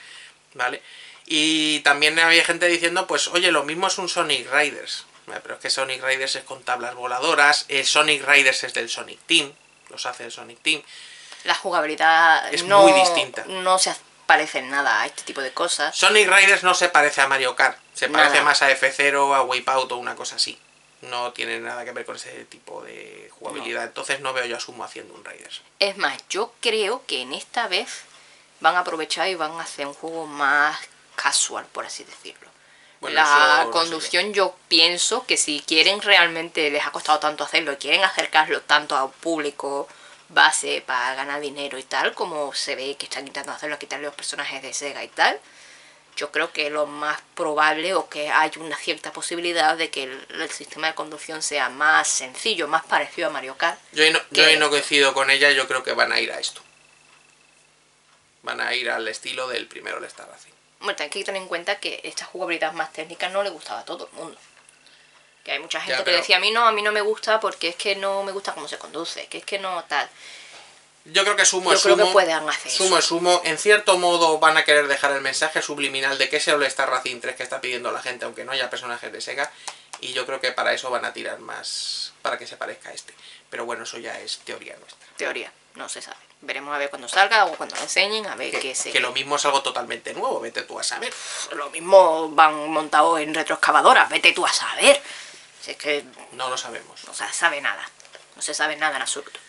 ¿Vale? Y también había gente diciendo, pues oye, lo mismo es un Sonic Riders. Pero es que Sonic Riders es con tablas voladoras, el Sonic Riders es del Sonic Team, los hace el Sonic Team. La jugabilidad Es no, muy distinta. no se parece en nada a este tipo de cosas. Sonic Riders no se parece a Mario Kart, se parece más a F0, a Wipeout o una cosa así. No tiene nada que ver con ese tipo de jugabilidad. Entonces no veo yo a Sumo haciendo un Riders. Es más, yo creo que en esta vez van a aprovechar y van a hacer un juego más casual, por así decirlo. Bueno, la no conducción yo pienso que si quieren realmente les ha costado tanto hacerlo y quieren acercarlo tanto a público base para ganar dinero y tal, como se ve que están intentando hacerlo, quitarle los personajes de Sega y tal, yo creo que lo más probable o que hay una cierta posibilidad de que el, el sistema de conducción sea más sencillo, más parecido a Mario Kart. Yo ahí no, yo ahí no coincido con ella, yo creo que van a ir a esto. Van a ir al estilo del primero de Star Racing. Bueno, hay que tener en cuenta que esta jugabilidad más técnica no le gustaba a todo el mundo. Que hay mucha gente que pero- decía, a mí no, a mí no me gusta porque es que no me gusta cómo se conduce, que es que no tal. Yo creo que Sumo es Sumo. hacer Sumo es Sumo. En cierto modo van a querer dejar el mensaje subliminal de que es el Star Racing 3 que está pidiendo la gente, aunque no haya personajes de Sega. Y yo creo que para eso van a tirar más. para que se parezca a este. Pero bueno, eso ya es teoría nuestra. Teoría, no se sabe. Veremos a ver cuando salga o cuando lo enseñen, a ver Que, qué se... que lo mismo es algo totalmente nuevo, vete tú a saber. Lo mismo van montados en retroexcavadoras, vete tú a saber. Si es que No lo sabemos. no se sabe nada. No se sabe nada en absoluto.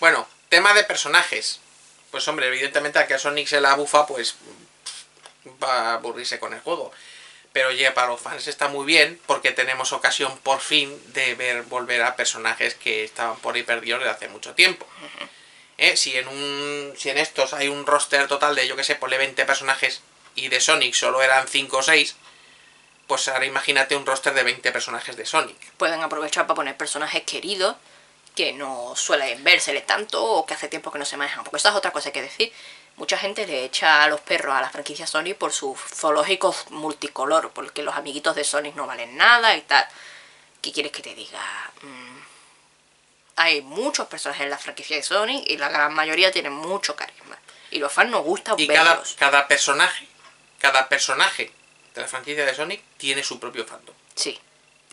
Bueno, tema de personajes. Pues hombre, evidentemente a que a Sonic se la bufa, pues va a aburrirse con el juego. Pero oye, para los fans está muy bien porque tenemos ocasión por fin de ver volver a personajes que estaban por ahí perdidos desde hace mucho tiempo. ¿Eh? Si en un si en estos hay un roster total de yo que sé, ponle 20 personajes y de Sonic solo eran 5 o 6, pues ahora imagínate un roster de 20 personajes de Sonic. Pueden aprovechar para poner personajes queridos que no suelen vérsele tanto o que hace tiempo que no se manejan. Porque esa es otra cosa que decir. Mucha gente le echa a los perros a la franquicia Sonic por sus zoológicos multicolor, porque los amiguitos de Sonic no valen nada y tal. ¿Qué quieres que te diga? Mm, hay muchos personajes en la franquicia de Sonic y la gran mayoría tienen mucho carisma. Y los fans nos gusta Y cada, verlos. cada personaje, cada personaje de la franquicia de Sonic tiene su propio fandom. Sí.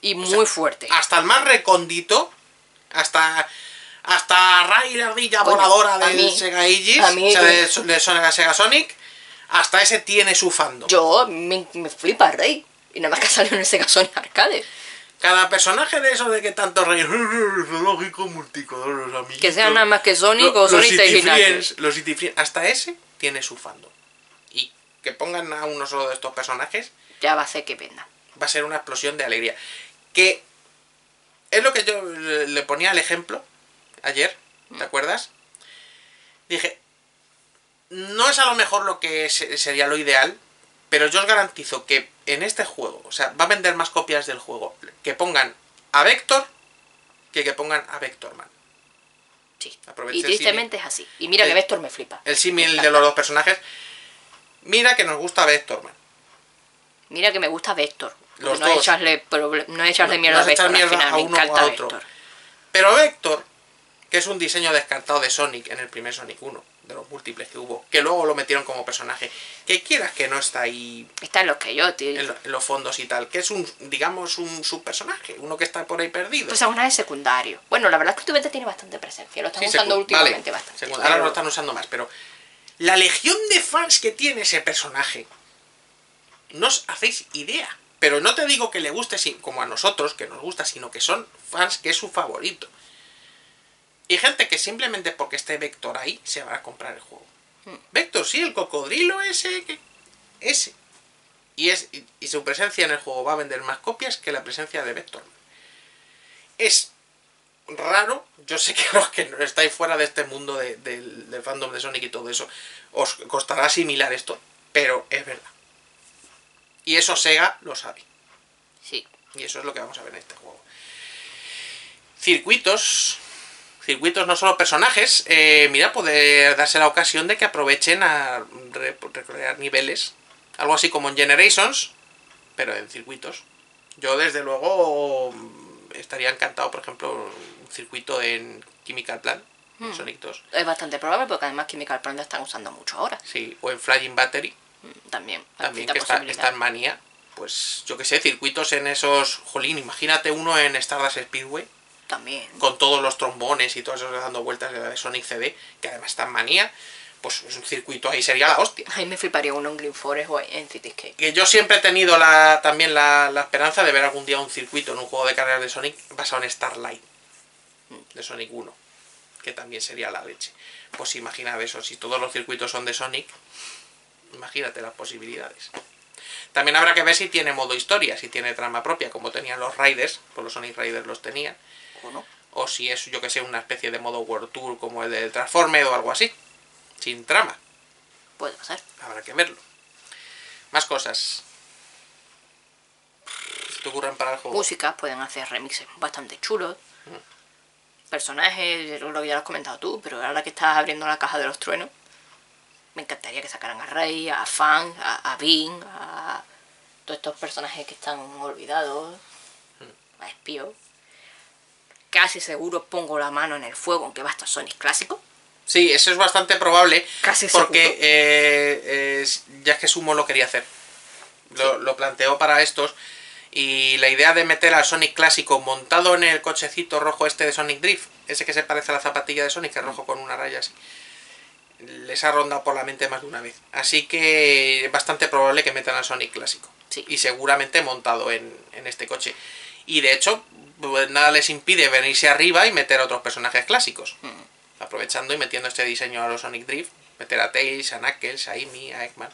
Y muy fuerte. Hasta el más recóndito, hasta hasta Ray la ardilla voladora del mí- Sega Aegis, a mí o sea, yo- de, de Sonic- Sega Sonic, hasta ese tiene su fandom. Yo me, me flipa Rey. Y nada más que salió en el Sega Sonic Arcade. Cada personaje de eso de que tanto Rey zoológico multicolor, los amiguitos, Que sea nada más que Sonic lo- o los Sonic City y Friends, los City Friends, hasta ese tiene su fandom. Y que pongan a uno solo de estos personajes Ya va a ser que venda. va a ser una explosión de alegría. Que es lo que yo le ponía el ejemplo ayer, ¿te acuerdas? Dije, no es a lo mejor lo que se- sería lo ideal, pero yo os garantizo que en este juego, o sea, va a vender más copias del juego que pongan a Vector que que pongan a Vectorman. Sí. Aprovecha Y tristemente es así. Y mira que El- Vector me flipa. El símil de los dos personajes. Mira que nos gusta Vectorman. Mira que me gusta Vector. Los no es dos. echarle, no es echarle mierda no a es Vector. mierda final, a uno o a otro. Vector. Pero Vector, que es un diseño descartado de Sonic en el primer Sonic 1, de los múltiples que hubo, que luego lo metieron como personaje, que quieras que no está ahí Está en los que yo, tío. en, lo- en los fondos y tal, que es un, digamos, un subpersonaje, uno que está por ahí perdido. Personaje secundario. Bueno, la verdad es que Ultimate tiene bastante presencia. Lo están Sí, usando últimamente vale, bastante. secu- Ahora pero- lo están usando más, pero la legión de fans que tiene ese personaje, no os hacéis idea. Pero no te digo que le guste como a nosotros, que nos gusta, sino que son fans que es su favorito. Y gente que simplemente porque esté Vector ahí se va a comprar el juego. Hmm. Vector, sí, el cocodrilo ese, que- ese. Y, es, y, y su presencia en el juego va a vender más copias que la presencia de Vector. Es raro, yo sé que los que no estáis fuera de este mundo de- del- del fandom de Sonic y todo eso, os costará asimilar esto, pero es verdad. Y eso Sega lo sabe. Sí. Y eso es lo que vamos a ver en este juego. Circuitos. Circuitos, no solo personajes. Eh, mira, poder darse la ocasión de que aprovechen a re- recrear niveles. Algo así como en Generations, pero en circuitos. Yo, desde luego, estaría encantado, por ejemplo, un circuito en Chemical Plant, en Hmm. Sonic 2. Es bastante probable porque además Chemical Plant la están usando mucho ahora. Sí, o en Flying Battery. También. también que está, en manía. Pues yo que sé, circuitos en esos. Jolín, imagínate uno en Stardust Speedway También. con todos los trombones y todo eso dando vueltas de la de Sonic CD, que además está en manía. Pues es un circuito ahí sería la hostia. A mí me fliparía uno en Green Forest o en Cityscape. Que yo siempre he tenido la, también la, la esperanza de ver algún día un circuito en un juego de carreras de Sonic basado en Starlight de Sonic 1, que también sería la leche. Pues imagina eso, si todos los circuitos son de Sonic, imagínate las posibilidades. También habrá que ver si tiene modo historia, si tiene trama propia, como tenían los Raiders, pues los Sonic Raiders los tenían, ¿O no? o si es, yo que sé, una especie de modo World Tour como el de Transformed o algo así, sin trama. Puede pasar. Habrá que verlo. Más cosas. ¿Se te ocurren para el juego? Músicas, pueden hacer remixes bastante chulos. Personajes, lo que ya lo has comentado tú, pero ahora que estás abriendo la caja de los truenos, me encantaría que sacaran a Rey, a Fang, a, a Bing, a todos estos personajes que están olvidados, a Espío. Casi seguro pongo la mano en el fuego, aunque va a estar Sonic clásico. Sí, eso es bastante probable. Casi Porque seguro. eh, es- ya es que Sumo lo quería hacer. Lo, lo planteó para estos. Y la idea de meter al Sonic clásico montado en el cochecito rojo este de Sonic Drift, ese que se parece a la zapatilla de Sonic, que es rojo con una raya así, les ha rondado por la mente más de una vez. Así que es bastante probable que metan al Sonic clásico. Sí. Y seguramente montado en, en este coche. Y de hecho, pues, nada les impide venirse arriba y meter otros personajes clásicos. Mm. Aprovechando y metiendo este diseño a los Sonic Drift, Meter a Tails, a Knuckles, a Amy, a Eggman.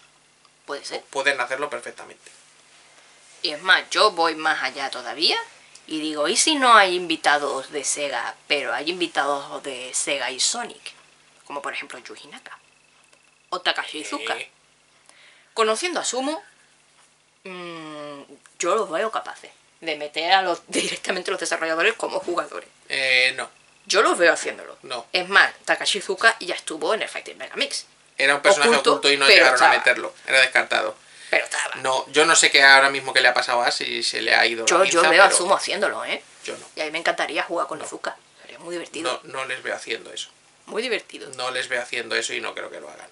Puede ser. Pueden hacerlo perfectamente. Y es más, yo voy más allá todavía y digo, ¿y si no hay invitados de Sega, pero hay invitados de Sega y Sonic? Como por ejemplo Yuji Naka o Takashi Iizuka. Eh, Conociendo a Sumo, mm, yo los veo capaces de meter a los directamente a los desarrolladores como jugadores. eh, no, Yo los veo haciéndolo. No. Es más, Takashi Iizuka ya estuvo en el Fighting Megamix. era un personaje Oculto, oculto, y no llegaron estaba. a meterlo. Era descartado. Pero estaba. No, yo no sé qué ahora mismo que le ha pasado a si se le ha ido yo la yo pinza, veo a Sumo haciéndolo, ¿eh? Yo no. Y a mí me encantaría jugar con No. Iizuka. Sería muy divertido. No, no les veo haciendo eso. Muy divertido. No les veo haciendo eso y no creo que lo hagan.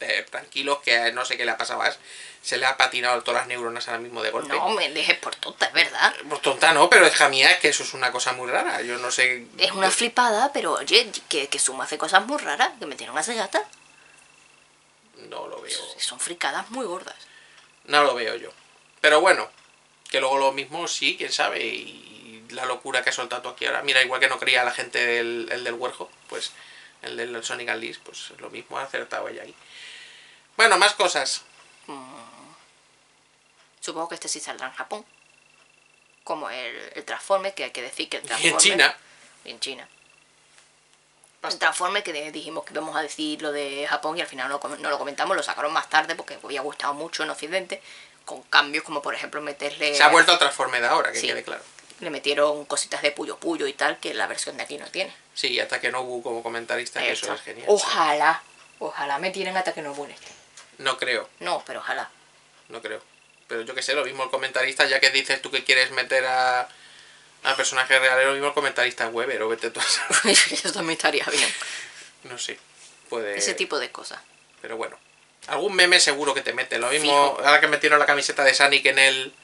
Eh, tranquilos que no sé qué le ha pasado a. Se le ha patinado todas las neuronas ahora mismo de golpe. No me dejes por tonta, es verdad. Pues tonta no, pero hija mía, es que eso es una cosa muy rara. Yo no sé. Es una flipada, pero oye, que, que Sumo hace cosas muy raras. Que metieron a Segata. No lo veo. Son fricadas muy gordas. No lo veo yo. Pero bueno, que luego lo mismo sí, quién sabe. Y la locura que ha soltado aquí ahora. Mira, igual que no creía la gente del, el del Huerjo, pues el del Sonic and Leeds, pues lo mismo ha acertado ella ahí. Bueno, más cosas. Supongo que este sí saldrá en Japón. Como el, el Transforme, que hay que decir que el Y Transforme... en China. Y en China. El. Transforme que de- dijimos que íbamos a decir lo de Japón y al final no, no lo comentamos, lo sacaron más tarde porque había gustado mucho en Occidente, con cambios como por ejemplo meterle... Se ha vuelto a Transformed ahora, que Sí. quede claro. Le metieron cositas de Puyo Puyo y tal, que la versión de aquí no tiene. Sí, hasta que no hubo como comentarista, que eso es genial. Ojalá, ojalá me tiren hasta que no en este. No creo, No, pero ojalá. no creo. Pero yo que sé, lo mismo el comentarista, ya que dices tú que quieres meter a, a personajes reales, lo mismo el comentarista Weber, o vete tú a. Eso también estaría bien. No sé, puede... Ese tipo de cosas. Pero bueno, algún meme seguro que te mete. Lo mismo, Fijo. ahora que metieron la camiseta de Sonic en el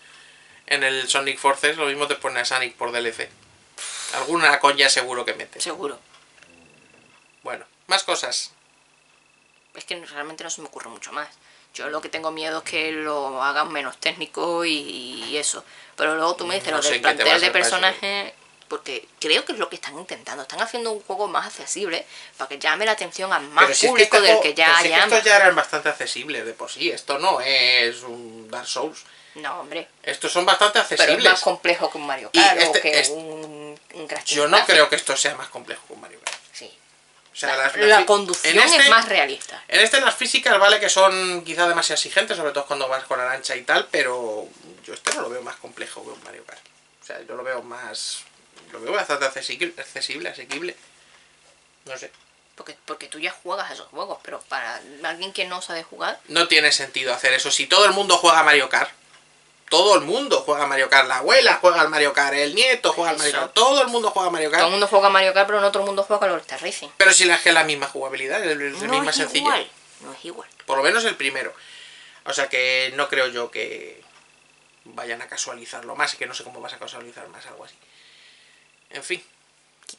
en el Sonic Forces, lo mismo te pone a Sonic por DLC. Alguna coña seguro que mete. Seguro. Bueno, más cosas. Es que realmente no se me ocurre mucho más. Yo lo que tengo miedo es que lo hagan menos técnico y, y eso. Pero luego tú me dices No lo del plantel de personajes, porque creo que es lo que están intentando. Están haciendo un juego más accesible para que llame la atención a más Pero si es que público del que pero ya si es que llama. estos ya eran bastante accesibles de por sí. Esto no es un Dark Souls. No, hombre. Estos son bastante Pero es accesibles. más complejo que un Mario Kart o este- que este- un, un Crash Yo no creo que esto sea más complejo que un Mario Kart. Sí. O sea, La, las- la fi- conducción en este- es más realista. En este las físicas vale que son quizá demasiado exigentes, sobre todo cuando vas con la lancha y tal, pero yo este no lo veo más complejo que un Mario Kart. O sea, yo lo veo más... Lo veo bastante accesible, accesible, asequible. No sé. Porque, porque tú ya juegas a esos juegos, pero para alguien que no sabe jugar, No tiene sentido hacer eso. Si todo el mundo juega a Mario Kart, todo el mundo juega a Mario Kart. La abuela juega al Mario Kart, el nieto juega al Mario. Kart. Todo el mundo juega a Mario todo el Kart. mundo juega a Mario Kart, pero no todo el mundo juega a All Star Racing. Pero si la es que es la misma jugabilidad, es la no misma es sencilla. igual. No es igual. Por lo menos el primero. O sea que no creo yo que vayan a casualizarlo más y que no sé cómo vas a casualizar más algo así. En fin.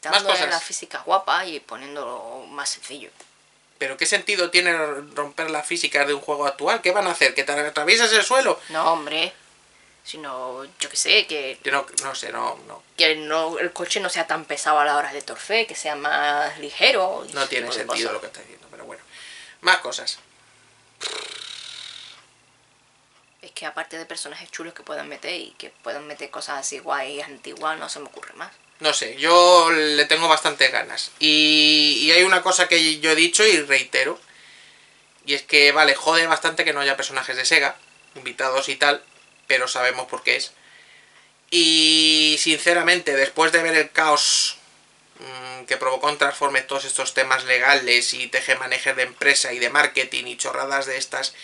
Cosas. la física guapa y poniéndolo más sencillo. Pero ¿qué sentido tiene romper las físicas de un juego actual? ¿Qué van a hacer? ¿Que te atraviesas el suelo? No, hombre. Sino, yo que sé, que, Yo no, no sé, no, no. que no, el coche no sea tan pesado a la hora de torcer, que sea más ligero. No tiene sentido lo que está diciendo, pero bueno. Más cosas. Es que aparte de personajes chulos que puedan meter y que puedan meter cosas así guay antiguas, no se me ocurre más. No sé, yo le tengo bastantes ganas. Y, y hay una cosa que yo he dicho y reitero. Y es que, vale, jode bastante que no haya personajes de Sega, invitados y tal, pero sabemos por qué es. Y sinceramente, después de ver el caos mm, que provocó en Transformers todos estos temas legales y tejemanejes de empresa y de marketing y chorradas de estas,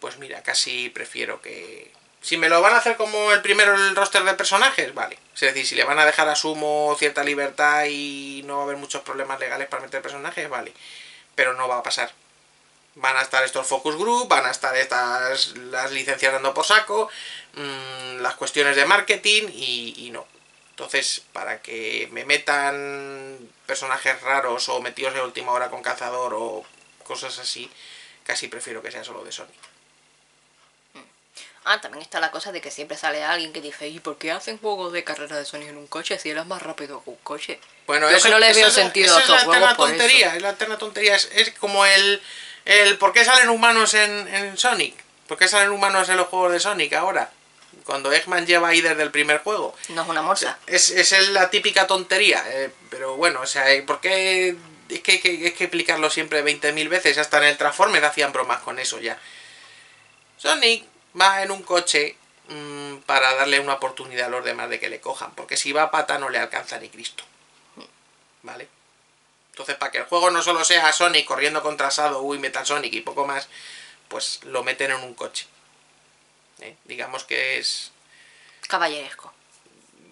pues mira, casi prefiero que... Si me lo van a hacer como el primero el roster de personajes, vale. Es decir, si le van a dejar a Sumo cierta libertad y no va a haber muchos problemas legales para meter personajes, vale. Pero no va a pasar. Van a estar estos focus group, van a estar estas las licencias dando por saco, mm, las cuestiones de marketing y, y no. Entonces, para que me metan personajes raros o metidos de última hora con cazador o cosas así, casi prefiero que sea solo de Sony. Ah, también está la cosa de que siempre sale alguien que dice, ¿y por qué hacen juegos de carrera de Sonic en un coche si él es más rápido que un coche? Bueno, Yo eso que no le veo sentido a es la estos juegos por tontería, eso. es la eterna tontería. Es, es como el, el ¿por qué salen humanos en, en Sonic? ¿Por qué salen humanos en los juegos de Sonic ahora? Cuando Eggman lleva ahí desde el primer juego. No es una morsa. Es, es la típica tontería, eh, pero bueno, o sea, eh, ¿por qué es que hay que, hay que explicarlo siempre 20.000 veces? Hasta en el Transformer hacían bromas con eso ya. Sonic va en un coche mm, para darle una oportunidad a los demás de que le cojan, porque si va a pata no le alcanza ni Cristo. ¿Vale? Entonces, para que el juego no solo sea Sonic corriendo contra Shadow y Metal Sonic y poco más, pues lo meten en un coche. ¿Eh? Digamos que es Caballeresco.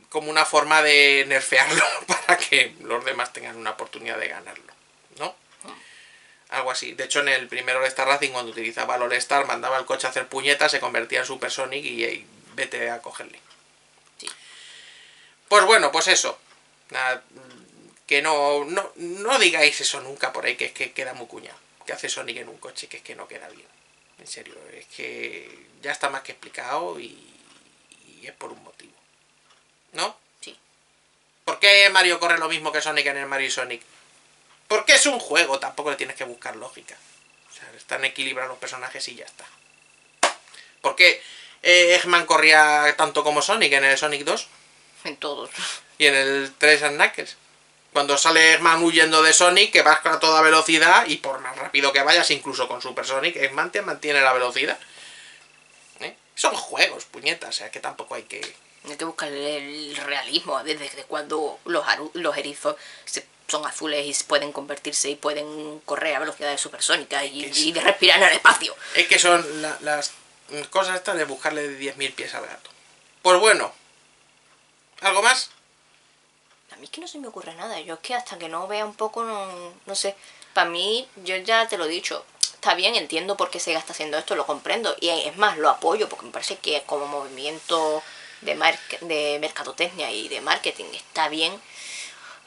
como una forma de nerfearlo para que los demás tengan una oportunidad de ganarlo, ¿no? Algo así. De hecho, en el primer All-Star Racing, cuando utilizaba el All-Star, mandaba el coche a hacer puñetas, se convertía en Super Sonic y, y vete a cogerle. Sí. Pues bueno, pues eso. Nada, que no, no, no digáis eso nunca por ahí, que es que queda muy cuñado. Que hace Sonic en un coche, que es que no queda bien. En serio, es que ya está más que explicado y, y es por un motivo. ¿No? Sí. ¿Por qué Mario corre lo mismo que Sonic en el Mario y Sonic? Porque es un juego, tampoco le tienes que buscar lógica. O sea, están equilibrados los personajes y ya está. ¿Por qué eh, Eggman corría tanto como Sonic en el Sonic 2? En todos. Y en el 3 and Knuckles. Cuando sale Eggman huyendo de Sonic, que vas a toda velocidad y por más rápido que vayas, incluso con Super Sonic, Eggman te mantiene la velocidad. ¿Eh? Son juegos, puñetas, o sea que tampoco hay que... Hay que buscar el realismo, desde cuando los, los erizos se- son azules y pueden convertirse y pueden correr a velocidades supersónicas y, y de respirar en el espacio. Es que son la- las cosas estas de buscarle de 10.000 pies al gato. Pues bueno. ¿Algo más? Mí es que no se me ocurre nada. Yo es que hasta que no vea un poco, no, no sé. Para mí, yo ya te lo he dicho. Está bien, entiendo por qué Sega está haciendo esto, lo comprendo. Y es más, lo apoyo porque me parece que como movimiento de, marque- de mercadotecnia y de marketing está bien.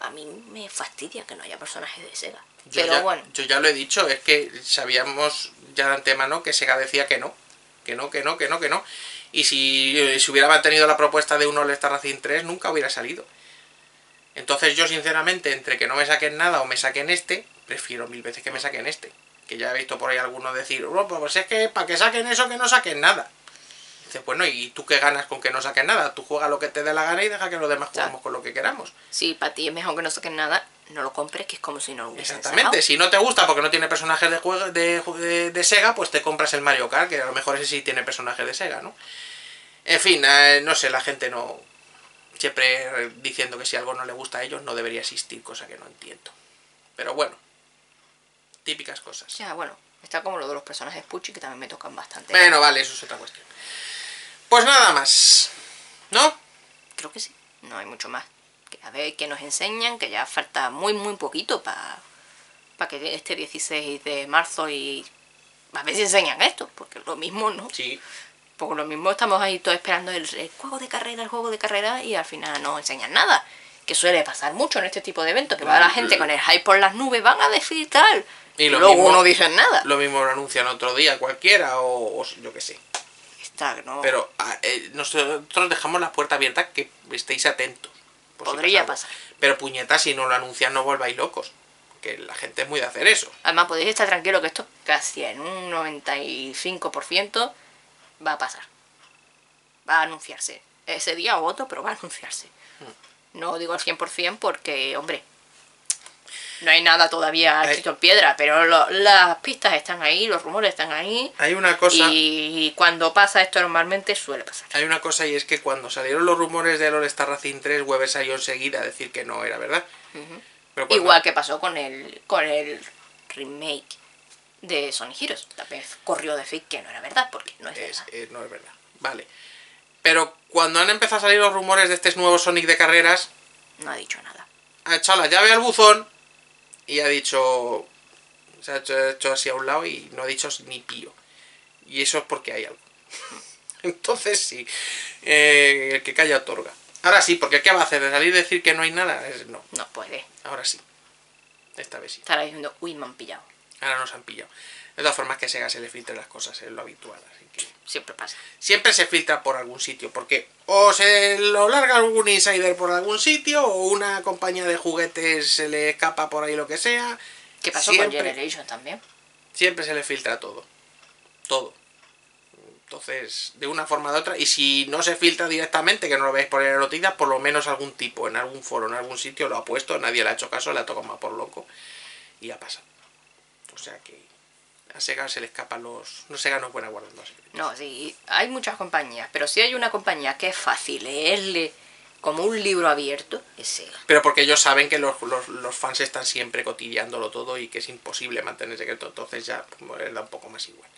A mí me fastidia que no haya personajes de Sega. Yo Pero ya, bueno, yo ya lo he dicho, es que sabíamos ya de antemano que Sega decía que no. Que no, que no, que no, que no. Y si eh, se hubiera mantenido la propuesta de un All-Star Racing 3, nunca hubiera salido. Entonces yo, sinceramente, entre que no me saquen nada o me saquen este, prefiero mil veces que me saquen este. Que ya he visto por ahí algunos decir, "Oh, pues es que para que saquen eso, que no saquen nada. Dice, bueno, ¿y tú qué ganas con que no saquen nada? Tú juega lo que te dé la gana y deja que los demás jugamos con lo que queramos. si para ti es mejor que no saquen nada, no lo compres, que es como si no lo hubiesen Exactamente, sacado. si no te gusta porque no tiene personajes de juego de, de, de Sega, pues te compras el Mario Kart, que a lo mejor ese sí tiene personajes de Sega, ¿no? En fin, eh, no sé, la gente no. Siempre eh, diciendo que si algo no le gusta a ellos no debería existir, cosa que no entiendo. Pero bueno, típicas cosas. Ya, bueno, está como lo de los personajes Pucci que también me tocan bastante. Bueno, vale, eso es otra cuestión. Pues nada más, ¿no? Creo que sí, no hay mucho más. Que a ver qué nos enseñan, que ya falta muy, muy poquito para que llegue este 16 de marzo y a ver si enseñan esto, porque lo mismo no. Sí, Porque lo mismo estamos ahí todos esperando el, el juego de carrera, el juego de carrera y al final no enseñan nada. Que suele pasar mucho en este tipo de eventos, que va la gente con el hype por las nubes, van a decir tal. Y luego mismo- no dicen nada. lo mismo lo anuncian otro día cualquiera o, o yo qué sé. Está, no, Pero ah, eh, nosotros dejamos la puerta abierta que estéis atentos. si Podría pasar. Pero puñetas, si no lo anuncian, no volváis locos. Que la gente es muy de hacer eso. Además, podéis estar tranquilo que esto casi en un 95% va a pasar. Va a anunciarse. Ese día o otro, pero va a anunciarse. Hmm. No digo al 100% porque, hombre, no hay nada todavía Hay- escrito en piedra, pero lo- las pistas están ahí, los rumores están ahí. Hay una cosa. Y cuando pasa esto normalmente suele pasar. Hay una cosa y es que cuando salieron los rumores de All Star Racing 3, Weber salió enseguida a decir que no era verdad. Pero cuando- Igual que pasó con el, con el remake de Sonic Heroes. También corrió de decir que no era verdad, porque no es, es- verdad. eh, no es verdad. Vale. Pero cuando han empezado a salir los rumores de este nuevo Sonic de carreras, No ha dicho nada. ha echado la llave al buzón y ha dicho. Se ha hecho, así a un lado y no ha dicho ni pío. Y eso es porque hay algo. Entonces sí, eh, el que calla otorga. Ahora sí, porque ¿qué va a hacer? ¿De salir y decir que no hay nada? Es- no, No puede. ahora sí. Esta vez sí. Estará diciendo, uy, me han pillado. Ahora nos han pillado. De todas formas que Sega se le filtre las cosas, es lo habitual. Así Siempre pasa. Siempre se filtra por algún sitio, porque o se lo larga algún insider por algún sitio, o una compañía de juguetes se le escapa por ahí lo que sea. ¿Qué pasó Siempre. con Generation también? Siempre se le filtra todo. Todo. Entonces, de una forma o de otra, y si no se filtra directamente, que no lo veis por el noticias, por lo menos algún tipo, en algún foro, en algún sitio, lo ha puesto, nadie le ha hecho caso, le ha tocado más por loco, y ha pasado. O sea que a Sega se le escapan los... No Sega no es buena guardando secretos. No, sí, hay muchas compañías, pero si hay una compañía que es fácil leerle como un libro abierto, es Sega. Pero porque ellos saben que los, los, los fans están siempre cotilleándolo todo y que es imposible mantener secreto, entonces ya pues, les da un poco más igual.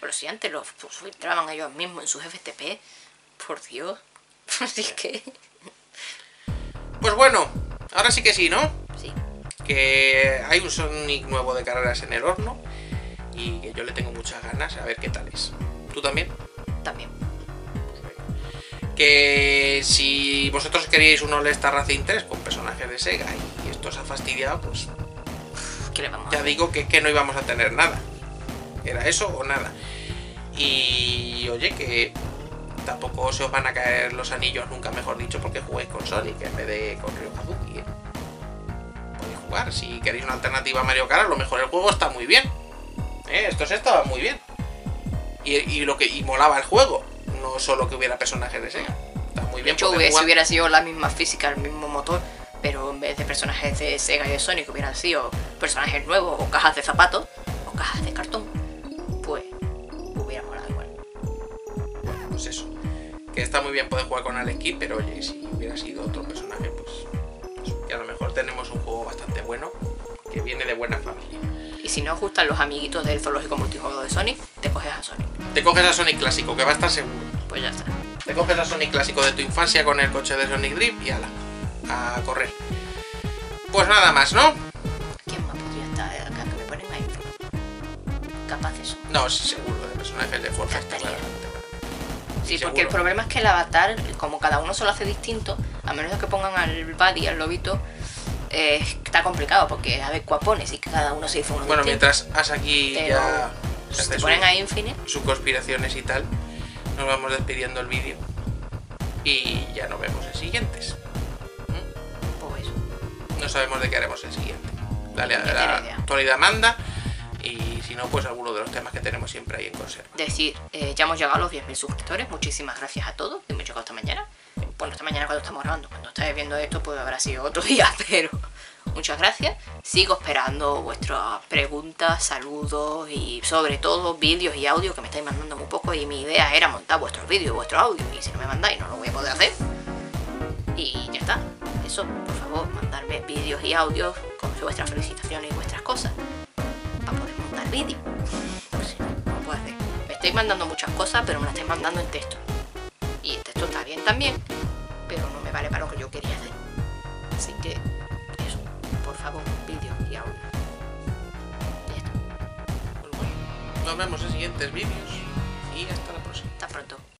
Pero si antes los pues, filtraban ellos mismos en sus FTP, por Dios. Así que, Pues bueno, ahora sí que sí, ¿no? Que hay un Sonic nuevo de carreras en el horno y que yo le tengo muchas ganas a ver qué tal es. ¿Tú también? También. Que si vosotros queríais un All Star Racing 3 con personajes de Sega y esto os ha fastidiado, pues ¿Qué le vamos a ya digo que que no íbamos a tener nada. Era eso o nada. Y oye, que tampoco se os van a caer los anillos, nunca mejor dicho, porque juguéis con Sonic en vez de con Ryo Hazuki. ¿eh? Jugar. Si queréis una alternativa a Mario Kart, a lo mejor el juego está muy bien. ¿Eh? Estos estaban muy bien. Y, y lo que y molaba el juego, no solo que hubiera personajes de Sega. Está muy De bien. hubiese- jugar. hubiera sido la misma física, el mismo motor, pero en vez de personajes de Sega y de Sonic hubieran sido personajes nuevos o cajas de zapatos o cajas de cartón, pues hubiera molado igual. Bueno, pues eso. Que está muy bien poder jugar con Alex Kidd, pero oye, si hubiera sido otro personaje, pues. A lo mejor tenemos un juego bastante bueno, que viene de buena familia. Y si no os gustan los amiguitos del zoológico multijugador de Sonic, te coges a Sonic. Te coges a Sonic clásico, que va a estar seguro. Pues ya está. Te coges a Sonic clásico de tu infancia con el coche de Sonic Drift y ala, a correr. Pues nada más, ¿no? ¿Quién más podría estar acá que me ponen ahí? Capaz eso. No, sí, seguro, de personajes de Forza está claramente. Sí, Seguro. porque el problema es que el avatar, como cada uno se lo hace distinto, a menos de que pongan al buddy, al lobito, eh, está complicado porque a ver cuál pones y que cada uno se hizo uno Bueno, distinto. mientras As aquí Pero ya se te su- ponen a Infinite, sus conspiraciones y tal, nos vamos despidiendo el vídeo y ya nos vemos en siguientes. pues eso. No sabemos de qué haremos el siguiente. Dale a la idea. actualidad manda y si no, pues alguno de los temas que tenemos siempre ahí en conserva. Decir, eh, ya hemos llegado a los 10.000 suscriptores, muchísimas gracias a todos, hemos llegado esta mañana. Bueno, esta mañana cuando estamos grabando, cuando estáis viendo esto, pues habrá sido otro día, pero muchas gracias. Sigo esperando vuestras preguntas, saludos y sobre todo vídeos y audio que me estáis mandando muy poco y mi idea era montar vuestros vídeos y vuestros audios y si no me mandáis no lo voy a poder hacer. Y ya está. Eso, por favor, mandarme vídeos y audios con vuestras felicitaciones y vuestras cosas para poder montar vídeo. Pues hacer. Me estáis mandando muchas cosas, pero me las estáis mandando en texto. Y el texto está bien también, pero no me vale para lo que yo quería hacer. Así que, eso, por favor, vídeo y. Y ya está. Pues bueno, nos vemos en siguientes vídeos y hasta la próxima. Hasta pronto.